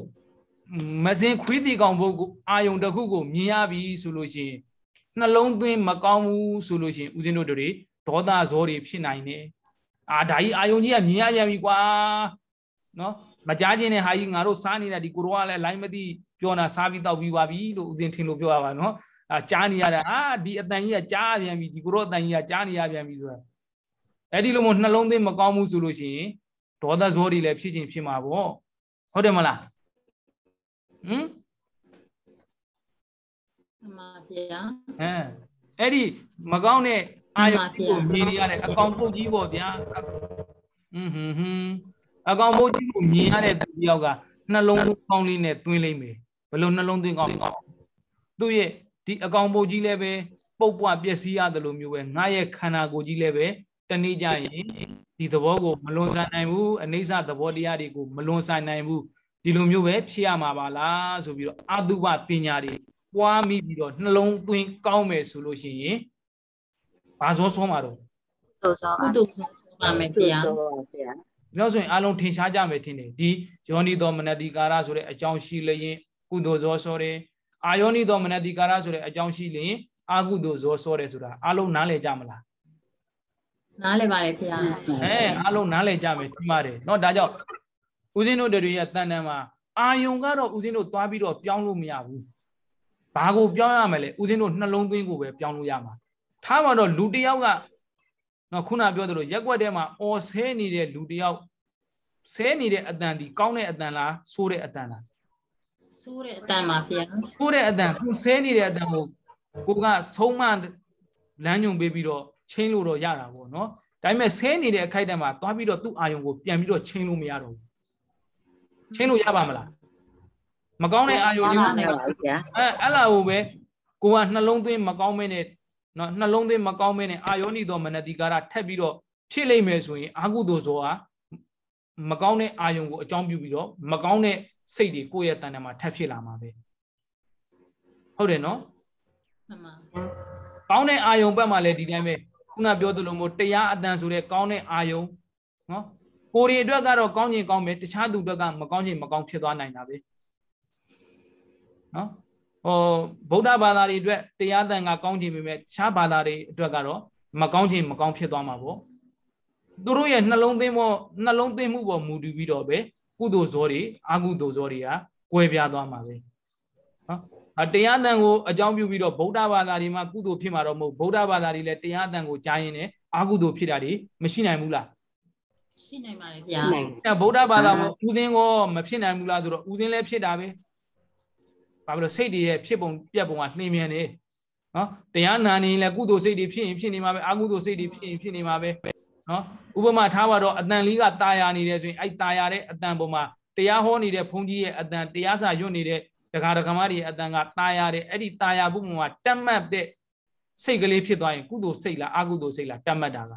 မစင်ခွေးတီကောင်ဘုတ်ကိုအာယုံတစ်ခုကိုမြင်ရပြီဆိုလို့ရှိရင်နှလုံးသွင်းမကောင်းဘူးဆိုလို့ရှိရင်ဦးဇင်းတို့တွေဒေါသဇောတွေဖြစ်နိုင်တယ်အာဒါကြီးအာယုံကြီးကမြင်ရပြန်ပြီကွာ နော်မကြားခြင်းနဲ့ဟာကြီးငါတို့စားနေတာဒီကိုရောကလည်းလိုင်းမသိပြောတာစားပြီးတောက်ပြီးပါပြီလို့ဦးဇင်းထင်လို့ပြောရပါနော်အာကြားနေရတာအာဒီအတန်ကြီးကကြားပြန်ပြီဒီကိုရောအတန်ကြီးကကြားနေရပြန်ပြီဆိုတာအဲ့ဒီလိုမျိုးနှလုံးသွင်းမကောင်းဘူးဆိုလို့ရှိရင်ဒေါသဇောတွေလည်းဖြစ်ခြင်းဖြစ်မှာပေါ့ဟုတ်တယ်မလားဟမ်မှန်ပါဗျာဟမ်အဲ့ဒီမကောင်းတဲ့အာယုမှန်ပါဗျာကိုမြင်နေရတဲ့အကောင်ပုတ်ကြီးပေါ့ဗျာဟွန်းဟွန်းဟွန်း အကောင်ပုတ်ကြီးကိုမြင်ရတဲ့သူတယောက်ကနှလုံးသွင်းကောင်းလေးနဲ့တွင်းလိုက်မယ်ဘယ်လိုနှလုံးသွင်းကောင်းလဲသူ့ရဲ့ဒီအကောင်ပုတ်ကြီးလည်းပဲပုတ်ပွားပျက်စီးရတယ်လို့မျိုးပဲငါရဲ့ခန္ဓာကိုယ်ကြီးလည်းပဲတနေ့ကျရင်ဒီသဘောကိုမလွန်ဆန်နိုင်ဘူးအနိစ္စသဘောတရားတွေကိုမလွန်ဆန်နိုင်ဘူးဒီလိုမျိုးပဲဖြစ်ရမှာပါလားဆိုပြီးတော့အတုပပညာတွေပွားမိပြီးတော့နှလုံးသွင်းကောင်းမယ်ဆိုလို့ရှိရင်ဘာစောဆုံးမှာတော့သိုလ်သောကုသိုလ်ဇောဆုံးပါမယ်ဗျာဇောပါဗျာ ။ဒါလို့ဆိုရင်အလုံးထင်ရှားကြမယ်ထင်တယ်။ဒီယောနီသောမနတိကာရဆိုတဲ့အကြောင်းရှိလျင်ကုသိုလ်ဇောဆောတယ်။အာယောနီသောမနတိကာရဆိုတဲ့အကြောင်းရှိလျင်အာကုသိုလ်ဇောဆောတယ်ဆိုတာအလုံးနားလည်ကြမလား။နားလည်ပါတယ်ခင်ဗျာ။အဲအလုံးနားလည်ကြမယ်ထင်ပါတယ်။နော်ဒါကြောင့်ဦးဇင်းတို့တွေရဲ့တန်တန်မှာအာယုံကတော့ဦးဇင်းတို့သွားပြီးတော့ပြောင်းလို့မရဘူး။ဘာကိုပြောင်းရမလဲဦးဇင်းတို့နှလုံးသွင်းကိုပဲပြောင်းလို့ရမှာ။ထားပါတော့လူတယောက်က နော်ခုနပြောသလိုရက်ွက်ထဲမှာအော်ဆဲနေတဲ့လူတစ်ယောက်ဆဲနေတဲ့အတန်ဒီကောင်းတဲ့အတန်လားဆိုးတဲ့အတန်လားဆိုးတဲ့အတန်ပါဗျာဆိုးတဲ့အတန်ကိုဆဲနေတဲ့အတန်ကိုကိုကဆုံးမလမ်းညွန်ပေးပြီးတော့ချင်းလို့တော့ရတာပေါ့နော်ဒါပေမဲ့ဆဲနေတဲ့အခိုက်အတန့်မှာသွားပြီးတော့သူ့အာယုံကိုပြန်ပြီးတော့ချင်းလို့မရတော့ဘူးချင်းလို့ရပါမလားမကောင်းတဲ့အာယုံနားတွေလည်ပါဗျာအဲအဲ့လာကိုပဲကိုကနှလုံးသွင်းမကောင်းမဲနဲ့ နော်နှလုံးသွင်းမကောင်းမဲနဲ့အာယောနိသောမနတိကာရထက်ပြီးတော့ဖြစ်လိမ့်မယ်ဆိုရင်အာဟုသောဇောဟာမကောင်းတဲ့အာယုံကိုအကြောင်းပြုပြီးတော့မကောင်းတဲ့စိတ်တွေကိုယ့်ရဲ့တဏ္ဍာမှာထပ်ဖြစ်လာမှာပဲဟုတ်တယ်နော်မှန်ပါကောင်းတဲ့အာယုံဘက်မှာလည်းဒီတိုင်းပဲခုနပြောသလိုမျိုးတရားအတန်ဆိုတဲ့ကောင်းတဲ့အာယုံနော်ကိုယ်တွေအတွက်ကတော့ကောင်းခြင်းကောင်းမယ်တခြားသူအတွက်ကမကောင်းခြင်းမကောင်းဖြစ်သွားနိုင်တာပဲနော် ဟောဗုဒ္ဓဘာသာတွေအတွက်တရားတန်ကကောင်းခြင်းပဲမဲ့တခြားဘာသာတွေအတွက်ကတော့မကောင်းခြင်းမကောင်းဖြစ်သွားမှာပေါ့သူတို့ရဲ့နှလုံးသွင်းပေါ်နှလုံးသွင်းမှုပေါ်မူတည်ပြီးတော့ပဲကုသိုလ်ဇောတွေအကုသိုလ်ဇောတွေကကွဲပြားသွားမှာပဲနော်အတရားတန်ကိုအကြောင်းပြုပြီးတော့ဗုဒ္ဓဘာသာတွေမှာကုသိုလ်ဖြစ်မှာတော့မဟုတ်ဗုဒ္ဓဘာသာတွေလည်းတရားတန်ကိုကြားရင်လည်းအကုသိုလ်ဖြစ်တာတွေမရှိနိုင်ဘူးလားရှိနိုင်ပါတယ်ဗျာရှိနိုင်အဲဗုဒ္ဓဘာသာမှာဥစဉ်ကောမဖြစ်နိုင်ဘူးလားဆိုတော့ဥစဉ်လည်းဖြစ်တာပဲ ဘာဖြစ်လို့စိတ်တွေရဲ့ဖြစ်ပုံပြက်ပုံကနှင်းမြန်နေနော်တရားနာနေရင်လည်းကုသိုလ်စိတ်တွေဖြစ်ရင်ဖြစ်နေမှာပဲအကုသိုလ်စိတ်တွေဖြစ်ရင်ဖြစ်နေမှာပဲနော်ဥပမာထားပါတော့အတန်လေးကตายာနေတယ်ဆိုရင်အဲ့ตายာတဲ့အတန်ပုံမှာတရားဟောနေတဲ့ဘုန်းကြီးရဲ့အတန်တရားစာရွတ်နေတဲ့ဒကာဒကမတွေရဲ့အတန်ကตายာတဲ့အဲ့ဒီตายာဘုံမှာတက်မှတ်တဲ့စိတ်ကလေးဖြစ်သွားရင်ကုသိုလ်စိတ်လားအကုသိုလ်စိတ်လားတက်မှတ်တာက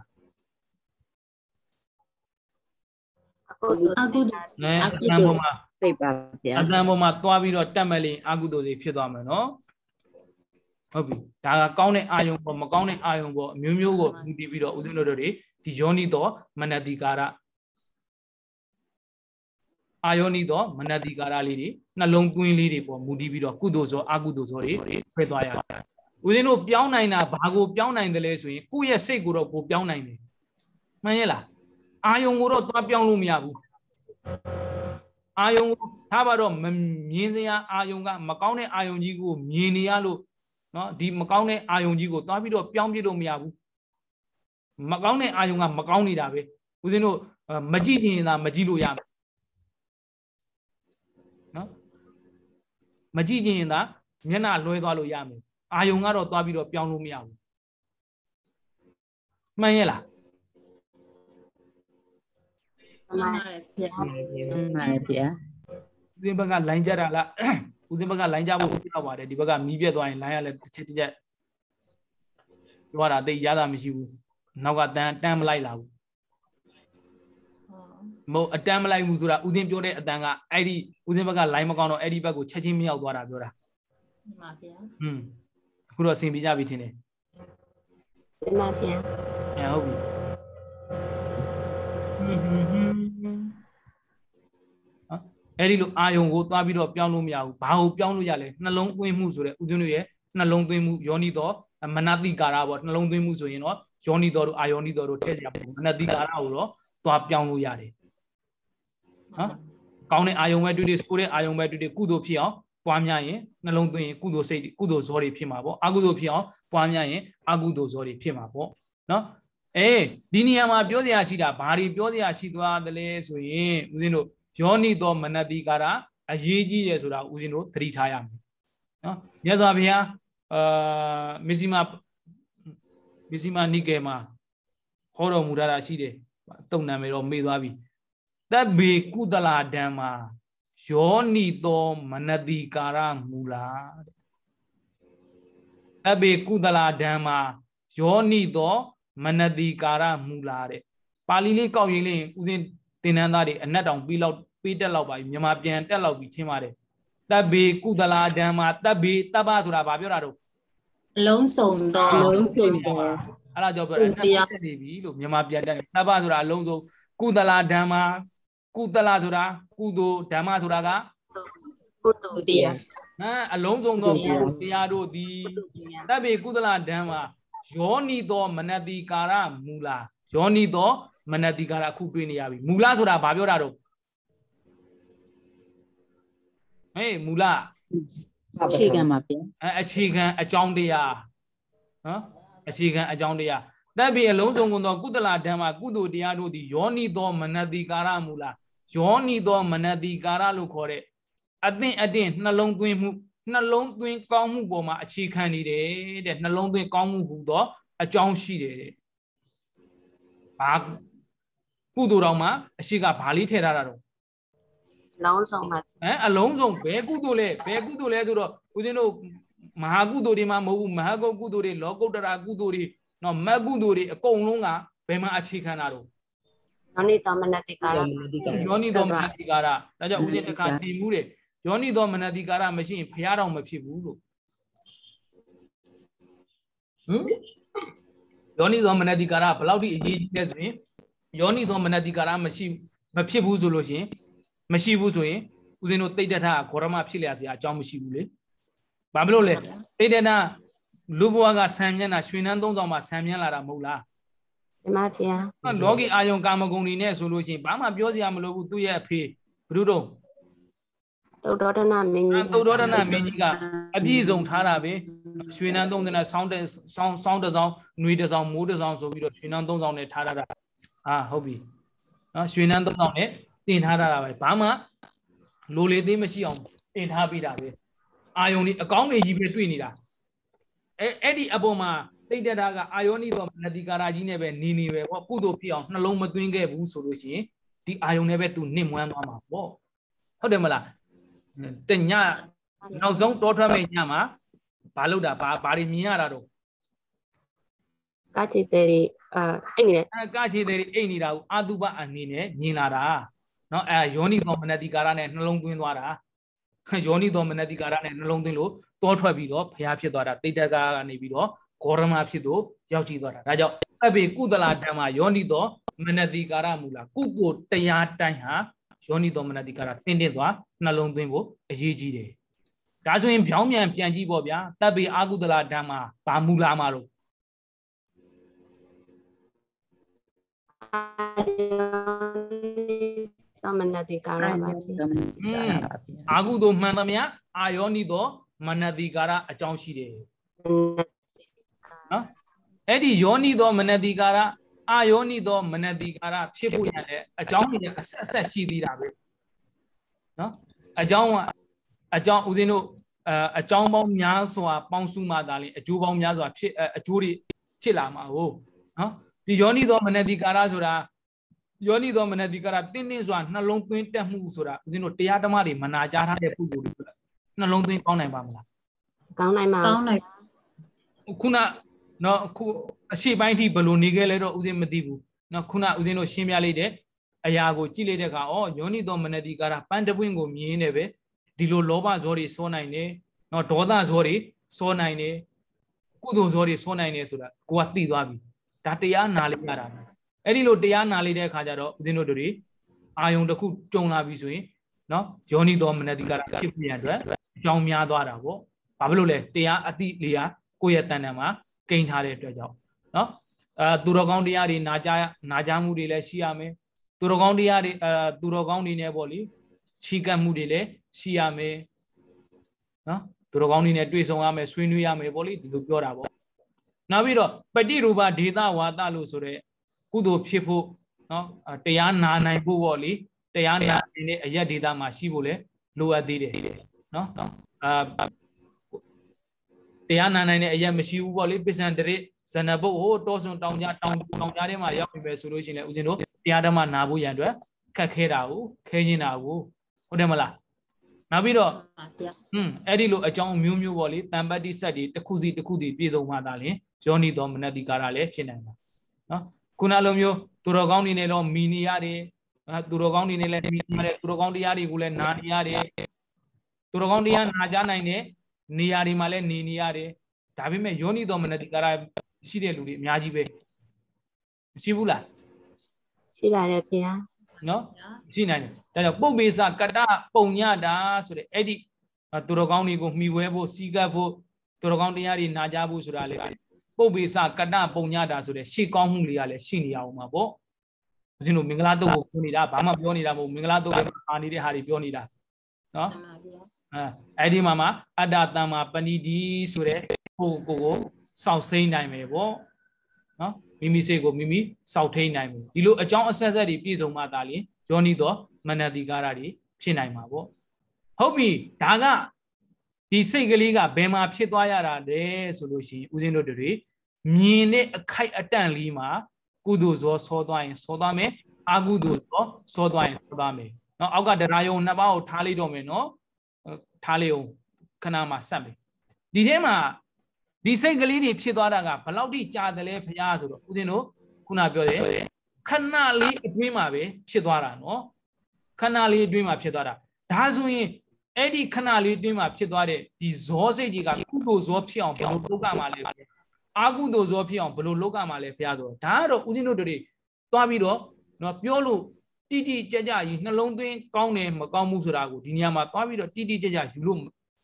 အကုသိုလ် အကုသိုလ် နဲ အ အ ကု တန် သိုလ် ပုံမှာ သိပါဗျာအတန်ပေါ်မှာသွားပြီးတော့တက်မလင်အာကုသိုလ်တွေဖြစ်သွားမယ်နော်ဟုတ်ပြီဒါကကောင်းတဲ့အာယုံပေါ်မကောင်းတဲ့အာယုံပေါ်အမျိုးမျိုးကိုမူတည်ပြီးတော့ဥဒိနတို့တွေဒီယောနိတော်မနတိကာရအာယောနိတော်မနတိကာရလေးတွေနှလုံးသွင်းလေးတွေပေါ်မူတည်ပြီးတော့ကုသိုလ်ဇောအကုသိုလ်ဇောတွေဖွဲ့သွားရတယ်ဥဒိနတို့ပြောင်းနိုင်တာဘာကိုပြောင်းနိုင်တယ်လဲဆိုရင်ကိုယ့်ရဲ့စိတ်ကိုတော့ကိုပြောင်းနိုင်တယ်မှန်ရဲ့လားအာယုံကိုတော့သွားပြောင်းလို့မရဘူး အာယုံကိုထားပါတော့မမြင်စရာအာယုံကမကောင်းတဲ့အာယုံကြီးကိုမြင်နေရလို့เนาะဒီမကောင်းတဲ့အာယုံကြီးကိုသွားပြီးတော့ပြောင်းပြလို့မရဘူးမကောင်းတဲ့အာယုံကမကောင်းနေတာပဲဦးဇင်းတို့အဲမကြည့်ရင်သာမကြည့်လို့ရမယ်เนาะမကြည့်ရင်သာမျက်နှာလွဲသွားလို့ရမယ်အာယုံကတော့သွားပြီးတော့ပြောင်းလို့မရဘူး မှန်ရဲ့လား မှန်ပါပါတယ်ဗျာဟုတ်တယ်မှန်ပါတယ်ဗျာဦးစင်းဘက်ကလိုင်းကြတာလားဦးစင်းဘက်ကလိုင်းကြဖို့ပြောပါတယ်ဒီဘက်ကမီးပြတ်သွားရင်လိုင်းရလဲတစ်ချက်တစ်ချက်ပြောတာတိတ်ရတာမရှိဘူးနောက်ကတန်းတန်းမလိုက်လာဘူးမဟုတ်အတန်းမလိုက်ဘူးဆိုတာဦးစင်းပြောတဲ့အတန်းကအဲ့ဒီဦးစင်းဘက်ကလိုင်းမကောင်းတော့အဲ့ဒီဘက်ကိုချက်ချင်းမရောက်သွားတာပြောတာမှန်ပါဗျာอืมအခုတော့အဆင်ပြေကြပြီထင်တယ်မှန်ပါဗျာအဲဟုတ်ပြီဟွန်းဟွန်းဟွန်းဟာ အဲ့ဒီလိုအာယုံကိုသွားပြီးတော့ပြောင်းလို့မရဘူးဘာကိုပြောင်းလို့ရလဲနှလုံးသွင်းမှုဆိုတဲ့ဦးဇင်းတို့ရဲ့နှလုံးသွင်းမှုယောနိတော်မနတိကာရပေါ့နှလုံးသွင်းမှုဆိုရင်တော့ယောနိတော်တို့အာယောနိတော်တို့ထည့်ကြပါဘူးမနတိကာရကိုတော့သွားပြောင်းလို့ရတယ်ဟမ်ကောင်းတဲ့အာယုံပဲတွေ့တွေ့ဆိုတဲ့အာယုံပဲတွေ့တွေ့ကုသိုလ်ဖြစ်အောင်ပွားများရင်နှလုံးသွင်းရင်ကုသိုလ်စိတ်ကုသိုလ်ဇောတွေဖြစ်မှာပေါ့အကုသိုလ်ဖြစ်အောင်ပွားများရင်အကုသိုလ်ဇောတွေဖြစ်မှာပေါ့နော်အေးဒီနေရာမှာပြောစရာရှိတာဘာတွေပြောစရာရှိသွားသလဲဆိုရင်ဦးဇင်းတို့ ယောနိတော်မနတိကာရအရေးကြီးတယ်ဆိုတာဦးဇင်းတို့သတိထားရမယ်နော်မြတ်စွာဘုရားအာမစ္စည်းမမစ္စည်းမနိကေမှာဟောတော်မူတာရှိတယ်တုံနာမယ်တော့မေ့သွားပြီတပ်ဘေကုသလာဓမ္မာယောနိတော်မနတိကာရမူလာတပ်ဘေကုသလာဓမ္မာယောနိတော်မနတိကာရမူလာတဲ့ပါဠိလေးကောက်ရင်လေးဥစဉ်တင်နန်းသားတွေအနက်တောင်ပြီးလောက် ပြီးတက်လောက်ပါပြီမြန်မာပြန်တက်လောက်ပြီထင်ပါတယ်တပ်ဘေကုသလာဓမ္မာတပ်ဘေတပ်ပဆိုတာဘာပြောတာတော့အလုံးစုံတော့အလုံးစုံအဲ့တော့ဒါကြောင့်ပြောတာနှစ်တက်နေပြီလို့မြန်မာပြန်တက်တယ်တပ်ပဆိုတာအလုံးစုံကုသလာဓမ္မာကုသလာဆိုတာကုသိုလ်ဓမ္မဆိုတာကကုသိုလ်တရားဟမ်အလုံးစုံသောကုသိုလ်တရားတို့သည်ကုသိုလ်တရားတပ်ပေကုသလဓမ္မာယောနီသောမနတိကာရမူလာယောနီသောမနတိကာရအခုတွေ့နေရပြီမူလာဆိုတာဘာပြောတာတော့ ဟေးမူလာအခြေခံပါဗျာအဲအခြေခံအကြောင်းတရားနော်အခြေခံအကြောင်းတရားတပ်ပေအလုံးစုံကုန်သောကုသလဓမ္မာကုသိုလ်တရားတို့သည်ယောနီသော မနတိကာရမူလာယောနီသော မနတိကာရလို့ခေါ်တဲ့အသင့်အတင့်နှလုံးသွင်းမှုနှလုံးသွင်းကောင်းမှုပေါ်မှာအခြေခံနေတယ်တဲ့နှလုံးသွင်းကောင်းမှုဟူသောအကြောင်းရှိတယ်တဲ့ဘာကုသိုလ်တော်မှာအရှိကဘာလေးထည့်ထားတာတော့ လုံးစုံပါဟမ်အလုံးစုံဘယ်ကုသိုလ်လဲဘယ်ကုသိုလ်လဲဆိုတော့ဦးဇင်းတို့မဟာကုသိုလ်တွေမှာမဟုတ်ဘူးမဟာကုတ်ကုသိုလ်တွေလောကုတ္တရာကုသိုလ်တွေနော်မတ်ကုသိုလ်တွေအကုန်လုံးကဘယ်မှာအခြေခံတာတော့နောနိတော်မနတိကာရမနတိကာရယောနိသောမနတိကာရဒါကြောင့်ဦးဇင်းတစ်ခါသင်မှုတယ်ယောနိသောမနတိကာရမရှိရင်ဖျားတော်မဖြစ်ဘူးလို့ဟမ်ယောနိသောမနတိကာရဘယ်လောက်ထိအရေးကြီးလဲဆိုရင်ယောနိသောမနတိကာရမရှိမဖြစ်ဘူးဆိုလို့ရှိရင် မရှိဘူးဆိုရင်ဦးဇင်းတို့တိတ်တထဂေါရမဖြစ်လျာစရာအကြောင်းမရှိဘူးလေဘာဖြစ်လို့လဲတိတ်တထလူဘဝကဆံမြန်းတာရွှေနှန်းသုံးဆောင်မှာဆံမြန်းလာတာမဟုတ်လားဓမ္မဗျာနော်လောကီအာယုံကာမဂုဏ်တွေနဲ့ဆိုလို့ရှိရင်ဘာမှပြောစရာမလိုဘူးသူ့ရဲ့အဖေဘုရုတော်သုဒ္ဓဒနာမင်းကြီးသုဒ္ဓရဏမင်းကြီးကအပြည့်စုံထားတာပဲရွှေနန်းသုံးတဲ့နဲ့ဆောင်းတဲ့ဆောင်းဆောင်းတစ်စောင်းຫນွေတစ်စောင်းမိုးတစ်စောင်းဆိုပြီးတော့ရွှေနန်းသုံးစောင်းနဲ့ထားထားတာအာဟုတ်ပြီနော်ရွှေနန်းသုံးစောင်းနဲ့ တင်ထားထားတာပဲဘာမှလိုလေသေးမရှိအောင်တင်ထားပြီးတာပဲအာယုံนี่အကောင်းတွေကြီးပဲတွေ့နေတာအဲအဲ့ဒီအပေါ်မှာတိတ်တက်တာကအာယောနိသောနတိကာရာကြီးနဲ့ပဲနေနေပဲဟောကုသိုလ်ဖြစ်အောင်နှလုံးမသွင်းခဲ့ဘူးဆိုလို့ရှိရင်ဒီအာယုံနဲ့ပဲ तू နစ်မွမ်းသွားမှာပေါ့ဟုတ်တယ်မလားတညနောက်ဆုံးတောထွက်မဲ့ညမှာဘာလို့တာဘာဘာတွေမြင်ရတာတော့ကာတိတေရီအာအဲ့နေလေအဲကခြေတွေအိတ်နေတာကိုအာတုပအနေနဲ့မြင်လာတာ နော်အဲယောနိသောမနတိကာရနဲ့နှလုံးသွင်းသွားတာယောနိသောမနတိကာရနဲ့နှလုံးသွင်းလို့တောထွက်ပြီးတော့ဖျားဖြစ်သွားတာတိတ်တကာကနေပြီးတော့ဂေါရမဖြစ်သူရောက်ကြည့်သွားတာဒါကြောင့်အဘိကုသလာဓမ္မယောနိသောမနတိကာရမူလာကုကိုတရားတိုင်းဟာယောနိသောမနတိကာရတင်းတင်းစွာနှလုံးသွင်းဖို့အရေးကြီးတယ်ဒါဆိုရင်ဗျောင်းမြန်ပြန်ကြည့်ပေါ့ဗျာတပ်ပေအာကုသလာဓမ္မဘာမူလာမှာလို့ မနတိကာရပါဗျာအာကုသို့မှန်သမျှအာယောနိသောမနတိကာရအကြောင်းရှိတယ်နော်အဲ့ဒီယောနိသောမနတိကာရအာယောနိသောမနတိကာရဖြစ်ဖို့ရတဲ့အကြောင်းတွေအဆက်ဆက်ရှိသေးတာပဲနော်အကြောင်းကအကြောင်းဦးဇင်းတို့အအကြောင်းပေါင်းများစွာပေါင်းစုမှသာလေအကျိုးပေါင်းများစွာဖြစ်အအကျိုးတွေဖြစ်လာမှာဟုတ်နော်ဒီယောနိသောမနတိကာရဆိုတာ ယောနိသောမနတိကာရတင်းတင်းစွာနှလုံးသွင်းတက်မှုဆိုတာဦးဇင်းတို့တရားဓမ္မတွေမနာကြားထားတဲ့ပုဂ္ဂိုလ်တွေနှလုံးသွင်းကောင်းနိုင်ပါမလားကောင်းနိုင်ပါကောင်းနိုင်ခုနနော်ခုအရှိပိုင်းထိဘယ်လိုနေခဲ့လဲတော့ဦးဇင်းမသိဘူးနော်ခုနဦးဇင်းတို့ရှင်းပြလိုက်တဲ့အရာကိုကြည့်လိုက်တဲ့အခါဩယောနိသောမနတိကာရပန်းတပွင့်ကိုမြင်နေပဲဒီလိုလောဘဇောတွေစောနိုင်တယ်နော်ဒေါသဇောတွေစောနိုင်တယ်ကုသိုလ်ဇောတွေစောနိုင်တယ်ဆိုတာကိုကသိသွားပြီဒါတရားနာလိုက်ရတာပဲ အဲ့ဒီလိုတရားနာလိုက်တဲ့အခါကျတော့ဦးဇင်းတို့တို့တွေအာယုံတစ်ခုကြုံလာပြီဆိုရင်နော်ယောနိသောမနတိကာရဖြစ်ပြရန်အတွက်အကြောင်းများသွားတာပေါ့ဘာဖြစ်လို့လဲတရားအတိလေးဟာကိုယ့်ရဲ့တဏ္ဍာမှာကိန်းထားတဲ့အတွက်ကြောင့်နော်အဲသူတော်ကောင်းတရားတွေနာကြားနာကြားမှုတွေလည်းရှိရမယ်သူတော်ကောင်းတရားတွေအဲသူတော်ကောင်းတွေနဲ့ပေါ့လေချီကပ်မှုတွေလည်းရှိရမယ်နော်သူတော်ကောင်းတွေနဲ့တွေ့ဆုံရမယ်ဆွေးနွေးရမယ်ပေါ့လေဒီလိုပြောတာပေါ့နောက်ပြီးတော့ပฏิရူပဒေသဝါဒလို့ဆိုတဲ့ ကုသိုလ်ဖြစ်ဖို့နော်အဲတရားနာနိုင်ဖို့ပေါ့လေတရားနာနိုင်တဲ့အရက်ဒေသမှာရှိဖို့လည်းလိုအပ်သေးတယ်နော်အာတရားနာနိုင်တဲ့အရက်မရှိဘူးပေါ့လေပစ္စံတရစ်ဇဏဘုတ်ဟိုတောဆွန်တောင်ကြတောင်တောင်ကြားထဲမှာရောက်ပြီပဲဆိုလို့ရှိရင်လည်းဦးဇင်းတို့တရားဓမ္မနာဖို့ရန်အတွက်ခက်ခဲတာကိုခဲညင်တာကိုဟုတ်တယ်မလားနောက်ပြီးတော့ပါဗျာဟွန်းအဲ့ဒီလိုအကြောင်းမျိုးမျိုးပေါ့လေတံပတ္တိဆက်တွေတစ်ခုစီတစ်ခုစီပြည်စုံမှသာလျှင်ယောနိတော်မနတိကာရလည်းဖြစ်နိုင်တာနော် ခုနလိုမျိုးသူတော်ကောင်းတွေနဲ့တော့မီနီရတယ်အဲသူတော်ကောင်းတွေနဲ့လည်းမီနီရတယ်သူတော်ကောင်းတရားတွေကိုလည်းနာနေရတယ်သူတော်ကောင်းတရားနာကြနိုင်တဲ့နေရာတွေမှာလည်းနေနေရတယ်ဒါပေမဲ့ယောနိတော်မနတိကာရရှိတဲ့လူတွေအများကြီးပဲမရှိဘူးလားရှိပါတယ်ဖေဟာနော်ရှိနိုင်တယ်ဒါကြောင့်ပုပ္ပေစကတ္တပုံညတာဆိုတဲ့အဲ့ဒီသူတော်ကောင်းတွေကိုမှီဝဲဖို့စီကပ်ဖို့သူတော်ကောင်းတရားတွေနာကြဖို့ဆိုတာလေ ပုပ္ပေစကတ္တပုံညတာဆိုတဲ့ရှေ့ကောင်းမှုတွေကလည်းရှိနေရအောင်ပါပေါ့ဦးဇင်းတို့မင်္ဂလာတုတ်ကိုပြောနေတာဘာမှပြောနေတာမဟုတ်မင်္ဂလာတုတ်ကအာနေတဲ့ဟာတွေပြောနေတာနော်မှန်ပါဗျာအဲအဲ့ဒီမှာမှာအတ္တတမ္မာပဏိတိဆိုတဲ့ကိုယ်ကိုယ်ကိုစောင့်စိမ့်နိုင်မယ်ပေါ့နော်မိမိစိတ်ကိုမိမိစောင့်ထိန်နိုင်မယ်ဒီလိုအကြောင်းအဆက်ဆက်တွေပြည့်စုံမှသာလျှင်ယောနိသောမနတိကာရတွေဖြစ်နိုင်မှာပေါ့ဟုတ်ပြီဒါက ဒီစိတ်ကလေးကဘယ်မှာဖြစ်သွားရတာလဲဆိုလို့ရှိရင်ဦးဇင်းတို့တွေမြင်တဲ့အခိုက်အတန့်လေးမှာကုသိုလ်ဇောဆောသွားရင်ဆောသွားမယ်အာကုသိုလ်ဇောဆောသွားရင်ဆောသွားမယ်နော်အောက်ကတရားယုံနှစ်ပါးကိုထားလိုက်တော့မယ်နော်ထားလေးအောင်ခဏမှဆက်မယ်ဒီထဲမှာဒီစိတ်ကလေးတွေဖြစ်သွားတာကဘယ်လောက်ထိကြာတယ်လဲဖះဆိုတော့ဦးဇင်းတို့ခုနပြောတယ်ခဏလေးအတွင်းမှာပဲဖြစ်သွားတာနော်ခဏလေးအတွင်းမှာဖြစ်သွားတာဒါဆိုရင် အဲ့ဒီခဏလေးအတွင်းမှာဖြစ်သွားတဲ့ဒီဇောစိတ်တွေကကုသိုလ်ဇောဖြစ်အောင်ဘယ်လိုလုပ်ကမှာလဲအာကုသိုလ်ဇောဖြစ်အောင်ဘယ်လိုလုပ်ကမှာလဲဖះဆိုတော့ဒါကတော့ဦးဇင်းတို့တွေသွားပြီးတော့နော်ပြောလို့တိတိကြကြကြီးနှလုံးသွင်းကောင်းတယ်မကောင်းဘူးဆိုတာကိုဒီနေရာမှာသွားပြီးတော့တိတိကြကြယူလို့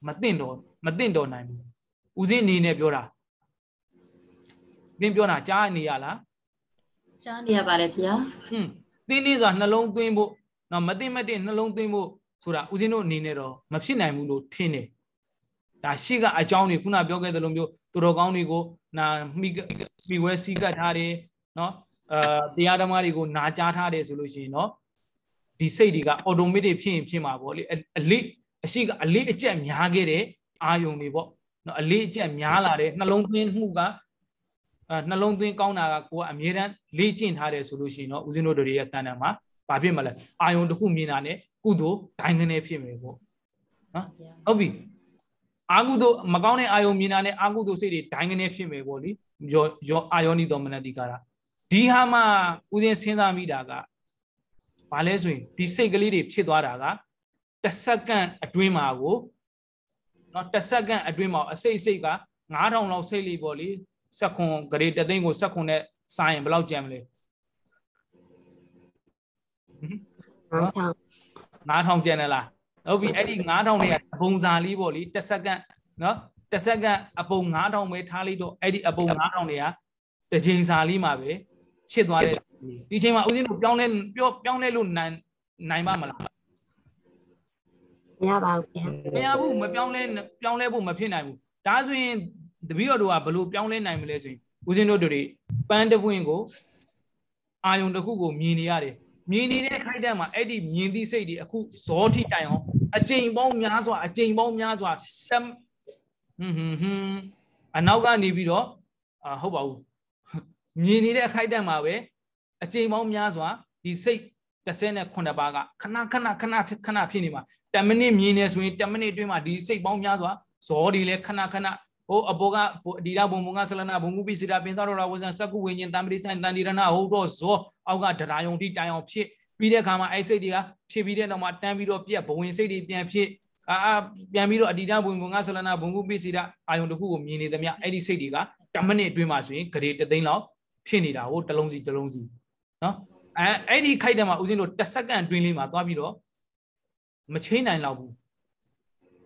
မသိမ့်တော့မသိမ့်တော့နိုင်ဘူးဦးစင်းအနေနဲ့ပြောတာသင်ပြောတာကြားနေရလားကြားနေရပါတယ်ဗျာဟွန်းသင်နေဆိုတာနှလုံးသွင်းဖို့နော်မသိမသိနှလုံးသွင်းဖို့ ဆိုတာဦးစင်းတို့အနေနဲ့တော့မဖြစ်နိုင်ဘူးလို့ထင်တယ်ဒါရှိကအကြောင်းတွေခုနပြောခဲ့သလိုမျိုးသူတော်ကောင်းတွေကိုနာမိမိဝဲစီကတ်ထားတယ်နော်အာတရားဓမ္မတွေကိုနာကြားထားတယ်ဆိုလို့ရှိရင်နော်ဒီစိတ်တွေက automatic ဖြစ်ရင်ဖြစ်မှာပေါ့လေအလေးအရှိကအလေးအကျက်များခဲ့တဲ့အာယုံတွေပေါ့နော်အလေးအကျက်များလာတဲ့နှလုံးသွင်းမှုကအဲနှလုံးသွင်းကောင်းတာကကိုကအမြဲတမ်းလေ့ကျင့်ထားတယ်ဆိုလို့ရှိရင်တော့ဦးဇင်းတို့တွေရဲ့တန်တန်မှာဘာဖြစ်မလဲအာယုံတစ်ခုမြင်တာနဲ့ ကုသိုလ်ဒိုင်းကနေဖြစ်မယ်ပေါ့နော်ဟုတ်ပြီအာကုသိုလ်မကောင်းတဲ့အာယုံမြင်တာနဲ့အာကုသိုလ်စိတ်တွေဒိုင်းကနေဖြစ်မယ်ပေါ့လေယောယောအာယောနိတော်မနတိကာရဒီဟာမှဦးဇင်းစဉ်းစားမိတာကဘာလဲဆိုရင်ဒီစိတ်ကလေးတွေဖြစ်သွားတာကတစ်စက္ကန့်အတွင်းမှာကိုနော်တစ်စက္ကန့်အတွင်းမှာအစိတ်စိတ်က9000လောက်စိတ်လေးပေါ့လေစက်ခွန်ဂရေတသိန်းကိုစက်ခွန်နဲ့စားရင်ဘယ်လောက်ကျန်မလဲနောက်ထောင် 9000ကျန်တယ်လားဟုတ်ပြီအဲ့ဒီ9000တွေကပုံစာလေးပေါ့လေတစ်စက္ကန့်နော်တစ်စက္ကန့်အပုံ9000ပဲထားလိုက်တော့အဲ့ဒီအပုံ9000တွေကတစ်ချိန်စာလေးမှာပဲဖြစ်သွားတဲ့ဒီချိန်မှာဦးဇင်းတို့ပြောင်းလဲပြောပြောင်းလဲလို့နိုင်နိုင်ပါမလားမရပါဘူးဖေဟာမရဘူးမပြောင်းလဲပြောင်းလဲဖို့မဖြစ်နိုင်ဘူးဒါဆိုရင်တပည့်တော်တို့ကဘလို့ပြောင်းလဲနိုင်မလဲဆိုရင်ဦးဇင်းတို့တွေပန်းတပွင့်ကိုအာယုံတစ်ခုကိုမြင်နေရတယ်မြင်နေတဲ့ခိုက် တန်းမှာအဲ့ဒီမြင်သည့်စိတ်တွေအခုဇောထိတိုင်အောင်အကြိမ်ပေါင်းများစွာအကြိမ်ပေါင်းများစွာတမ်ဟွန်းဟွန်းဟွန်းအနောက်ကနေပြီးတော့အာဟုတ်ပါဘူးမြင်နေတဲ့အခိုက်အတန့်မှာပဲအချိန်ပေါင်းများစွာဒီစိတ်38ပါးကခဏခဏခဏခဏဖြစ်နေမှာ10မိနစ်မြင်နေဆိုရင်10မိနစ်အတွင်းမှာဒီစိတ်ပေါင်းများစွာဇောတွေလည်းခဏခဏဟိုအဘောကဒီလာဘုံဘုံကဆလနာဘုံမှုပိစိတာပင်သာတော်ရာဝဇန်စကုဝိညာဉ်တံပတိဆိုင်တန်တိရဏဟိုတော့ဇောအောက်ကဒရာယုံတိတိုင်အောင်ဖြစ် ပြီးတဲ့အခါမှာအဲ့စိတ်တွေကဖြစ်ပြီးတဲ့နောက်မှာတန်းပြီးတော့ပြက်ဘဝင်စိတ်တွေပြန်ဖြစ်အာပြန်ပြီးတော့အတ္တိတဘုံဘုံကဆလနာဘုံမှုပိစိတာအာယုံတစ်ခုကိုမြင်နေသမျှအဲ့ဒီစိတ်တွေက10မိနစ်အတွင်းမှာဆိုရင်ဂရေတသိန်းလောက်ဖြစ်နေတာဟိုတစ်လုံးစီတစ်လုံးစီနော်အဲအဲ့ဒီခိုက်တယ်မှာဦးဇင်းတို့တစ်စက္ကန့်အတွင်းလေးမှာသွားပြီးတော့မချိန်နိုင်တော့ဘူး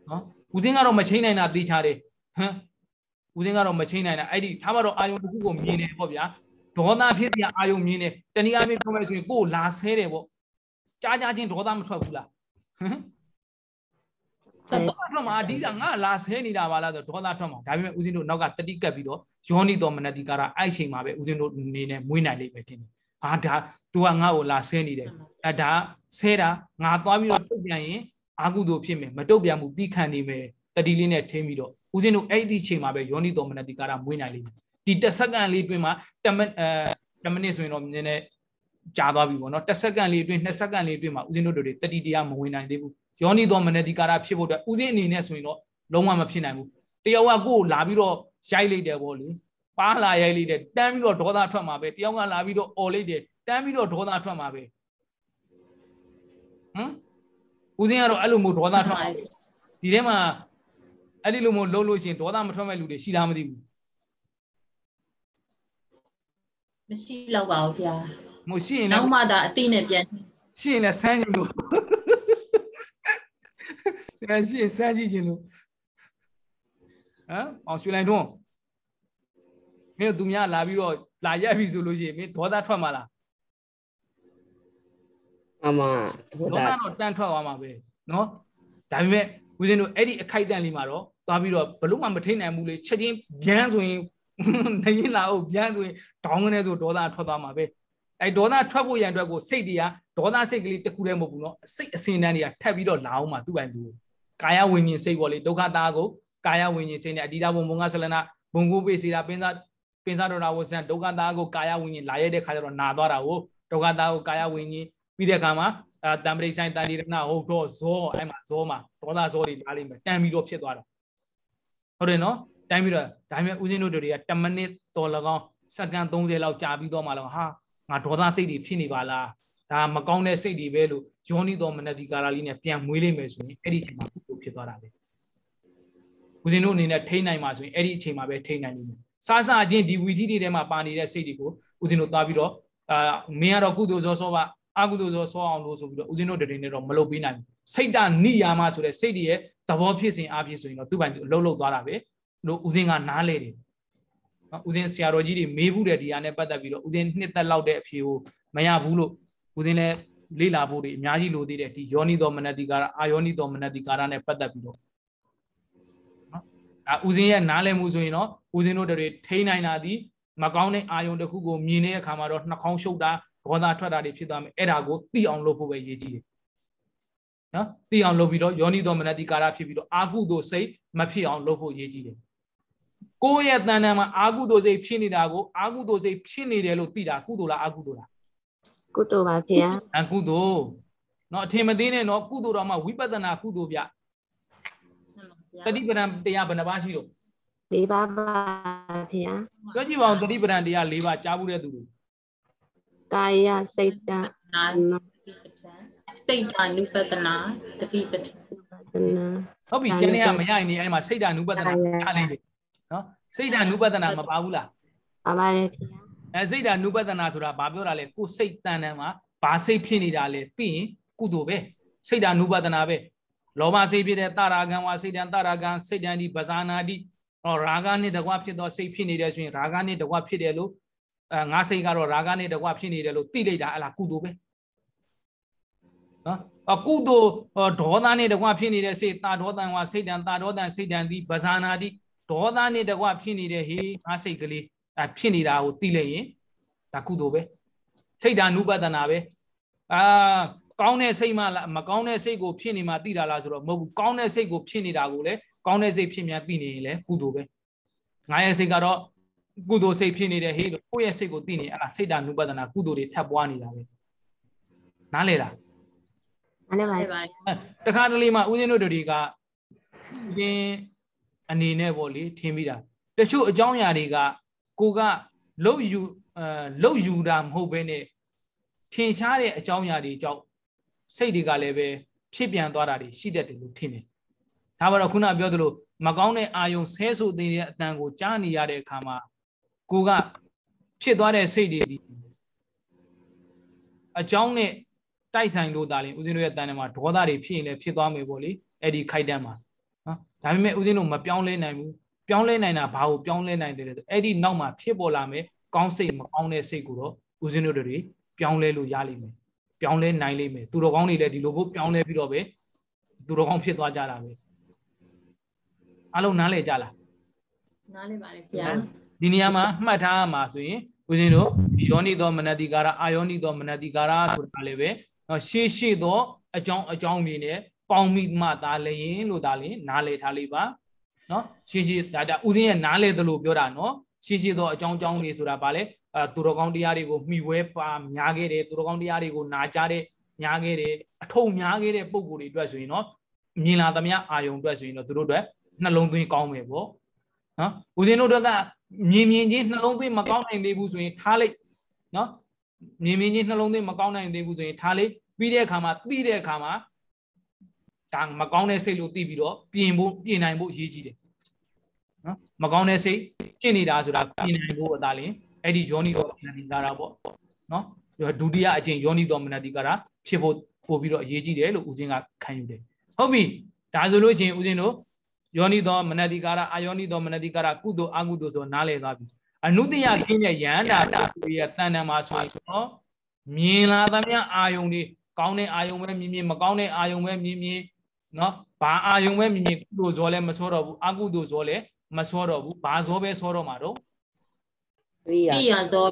နော်ဦးဇင်းကတော့မချိန်နိုင်တာသိချတယ်ဟမ်ဦးစင်းကတော့မချိန်နိုင်တာအဲ့ဒီထားပါတော့အာယုံတစ်ခုကိုမြင်တယ်ပေါ့ဗျာ ဒေါသဖြစ်တဲ့အာယုံမြင်တယ်တနည်းအားဖြင့်ပြောမယ်ဆိုရင်ကိုယ်လာဆဲတယ်ပေါ့ကြားကြားချင်းဒေါသမထွက်ဘူးလားဟမ်ဒေါသထွက်မှာဒီကငါလာဆဲနေတာပါလားဆိုဒေါသထွက်မှာဒါပေမဲ့ဦးစင်းတို့နောက်ကတတိကပ်ပြီးတော့ယောနီတော်မနတိကာရအဲ့ချိန်မှာပဲဦးစင်းတို့နေနဲ့မွေးနိုင်လိမ့်မယ်ထင်တယ်ဟာဒါ तू ကငါ့ကိုလာဆဲနေတယ်အဲဒါဆဲတာငါသွားပြီးတော့တုတ်ပြန်ရင်အာကုသို့ဖြစ်မယ်မတုတ်ပြန်မှုတီးခံနေမယ်တတိလေးနဲ့ထင်းပြီးတော့ဦးဇင်းတို့အဲ့ဒီချိန်မှာပဲယောနိတော်မနတိကာရမွေးနိုင်လိမ့်မယ် ဒီတစ်စက္ကန့်လေးအတွင်းမှာ10မိနစ်အဲ10မိနစ်ဆိုရင်တော့နည်းနည်းကြာသွားပြီပေါ့နော်10စက္ကန့်လေးအတွင်း2စက္ကန့်လေးအတွင်းမှာဦးဇင်းတို့တွေတတိတရားမဝင်နိုင်သေးဘူးယောနိတော်မနတိကာရဖြစ်ဖို့အတွက်ဦးဇင်းအနေနဲ့ဆိုရင်တော့လုံးဝမဖြစ်နိုင်ဘူးတယောက်ကကိုယ်လာပြီးတော့ရိုက်လိုက်တယ်ပေါ့လေပါလာရိုက်လိုက်တယ်တန်းပြီးတော့ဒေါသထွက်မှာပဲတယောက်ကလာပြီးတော့អော်လိုက်တယ်တန်းပြီးတော့ဒေါသထွက်မှာပဲဟမ်ဦးဇင်းကတော့အဲ့လိုမျိုးဒေါသထွက်မှာဒီထဲမှာအဲ့ဒီလိုမျိုးလှုပ်လို့ရှိရင်ဒေါသမထွက်မဲ့လူတွေရှိလားမသိဘူး မရှိတော့ပါဘူးဗျာမို့ရှိရင်လနောည်းက်မှသာအတိနဲ့ပြန်ရှိရင်လည်းဆန်းကြည့်လို့အဲရှိရင်ဆန်းကြည့်ခြင်းလို့ဟမ်အောင်ရွှေလိုက်တော့မင်းတို့သူများလာပြီးတော့လာရက်ပြီဆိုလို့ရှိရင်မင်းဒေါသထွက်မှာလားအမဒေါဒေါသသတော့တန်ထွက်သွားမှာပဲနော်ဒါပေမဲ့ဦးဇင်းတို့အဲ့ဒီအခိုက်အတန့်လေးမှာတော့သွားပြီးတော့ဘလို့မှမထိနိုင်ဘူးလေချက်ချင်းဗျမ်းဆိုရင် နေရင်လာအောင်ဗျမ်းဆိုရင်ဒေါင်းကနေဆိုဒေါသထွက်သွားမှာပဲအဲဒေါသထွက်ဖို့ရန်အတွက်ကိုစိတ်တွေကဒေါသစိတ်ကလေးတစ်ခုတည်းမဟုတ်ဘူးနော်စိတ်အစင်းတန်းတွေကထပ်ပြီးတော့လာအောင်မှာသူ့ပိုင်သူကာယဝိညာဉ်စိတ်ပေါ့လေဒုက္ခတာကိုကာယဝိညာဉ်စိတ်နဲ့အတိဒဘုံဘုံကဆလနာဘုံကိုပေးစီတာပင်သာပင်သာတော်တာဝဇံဒုက္ခတာကိုကာယဝိညာဉ်လာရတဲ့ခါကျတော့နာသွားတာကိုဒုက္ခတာကိုကာယဝိညာဉ်ပြီးတဲ့အခါမှာအဲတံပရိဆိုင်တန်ဒီရဏဟုတ်တော့ဇောအဲ့မှာဇောမှာဒေါသဇောတွေလာလိမ့်မယ်တန်ပြီးတော့ဖြစ်သွားတာဟုတ်တယ်နော် တိုင်းပြီးတော့ဒါပေမဲ့ဦးဇင်းတို့တွေက10မိနစ်တော်၎င်းစက္ကန့်30လောက်ကြာပြီးတော့မှလောဟာငါဒေါသစိတ်တွေဖြစ်နေပါလားဒါမကောင်းတဲ့စိတ်တွေပဲလို့ယောနီတော်မနတိကာရလေးနဲ့ပြန်မွေးလိမ့်မယ်ဆိုရင်အဲ့ဒီအချိန်မှာဖြစ်သွားတာပဲဦးဇင်းတို့အနေနဲ့ထိန်းနိုင်မှာဆိုရင်အဲ့ဒီအချိန်မှာပဲထိန်းနိုင်လိမ့်မယ်စားစားချင်းဒီဝီထီတွေထဲမှာပါနေတဲ့စိတ်တွေကိုဦးဇင်းတို့သွားပြီးတော့အာမင်းကတော့ကုသိုလ်ဇောဆောပါအကုသိုလ်ဇောဆောအောင်လို့ဆိုပြီးတော့ဦးဇင်းတို့တရင်နဲ့တော့မလုပ်ပေးနိုင်ဘူးစိတ်တနိယာမဆိုတဲ့စိတ်တွေရဲ့သဘောဖြစ်စဉ်အဖြစ်ဆိုရင်တော့သူ့ပိုင်သူအလုံးလုံးသွားတာပဲ လို့ဦးဇင်းကနားလဲတယ်နော်ဦးဇင်းဆရာတော်ကြီးတွေမေးဘူးတဲ့ဒီဟာနဲ့ပတ်သက်ပြီးတော့ဦးဇင်းနှစ်သက်လောက်တဲ့အဖြေကိုမရဘူးလို့ဦးဇင်းလည်းလေ့လာဖို့တွေအများကြီးလိုသေးတယ်ဒီယောနီတော်မနတိကာရအာယောနီတော်မနတိကာရနဲ့ပတ်သက်ပြီးတော့နော်ဒါဦးဇင်းရဲ့နားလည်မှုဆိုရင်တော့ဦးဇင်းတို့တွေထိန်းနိုင်တာဒီမကောင်းတဲ့အာယုံတစ်ခုကိုမြင်တဲ့အခါမှာတော့နှာခေါင်းရှုပ်တာဒေါသထွက်တာတွေဖြစ်သွားမယ်အဲ့ဒါကိုသိအောင်လုပ်ဖို့ပဲရည်ကြီးတယ်နော်သိအောင်လုပ်ပြီးတော့ယောနီတော်မနတိကာရဖြစ်ပြီးတော့အာဟုသို့စိတ်မဖြစ်အောင်လုပ်ဖို့ရည်ကြီးတယ် ကိုယ့်ရဲ့တဏ္ဍာမှာအာဟုသို့စိတ်ဖြစ်နေတာကိုအာဟုသို့စိတ်ဖြစ်နေတယ်လို့သိတာကုသိုလ်လားအာကုသိုလ်လား ကုသိုလ်ပါဗျာ အကုသိုလ်เนาะအထင်မသေးနဲ့เนาะကုသိုလ်တော်မှာဝိပဿနာကုသိုလ်ဗျတတိပဒံတရားဘယ်နှပါးရှိတော့ ၄ပါးပါဗျာ ပြောကြည့်ပါဦးတတိပဒံတရား၄ပါးကြားဘူးတဲ့သူတွေ ကာယစိတ်တ နာ နာ စိတ်ဓာနုပဒနာတတိပဋ္ဌာန် ပဒနာ ဟုတ်ပြီကျန်တဲ့ကမရရင်ဒီအဲ့မှာစိတ်ဓာနုပဒနာရလိမ့်တ နော်စိတ်ဓာတ်နုပဒနာမပါဘူးလားပါပါတယ်ခင်ဗျာအဲစိတ်ဓာတ်နုပဒနာဆိုတာဘာပြောတာလဲကိုယ်စိတ်တန်တန်မှာဘာစိတ်ဖြစ်နေတာလဲသိရင်ကုသိုလ်ပဲစိတ်ဓာတ်နုပဒနာပဲလောဘစိတ်ဖြစ်တဲ့တာရာဂံဝါစိတ်တန်တာရာဂံစိတ်တန်ဒီပဇာနာဒီဟောရာဂနဲ့တကွဖြစ်သောစိတ်ဖြစ်နေတယ်ဆိုရင်ရာဂနဲ့တကွဖြစ်တယ်လို့အဲငါစိတ်ကတော့ရာဂနဲ့တကွဖြစ်နေတယ်လို့သိလိုက်တာအလားကုသိုလ်ပဲနော်အကုသိုလ်ဒေါသနဲ့တကွဖြစ်နေတဲ့စိတ်တာဒေါသံဝါစိတ်တန်တာဒေါသံစိတ်တန်ဒီပဇာနာဒီ ဒေါသနဲ့တကွဖြစ်နေတဲ့ဟေးငါစိတ်ကလေးအဲဖြစ်နေတာကိုသိလိုက်ရင်ဒါကုသိုလ်ပဲစိတ်ဓာနုပဒနာပဲအာကောင်းတဲ့စိတ်မှလားမကောင်းတဲ့စိတ်ကိုဖြစ်နေမှသိတာလားဆိုတော့မဟုတ်ဘူးကောင်းတဲ့စိတ်ကိုဖြစ်နေတာကိုလည်းကောင်းတဲ့စိတ်ဖြစ်မြန်သိနေရင်လည်းကုသိုလ်ပဲငါရဲ့စိတ်ကတော့ကုသိုလ်စိတ်ဖြစ်နေတယ်ဟေးလို့ကိုယ့်ရဲ့စိတ်ကိုသိနေအဲ့ဒါစိတ်တ ानु ပဒနာကုသိုလ်တွေထပ်ပွားနေတာပဲနားလေလားနားလည်ပါဟုတ်ပါတခါတလေမှဦးဇင်းတို့တွေကဦးဇင်း အနေနဲ့ပေါ့လေထင်ပြီးတာတချို့အကြောင်းအရာတွေကကိုကလှုပ်ယူအဲလှုပ်ယူတာမဟုတ်ဘဲနဲ့ထင်ရှားတဲ့အကြောင်းအရာတွေကြောင့်စိတ်တွေကလည်းပဲဖြစ်ပြန်သွားတာတွေရှိတတ်တယ်လို့ထင်တယ်ဒါပါတော့ခုနပြောသလိုမကောင်းတဲ့အာယုံဆဲဆိုသိတဲ့အတန်ကိုကြားနေရတဲ့အခါမှာကိုကဖြစ်သွားတဲ့စိတ်တွေဒီအကြောင်းနဲ့တိုက်ဆိုင်လို့ဒါလည်းဦးဇင်းတို့ရဲ့တန်ထဲမှာဒေါသတွေဖြစ်ရင်လည်းဖြစ်သွားမယ်ပေါ့လေအဲ့ဒီခိုက်တန်းမှာနော် ဒါပေမဲ့ဦးဇင်းတို့မပြောင်းလဲနိုင်ဘူးပြောင်းလဲနိုင်တာဘာကိုပြောင်းလဲနိုင်တယ်လဲဆိုအဲ့ဒီနောက်မှာဖြစ်ပေါ်လာမယ်ကောင်းစိတ်မကောင်းတဲ့စိတ်ကိုတော့ဦးဇင်းတို့တွေပြောင်းလဲလို့ရလိမ့်မယ်ပြောင်းလဲနိုင်လိမ့်မယ်သူတော်ကောင်းတွေလည်းဒီလိုကိုပြောင်းလဲပြီးတော့ပဲသူတော်ကောင်းဖြစ်သွားကြတာပဲအလုံးနားလဲကြလားနားလည်ပါတယ်ဗျာဒီနေရာမှာမှတ်ထားရမှာဆိုရင်ဦးဇင်းတို့ယောနိသောမနတိကာရအာယောနိသောမနတိကာရဆိုတာလည်းပဲနော်ရှေ့ရှေ့သောအကြောင်းအကြောင်းတွေနဲ့ ပေါင်းမိမှသာလျင်လို့ဒါလင်နားလည်ထားလိမ့်ပါနော်ရှေ့ရှေ့ဒါဒါဦးဇင်းရဲ့နားလည်သလိုပြောတာနော်ရှေ့ရှေ့သောအကြောင်းအကြောင်းတွေဆိုတာဗာလဲအဲသူတော်ကောင်းတရားတွေကိုမှီဝဲပါများခဲ့တယ်သူတော်ကောင်းတရားတွေကိုနာကြားတဲ့များခဲ့တယ်အထုံများခဲ့တဲ့ပုံကိုယ်တွေအတွက်ဆိုရင်နော်မြင်လာသမျှအာယုံအတွက်ဆိုရင်တော့သူတို့အတွက်နှလုံးသွင်းကောင်းမယ်ပေါ့နော်ဦးဇင်းတို့တို့ကမြင်မြင်ချင်းနှလုံးသွင်းမကောင်းနိုင်သေးဘူးဆိုရင်ထားလိုက်နော်မြင်မြင်ချင်းနှလုံးသွင်းမကောင်းနိုင်သေးဘူးဆိုရင်ထားလိုက်ပြီးတဲ့အခါမှာသိတဲ့အခါမှာ ဒါမကောင်းတဲ့စိတ်လို့သိပြီးတော့ပြင်ဖို့ပြင်နိုင်ဖို့အရေးကြီးတယ်နော်မကောင်းတဲ့စိတ်ဖြစ်နေတာဆိုတာပြင်နိုင်ဖို့အသာလင်အဲ့ဒီယောနိတော်မနတိကာရပေါ့နော်ဒုတိယအကျင့်ယောနိတော်မနတိကာရဖြစ်ဖို့ပို့ပြီးတော့အရေးကြီးတယ်လို့ဦးဇင်းကခံယူတယ်ဟုတ်ပြီဒါဆိုလို့ရှိရင်ဦးဇင်းတို့ယောနိသောမနတိကာရအာယောနိသောမနတိကာရကုသိုလ်အကုသိုလ်ဆိုနားလည်သွားပြီအနုတ္တိယခင်းရဲ့ယန္တာတူရဲ့တန်တန်မှာဆိုရင်တော့မြင်လာသမျှအာယုန်တွေကောင်းတဲ့အာယုန်ပဲမြင်မြင်မကောင်းတဲ့အာယုန်ပဲမြင်မြင် နော်ဘာအာယုန်ပဲမြင်မြင်ကုသိုလ်ဇောလည်းမစောတော့ဘူးအကုသိုလ်ဇောလည်းမစောတော့ဘူးဘာဇောပဲစောတော့မှာတော့ရိယာပြရဇော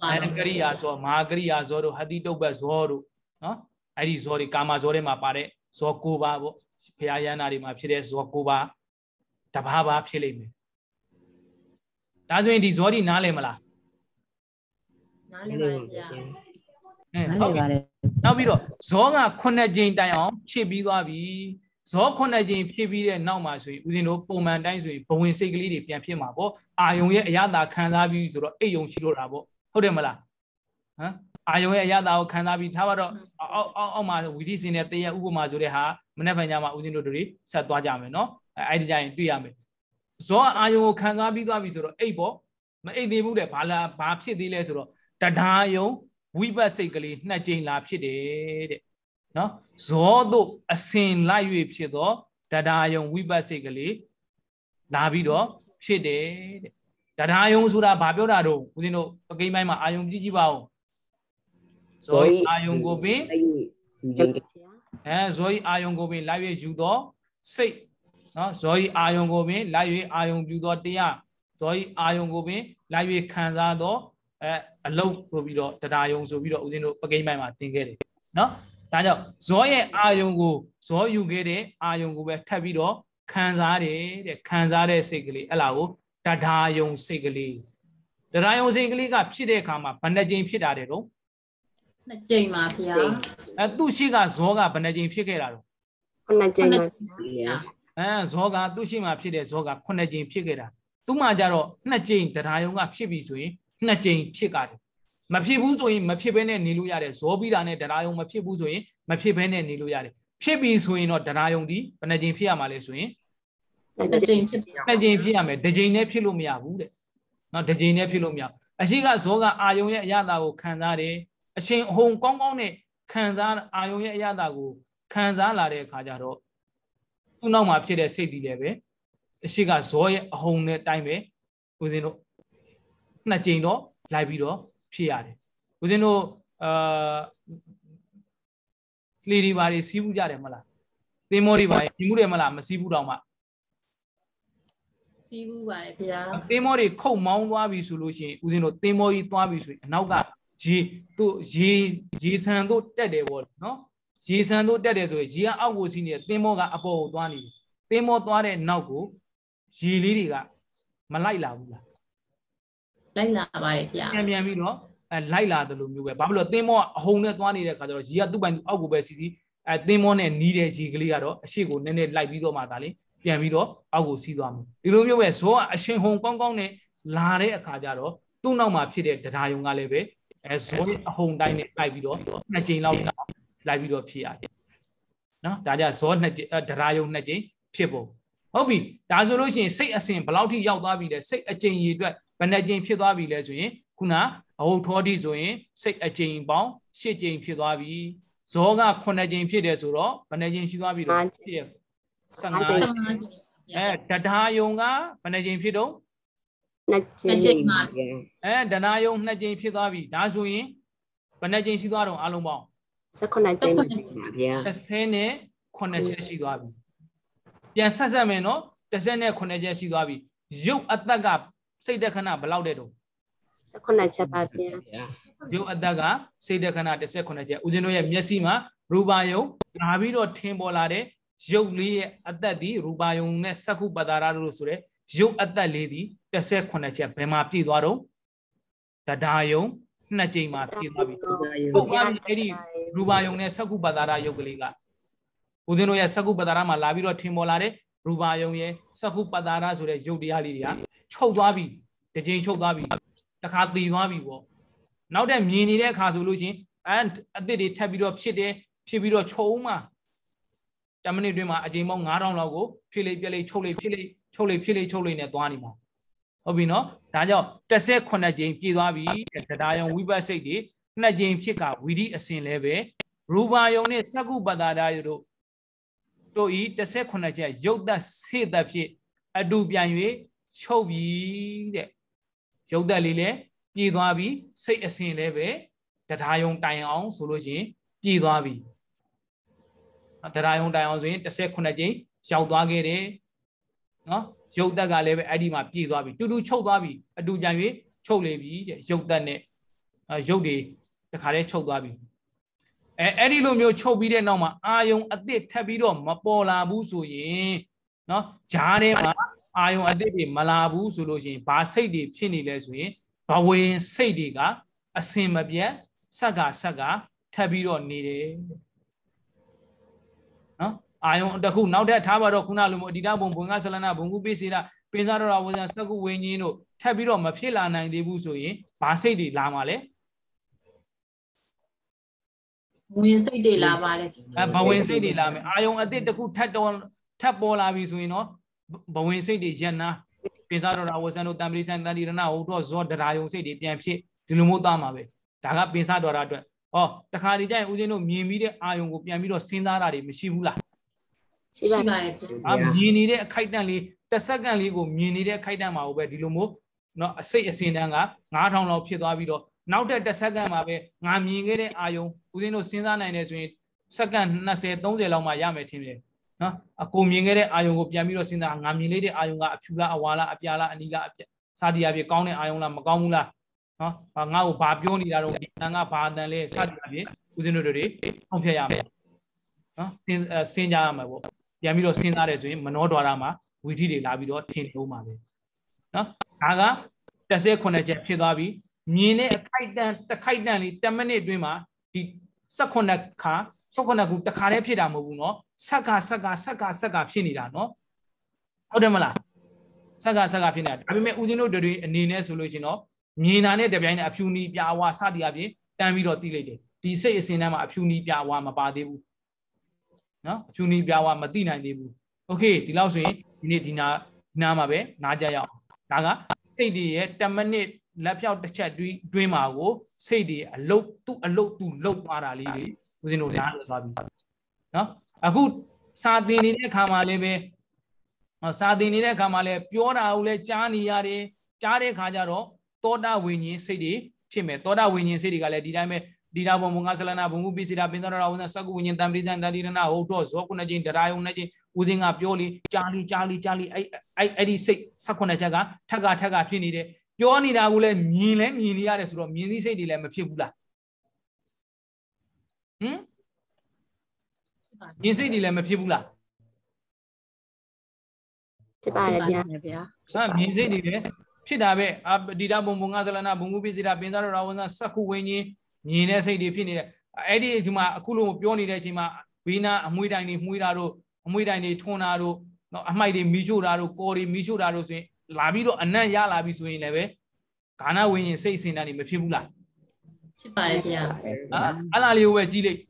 ပါအဲကရိယာဇောမဟာကရိယာဇောတို့ဟတိတုပ္ပဇောတို့နော်အဲ့ဒီဇောတွေကာမဇောတွေမှာပါတဲ့ဇော၉ပါးပေါ့ဘုရားယန္တာတွေမှာဖြစ်တဲ့ဇော၉ပါးတဘာဘာဖြစ်လိမ့်မယ်ဒါဆိုရင်ဒီဇောဒီနားလည်မလားနားလည်ပါတယ်ဗျာအဲနားဟုတ်လည်ပြီပါတယ်နောက်ပြီးတော့ဇောက9ကြိမ်တိုင်အောင်ဖြစ်ပြီးသွားပြီ ဇော9ကြိမ်ဖြစ်ပြီးတဲ့နောက်မှာဆိုရင်ဦးဇင်းတို့ပုံမှန်တိုင်းဆိုရင်ဘဝင်စိတ်ကလေးတွေပြန်ဖြစ်မှာပေါ့အာယုံရဲ့အရသာခံစားပြီးဆိုတော့အိတ်ယုံရှိလို့တာပေါ့ဟုတ်တယ်မလားဟမ်အာယုံရဲ့အရသာကိုခံစားပြီးထားပါတော့အောက်အောက်အောက်မှာဝီဒီစင်နဲ့တရဥပမာဆိုတဲ့ဟာမနေ့ဖန်ကြမှာဦးဇင်းတို့တွေဆက်သွားကြမယ်နော်အဲအဲ့ဒီကြရင်တွေ့ရမယ်ဇောအာယုံကိုခံစားပြီးသွားပြီဆိုတော့အိတ်ပေါ့မအိတ်သေးဘူးတဲ့ဘာလာဘာဖြစ်သေးလဲဆိုတော့တဒါယုံဝိပတ်စိတ်ကလေးနှစ်ကြိမ်လာဖြစ်တယ်တဲ့ နော်ဇောတို့အစင်လိုက်၍ဖြစ်သောတဒါယုံဝိပတ်စိတ်ကလေးလာပြီးတော့ဖြစ်တယ်တဲ့တဒါယုံဆိုတာဘာပြောတာတော့ဦးဇင်းတို့ပကိန်းပိုင်းမှာအာယုံကြည့်ကြည့်ပါဦးဇောဤအာယုံကိုပင်အဲ့ဒီယူခြင်းအဲဇောဤအာယုံကိုပင်လိုက်၍ယူသောစိတ်နော်ဇောဤအာယုံကိုပင်လိုက်၍အာယုံပြုသောတရားဇောဤအာယုံကိုပင်လိုက်၍ခံစားသောအဲအလုတ်ဆိုပြီးတော့တရားယုံဆိုပြီးတော့ဦးဇင်းတို့ပကိန်းပိုင်းမှာသင်ခဲ့တယ်နော် ဒါကြောင့်ဇောရဲ့အာယုံကိုဇောယူခဲ့တဲ့အာယုံကိုပဲထပ်ပြီးတော့ခံစားတယ်တဲ့ခံစားတဲ့စိတ်ကလေးအဲ့လာကိုတရားယုံစိတ်ကလေးတရားယုံစိတ်ကလေးကဖြစ်တဲ့အခါမှာဘယ်နှကြိမ်ဖြစ်တာတဲ့တော့နှစ်ကြိမ်ပါဗျာအဲသူ့ရှိကဇောကဘယ်နှကြိမ်ဖြစ်ခဲ့တာတော့ခုနှစ်ကြိမ်ပါဗျာအဲဇောကသူ့ရှိမှဖြစ်တဲ့ဇောက9ကြိမ်ဖြစ်ခဲ့တာသူ့မှာကြတော့2ကြိမ်တရားယုံကဖြစ်ပြီဆိုရင်2ကြိမ်ဖြစ်ကြတယ် မဖြစ်ဘူးဆိုရင်မဖြစ်ဘဲနဲ့နေလို့ရတယ်ဇောပြီးတာနဲ့တရားယုံမဖြစ်ဘူးဆိုရင်မဖြစ်ဘဲနဲ့နေလို့ရတယ်ဖြစ်ပြီဆိုရင်တော့တရားယုံဒီဘယ်နှကြိမ်ဖြစ်ရမှာလဲဆိုရင်နှစ်ကြိမ်ဖြစ်ပြီ2ကြိမ်ဖြစ်ရမယ်တစ်ကြိမ်နဲ့ဖြစ်လို့မရဘူးတဲ့နော်တစ်ကြိမ်နဲ့ဖြစ်လို့မရဘူးအရှိကဇောကအာယုံရဲ့အရသာကိုခံစားတယ်အရှင်အဟုန်ကောင်းကောင်းနဲ့ခံစားအာယုံရဲ့အရသာကိုခံစားလာတဲ့အခါကျတော့သူ့နောက်မှာဖြစ်တဲ့စိတ်တည်လည်းပဲအရှိကဇောရဲ့အဟုန်နဲ့တိုင်းပဲဦးဇင်းတို့နှစ်ကြိမ်တော့လိုက်ပြီးတော့ ဖြစ်ရတယ်ဦးဇင်းတို့အာလေဒီပါတွေစီးဘူးကြတယ်မလားသင်္ဘောတွေပါစီးမှုတယ်မလားမစီးဘူးတော့မှစီးဘူးပါတယ်ဗျာသင်္ဘောတွေခုတ်မောင်းသွားပြီဆိုလို့ရှိရင်ဦးဇင်းတို့သင်္ဘောကြီးသွားပြီဆိုရင်အနောက်ကရေသူ့ရေရေဆန်တို့တက်တယ်ပေါ့နော်ရေဆန်တို့တက်တယ်ဆိုရင်ရေကအောက်ကိုစီးနေတယ်သင်္ဘောကအပေါ်ကိုသွားနေတယ်သင်္ဘောသွားတဲ့နောက်ကိုရေလေးတွေကမလိုက်လာဘူးလား လိုက်လာပါတယ်ဗျာပြန်ပြန်ပြီးတော့အဲလိုက်လာတယ်လို့မျိုးပဲဘာဖြစ်လို့သင်းမောကအဟုန်နဲ့သွားနေတဲ့ခါကျတော့ရေကသူ့ပိုင်သူအောက်ကိုပဲစီစီအဲသင်းမောနဲ့နီးတဲ့ရေကလေးကတော့အရှိကိုနည်းနည်းလိုက်ပြီးတော့မှဒါလေးပြန်ပြီးတော့အောက်ကိုစီးသွားမယ်ဒီလိုမျိုးပဲဇောကအရှင်ဟုန်ကောင်းကောင်းနဲ့လာတဲ့အခါကျတော့သူ့နောက်မှာဖြစ်တဲ့တရားယုံကလည်းပဲအဲဇောအဟုန်တိုင်းနဲ့လိုက်ပြီးတော့နှစ်ကြိမ်လောက်လိုက်ပြီးတော့ဖြစ်ရတယ်နော်ဒါကြဇောနှစ်ကြိမ်တရားယုံနှစ်ကြိမ်ဖြစ်ပုံဟုတ်ပြီဒါဆိုလို့ရှိရင်စိတ်အစဉ်ဘယ်လောက်ထိရောက်သွားပြီလဲစိတ်အကြိမ်ကြီးအတွက် ဘယ်နှကြိမ်ဖြစ်သွားပြီလဲဆိုရင်ခုနအဟုတ်ထောတိဆိုရင်စိတ်အကြိမ်ပေါင်း၈ကြိမ်ဖြစ်သွားပြီဇောက9ကြိမ်ဖြစ်တယ်ဆိုတော့ဘယ်နှကြိမ်ရှိသွားပြီလဲ15 15ကြိမ်အဲတရားယုံကဘယ်နှကြိမ်ဖြစ်တော့နှစ်ကြိနှစ်မ်ကြိမ်မှာအဲတရားယုံ2ကြိမ်ဖြစ်သွားပြီဒါဆိုရင်ဘယ်နှကြိမ်ရှိသွားတော့အလုံးပေါင်း19ကြိမ်19ကြိမ်ဗျာ30နဲ့9ချက်ရှိသွားပြီပြန်ဆက်ဆက်မယ်နော်30နဲ့9ချက်ရှိသွားပြီရုပ်အသက်က စိတ်တခဏဘယ်လောက်တဲ့တော့19ချက်ပါဗျာရုပ်အသက်ကစိတ်တခဏ19ချက်ဦးဇင်းတို့ရဲ့မျက်စိမှာရူပါယုံလာပြီးတော့ထင်ပေါ်လာတဲ့ရုပ်လေးရဲ့အသက်ဒီရူပါယုံနဲ့စက္ခုပတ္တာရလို့ဆိုတဲ့ရုပ်အသက်လေးဒီ18ချက်ဘယ်မှာပြည့်သွားတော့တရားယုံနှစ်ကြိမ်မှာပြည့်သွားပြီဒါယုံဟုတ်ပါပြီအဲ့ဒီရူပါယုံနဲ့စက္ခုပတ္တာရယုတ်ကလေးကဦးဇင်းတို့ရဲ့စက္ခုပတ္တာရမှာလာပြီးတော့ထင်ပေါ်လာတဲ့ ရူပါယုံရဲ့စက္ခုပတ္တာရဆိုတဲ့ယုတ်တရားလေးတွေကချုပ်သွားပြီတစ်ကြိမ်ချုပ်သွားပြီတစ်ခါတည်သွားပြီပေါ့နောက်တဲ့မြင်နေတဲ့အခါဆိုလို့ရှိရင်အန်အသစ်တွေထပ်ပြီးတော့ဖြစ်တယ်ဖြစ်ပြီးတော့ချုပ်မှ10မိနစ်တွင်းမှာအကြိမ်ပေါင်း9000လောက်ကိုဖြစ်လေပြက်လေချုပ်လေဖြစ်လေချုပ်လေဖြစ်လေချုပ်လေနဲ့သွားနေမှာဟုတ်ပြီနော်ဒါကြောင့်18ကြိမ်ပြည့်သွားပြီတရားယုံဝိပတ်စိတ်တွေနှစ်ကြိမ်ဖြစ်ကဝီဒီအစဉ်လဲပဲရူပါယုံနဲ့သက္ကုပတ္တာဒာယုတို့ တို့ဤ18ချက်ရုပ်သက်စေသက်ဖြစ်အတူပြန်၍ချုပ်ပြီတဲ့ရုပ်သက်လေးလဲပြည့်သွားပြီစိတ်အစဉ်လဲပဲတရားယုံတိုင်အောင်ဆိုလို့ရှိရင်ပြည့်သွားပြီတရားယုံတိုင်အောင်ဆိုရင်18ကြိမ်ရောက်သွားခဲ့တယ်နော်ရုပ်သက်ကလည်းပဲအဲ့ဒီမှာပြည့်သွားပြီတူတူချုပ်သွားပြီအတူပြန်၍ချုပ်လေပြီတဲ့ရုပ်သက်နဲ့ရုပ်တွေတခါတည်းချုပ်သွားပြီ အဲအဲ့ဒီလိုမျိုးချုပ်ပြီးတဲ့နောက်မှာအာယုံအသစ်ထပ်ပြီးတော့မပေါ်လာဘူးဆိုရင်နော်ဂျားထဲမှာအာယုံအသစ်တွေမလာဘူးဆိုလို့ရှိရင်ဘာစိတ်တွေဖြစ်နေလဲဆိုရင်ဘဝင်စိတ်တွေကအစင်မပြတ်ဆက်ကဆက်ကထပ်ပြီးတော့နေတယ်နော်အာယုံတစ်ခုနောက်ထပ်ထားပါတော့ခုနလိုမျိုးအဒီတဘုံဘုံကဆလနာဘုံကုပိစေတာပင်စားတော်ဝဇ္ဇစက္ကုဝိညာဉ်တို့ထပ်ပြီးတော့မဖြစ်လာနိုင်သေးဘူးဆိုရင်ဘာစိတ်တွေလာမှာလဲ ဝင်စိတ်တွေလာပါလေ အဲဘဝင်စိတ်တွေလာမယ်အာယုံအသစ်တစ်ခုထပ်တော်ထပ်ပေါ်လာပြီဆိုရင်တော့ဘဝင်စိတ်တွေရက်နာပင်စားတော်ဝဇ္ဇတို့တံပရိဆိုင်တန်တိရဏဟိုတော့ဇောဒရာယုံစိတ်တွေပြန်ဖြစ်ဒီလိုမျိုးသားမှာပဲဒါကပင်စားတော်ရာအတွက်ဟောတခါဒီကျရင်ဦးဇင်းတို့မြင်ပြီးတဲ့အာယုံကိုပြန်ပြီးတော့စဉ်းစားတာတွေမရှိဘူးလား ရှိ ရှိ ပါ ပါတယ် အာမြင်နေတဲ့အခိုက်အတန့်လေးတစ်စက္ကန့်လေးကိုမြင်နေတဲ့အခိုက်အတန့်မှာပဲဒီလိုမျိုးเนาะအစိတ်အစင်တန်းက9000လောက်ဖြစ်သွားပြီးတော့ နောက်တဲ့တစ်စက္ကန့်မှာပဲငါမြင်ခဲ့တဲ့အာယုံဦးဇင်းတို့စဉ်းစားနိုင်တယ်ဆိုရင်စက္ကန့်20 30လောက်မှရမယ်ထင်တယ်နော်အကိုမြင်ခဲ့တဲ့အာယုံကိုပြန်ပြီးတော့စဉ်းစားငါမြင်လေးတဲ့အာယုံကအဖြူလားအဝါလားအပြာလားအနီလားအပြစသည်အပြကောင်းတဲ့အာယုံလားမကောင်းဘူးလားနော်ဟာငါ့ကိုဘာပြောနေတာတော့ဒီတန်ကဘာတန်လဲစသည်အပြဦးဇင်းတို့တွေထုံဖြတ်ရမယ်နော်စဉ်းစဉ်းကြရမှာပေါ့ပြန်ပြီးတော့စဉ်းစားတယ်ဆိုရင်မနောဒွါရမှာဝီထိတွေလာပြီးတော့ထင်လို့မှာပဲနော်ဒါက38ချက်ဖြစ်သွားပြီ မြင်တဲ့အခိုက်တန်တစ်ခိုက်တန်လေး10မိနစ်အတွင်းမှာဒီ18ခါ18ခုတစ်ခါတည်းဖြစ်တာမဟုတ်ဘူးเนาะဆက်ကဆက်ကဆက်ကဆက်ကဖြစ်နေတာเนาะဟုတ်တယ်မလားဆက်ကဆက်ကဖြစ်နေတာဒါပေမဲ့ဦးဇင်းတို့တွေအနေနဲ့ဆိုလို့ရှိရင်တော့မြင်တာနဲ့တပြိုင်နက်အဖြူနီပြာဝါစသည်အပြင်တန်းပြီးတော့တီးလိုက်တယ်ဒီစိတ်အစဉ်တန်းမှာအဖြူနီပြာဝါမပါသေးဘူး နော်အဖြူနီပြားဝမသိနိုင်သေးဘူးโอเคဒီလောက်ဆိုရင်ဒီနေ့ဒီနာဒီနာမှာပဲနားကြရအောင်ဒါကစိတ်တွေရဲ့10မိနစ် လက်ဖြောက်တစ်ချက်တွင်းတွင်းမှာကိုစိတ်တွေအလုတ်သူ့အလုတ်သူ့လုတ်သွားတာလေးတွေဦးဇင်းတို့နားလည်သွားပြီနော်အခုစာသင်နေတဲ့အခါမှာလည်းပဲဟောစာသင်နေတဲ့အခါမှာလည်းပြောတာကိုလည်းကြားနေရတယ်ကြားတဲ့အခါကျတော့သောတာဝိညာဉ်စိတ်တွေဖြစ်မယ်သောတာဝိညာဉ်စိတ်တွေကလည်းဒီတိုင်းပဲဒီတာဘုံဘုံကဆလနာဘုံမှုပိစိတာပင်သောတာဝဇ္ဇစကုဝိညာဉ်တံပရိသံတတိရဏဟုတ်တော့ဇောခုနှစ်ချင်းတရားယုံနှစ်ချင်းဦးစင်းကပြောလီကြားလီကြားလီကြားလီအဲ့အဲ့အဲ့ဒီစိတ်၁၈ချက်ကထက်ကထက်ကဖြစ်နေတယ် ပြောနေတာကိုလည်းမြင်လဲမြင်နေရတယ်ဆိုတော့မြင်သည့်စိတ်တွေလည်းမဖြစ်ဘူးလားဟမ်မြင်စိတ်တွေလည်းမဖြစ်ဘူးလားဖြစ်ပါတယ်ဗျာဗျာဟာမြင်စိတ်တွေလည်းဖြစ်တာပဲအဒီတာဘုံဘုံငါဇလနာဘုံကုပိစိတာပင်စားတော်ရာဝန်စက္ခုဝိညာဉ်မြင်တဲ့စိတ်တွေဖြစ်နေတယ်အဲ့ဒီဒီမှာအခုလိုပြောနေတဲ့အချိန်မှာဘေးနာအမွှေးတိုင်တွေမှုေးတာတို့အမွှေးတိုင်တွေထွန်းတာတို့နော်အမိုက်တွေမီးရှို့တာတို့ကော်တွေမီးရှို့တာတို့ဆိုရင် လာပြီးတော့အနံ့ရလာပြီဆိုရင်လည်းပဲဂါနဝိညာဉ်စိတ်အစဉ်တန်းတွေမဖြစ်ဘူးလားဖြစ်ပါတယ်ဗျာအဲ့လားလေးကိုပဲကြည့်လိုက်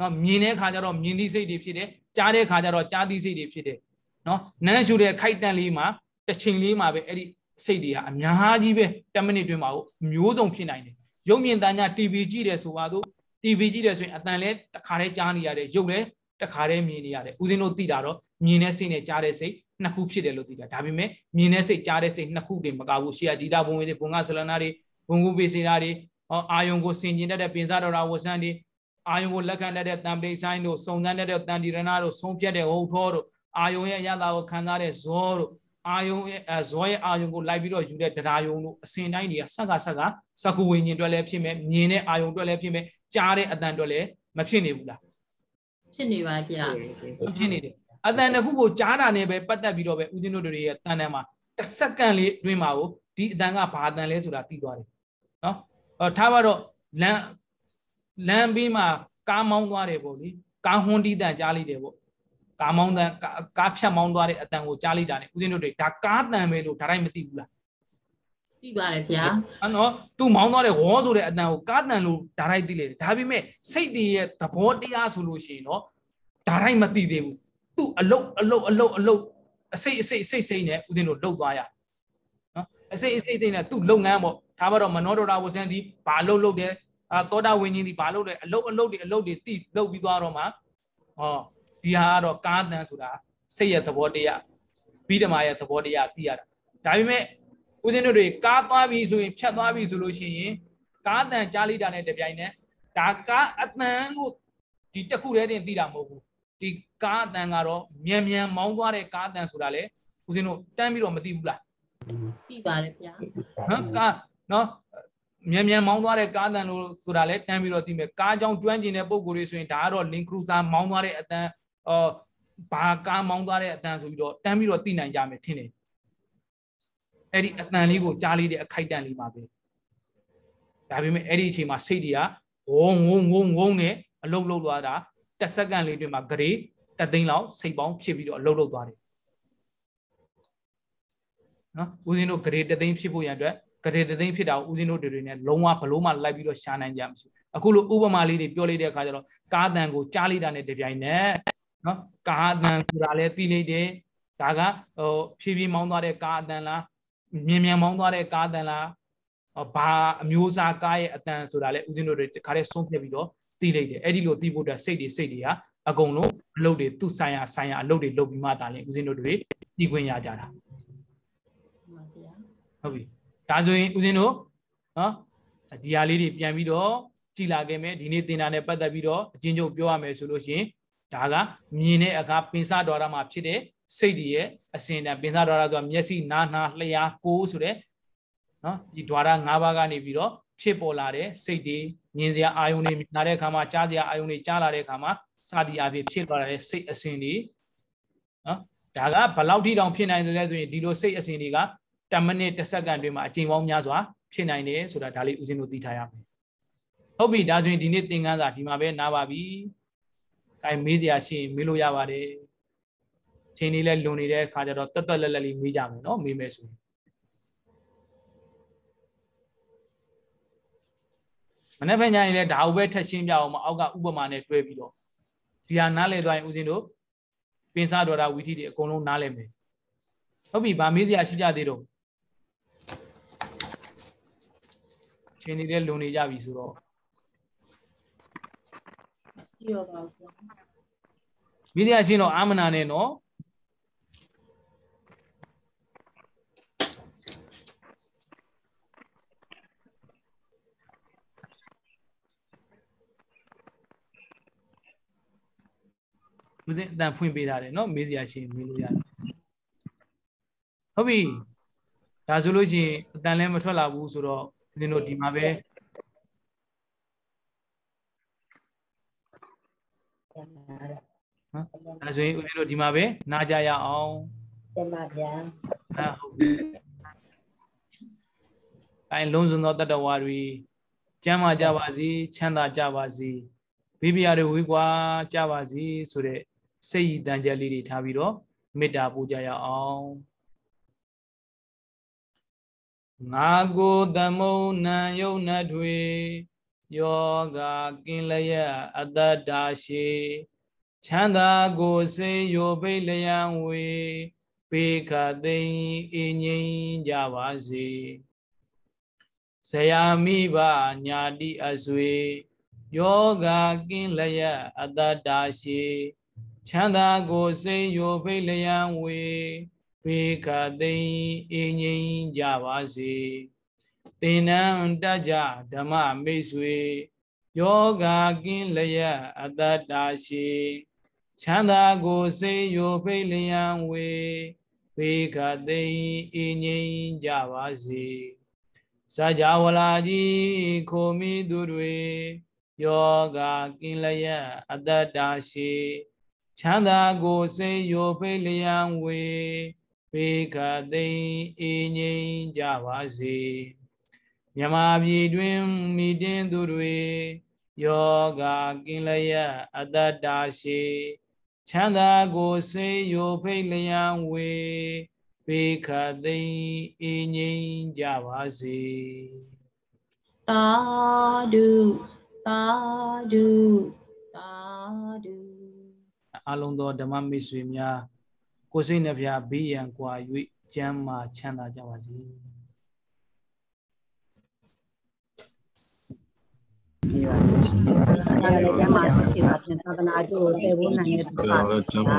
နော်မြင်တဲ့ခါကျတော့မြင်သည့်စိတ်တွေဖြစ်တယ်ကြားတဲ့ခါကျတော့ကြားသည့်စိတ်တွေဖြစ်တယ်နော်နန်းရှူတဲ့ခိုက်တန့်လေးမှာတစ်ချိန်လေးမှာပဲအဲ့ဒီစိတ်တွေကအများကြီးပဲ10မိနစ်တွင်းမှာမျိုးစုံဖြစ်နိုင်တယ်ရုပ်မြင်တန်းညာ TV ကြည့်တယ်ဆိုပါတော့ TV ကြည့်တယ်ဆိုရင်အတန်လဲတစ်ခါတည်းကြားနေရတယ်ရုပ်လဲတစ်ခါတည်းမြင်နေရတယ်ဦးဇင်းတို့သိတာတော့မြင်တဲ့စိတ်နဲ့ကြားတဲ့စိတ် နှစ်ခုဖြစ်တယ်လို့သိတာဒါပေမဲ့မြင်တဲ့စိတ်ကြားတဲ့စိတ်နှစ်ခုတည်းမကဘူးရှေ့ကဒီတာဘုံဝေးတွေဘုံကဆလနာတွေဘုံကုပေစေတာတွေဟောအာယုံကိုဆင်ကျင်တတ်တဲ့ပင်စားတော်ရာဝဆန်းတွေအာယုံကိုလက်ခံတတ်တဲ့တံပိဆိုင်တို့စုံစမ်းတတ်တဲ့တန်တီရဏတို့ဆုံးဖြတ်တဲ့ဟုတ်ထောတို့အာယုံရဲ့အရသာကိုခံစားတဲ့ဇောတို့အာယုံရဲ့ဇောရဲ့အာယုံကိုလိုက်ပြီးတော့ယူတဲ့တရားယုံတို့အစဉ်တိုင်းတွေကဆက်ကဆက်ကစကုဝိညာဉ်အတွက်လည်းဖြစ်မယ်မြင်တဲ့အာယုံအတွက်လည်းဖြစ်မယ်ကြားတဲ့အတန်အတွက်လည်းမဖြစ်နေဘူးလားဖြစ်နေပါဗျာဖြစ်နေတယ် အတန်တစ်ခုကိုကြားတာနဲ့ပဲပတ်သက်ပြီးတော့ပဲဦးဇင်းတို့တွေရဲ့တန်တန်မှာတစ်စက္ကန့်လေးတွင်းမှာကိုဒီအတန်ကဘာအတန်လဲဆိုတာသိသွားတယ်နော်အော်ထားပါတော့လမ်းလမ်းဘေးမှာကားမောင်းသွားတယ်ပေါ့လေကားဟွန်းတီးတန်ကြားလိုက်တယ်ပေါ့ကားမောင်းတန်ကားဖြတ်မောင်းသွားတဲ့အတန်ကိုကြားလိုက်တာ ਨੇ ဦးဇင်းတို့တွေဒါကားတန်ပဲလို့ဒါတိုင်းမသိဘူးလားသိပါတယ်ဗျာအဲ့နော်သူမောင်းသွားတဲ့ဝေါဆိုတဲ့အတန်ကိုကားတန်လို့ဒါတိုင်းသိလေတယ်ဒါပေမဲ့စိတ်တွေရဲ့သဘောတရားဆိုလို့ရှိရင်တော့ဒါတိုင်းမသိသေးဘူး သူအလုတ်အလုတ်အလုတ်အလုတ်အစိတ်အစိတ်စိတ်စိတ်နဲ့ဦးဇင်းတို့လှုပ်သွားရနော်အစိတ်အစိတ်စိတ်နဲ့သူ့လုပ်ငန်းပေါ့ဒါမှတော့မနောဒရာဝဇန်ဒီဘာလှုပ်လှုပ်တယ်အာသောတာဝิญဉ်ဒီဘာလှုပ်တယ်အလုတ်အလုတ်တွေအလုတ်တွေတိလှုပ်ပြီးသွားတော့မှဟောဒီဟာကတော့ကားတန်ဆိုတာစိတ်ရဲ့သဘောတရားပြီးဓမ္မရဲ့သဘောတရားသိရတာဒါပေမဲ့ဦးဇင်းတို့တွေကားသွားပြီဆိုရင်ဖြတ်သွားပြီဆိုလို့ရှိရင်ကားတန်ကြားလိုက်တာနဲ့တပြိုင်နက်ဒါကားအတန်လို့ဒီတစ်ခုတည်းတင်သိတာမဟုတ်ဘူး ဒီကားအတန်ကတော့မြန်မြန်မောင်းသွားတဲ့ကားအတန်ဆိုတာလေဦးဇင်းတို့တန်းပြီးတော့မသိဘူးလားသိပါတယ်ဗျာနော်ကားနော်မြန်မြန်မောင်းသွားတဲ့ကားအတန်လို့ဆိုတာလေတန်းပြီးတော့သိမယ်ကားကြောင်ကျွမ်းကျင်တဲ့ပုံကိုယ်တွေဆိုရင်ဒါကတော့ link cruiser မောင်းသွားတဲ့အတန်အော်ဘာကားမောင်းသွားတဲ့အတန်ဆိုပြီးတော့တန်းပြီးတော့သိနိုင်ကြမယ်ထင်တယ်အဲ့ဒီအတန်လေးကိုကြားလေးတဲ့အခိုက်တန့်လေးပါပဲဒါပေမဲ့အဲ့ဒီအချိန်မှာစိတ်တွေကဝုံဝုံဝုံဝုံနဲ့အလုတ်လုတ်သွားတာ တစ်စက္ကန့်လေးတွင်မှာဂရေတသိန်းလောက်စိတ်ပေါင်းဖြစ်ပြီးတော့အလုတ်လုတ်သွားတယ်နော်ဦးဇင်းတို့ဂရေတသိန်းဖြစ်ဖို့ရန်အတွက်ဂရေတသိန်းဖြစ်တာကိုဦးဇင်းတို့တွေနဲ့လုံးဝဘလို့မှလိုက်ပြီးတော့ရှာနိုင်ကြမှာမရှိအခုလိုဥပမာလေးတွေပြောလိုက်တဲ့အခါကျတော့ကားတန်ကိုကြားလိုက်တာနဲ့တပြိုင်နက်နော်ကားတန်ဆိုတာလည်းသိလိုက်တယ်ဒါကဟိုဖြည်းဖြည်းမောင်းသွားတဲ့ကားအတန်လားမြန်မြန်မောင်းသွားတဲ့ကားတန်လားဘာအမျိုးအစားကားရဲ့အတန်ဆိုတာလည်းဦးဇင်းတို့တွေတခါတည်းဆုံးဖြတ်ပြီးတော့ သိလိုက်တယ်အဲ့ဒီလိုသိဖို့အတွက်စိတ်တွေစိတ်တွေကအကုန်လုံးအလုပ်တွေသူ့ဆိုင်ရာဆိုင်ရာအလုပ်တွေလုပ်ပြီးမှဒါလည်းဦးဇင်းတို့တွေပြီးခွင့်ရကြတာ မှန်ပါဗျာ ဟုတ်ပြီဒါဆိုရင်ဦးဇင်းတို့နော်ဒီဟာလေးတွေပြန်ပြီးတော့ကြည်လာခဲ့မယ်ဒီနေ့သင်တာနဲ့ပတ်သက်ပြီးတော့အချင်းချုပ်ပြောရမယ်ဆိုလို့ရှိရင်ဒါကမြင်တဲ့အခါပင်စတော်ရမှာဖြစ်တဲ့စိတ်တွေရဲ့အစဉ်တန်ပင်စတော်ရဆိုတာမျက်စိနားနှာလျှာကိုယ်ဆိုတဲ့နော်ဒီ द्वार ၅ပါးကနေပြီးတော့ ဖြစ်ပေါ်လာတဲ့စိတ်တွေမြင်စရာအာယုန်တွေမြင်လာတဲ့အခါမှာကြားစရာအာယုန်တွေကြားလာတဲ့အခါမှာစသည်အဖြစ်ဖြစ်လာတဲ့စိတ်အစဉ်တွေနော်ဒါကဘယ်လောက်ထိတောင်ဖြစ်နိုင်တယ်လဲဆိုရင်ဒီလိုစိတ်အစဉ်တွေက10မိနစ်10စက္ကန့်တွင်မှာအချိန်ပေါင်းများစွာဖြစ်နိုင်တယ်ဆိုတာဒါလေးဦးဇင်းတို့သိထားရမယ်ဟုတ်ပြီဒါဆိုရင်ဒီနေ့သင်ခန်းစာဒီမှာပဲနားပါပြီ။အဲမေးစရာရှိရင်မေးလို့ရပါတယ်။ချိန်လေးလဲလွန်နေတဲ့ခါကျတော့တက်တက်လက်လက်လေးမေးကြမယ်နော်မေးမယ်ဆိုရင် မနေ့ဖက်ညရင်လည်းဒါအုပ်ပဲထက်ရှင်းပြအောင်မအောက်ကဥပမာနဲ့တွဲပြီးတော့ဒီဟာနားလည်သွားရင်ဦးဇင်းတို့ပင်စားတော်တာဝီထီတွေအကုန်လုံးနားလည်မယ်ဟုတ်ပြီဗာမေးစရာရှိကြသေးတော့ချိန်နေလည်းလုံနေကြပြီဆိုတော့ရှိရောပါဗျာမေးစရာရှိရင်တော့အာမနာနဲ့နော် ဦးဇင်းအတန်ဖွင့်ပေးထားတယ်နော်မေးစရာရှိရင်မေးလို့ရတယ်ဟုတ်ပြီဒါဆိုလို့ရှိရင်အတန်လည်းမထွက်လာဘူးဆိုတော့ဦးဇင်းတို့ဒီမှာပဲအဲဆိုရင်ဦးဇင်းတို့ဒီမှာပဲနားကြရအောင်တင်ပါဗျာအဲဟုတ်ပြီအဲလုံးစုံသောတတ္တဝါတွေကျမ်းမာကြပါစေချမ်းသာကြပါစေဘေးပြားတွေဝေးကွာကြပါစေဆိုတဲ့ စိတ်ရည်တန်ကြလေးတွေထားပြီးတော့မေတ္တာပို့ကြရအောင်ငါကိုတမုံနံယုံနထွေယောဂကင်းလျက်အတ္တတာရှိချမ်းသာကိုစေယောပိလျံဝေပေခသိင်အင်းငိမ့်ကြပါစေဆရာမိဘညာတိအဆွေယောဂကင်းလျက်အတ္တတာရှိ ချမ်းသာကိုစေယောပိလျံဝေပေခသိင်အင်းငိမ့်ကြပါစေသင်္နံတကြဓမ္မမိတ်ဆွေယောဂကင်းလျက်အတ္တတာရှိချမ်းသာကိုစေယောဖိလျံဝေဘေကသိအင်းငိမ့်ကြပါစေစကြဝဠာကြီးခိုမိသူတွေယောဂကင်းလျက်အတ္တတာရှိ ချမ်းသာကိုစေယောဖိလျံဝေဘေကသိအင်းငိမ့်ကြပါစေမြမပြည်တွင်မိတင်းသူတွေယောဂကင်းလျက်အတ္တတာရှိချမ်းသာကိုစေယိုဖိတ်လျံဝေဘေခသိအင်းငိမ့်ကြပါစေသာဓုသာဓုသာဓု အလုံးသောဓမ္မမိတ်ဆွေများကိုယ်စိတ်နှဖျားဘေးရန်ကွာ၍ကျမ်းမာချမ်းသာကြပါစေဆရာလည်းကျမ်းမာရှိပါဖြင့်သာသနာ့ကျိုးကိုတည်ဖို့နိုင်တဲ့သူပါ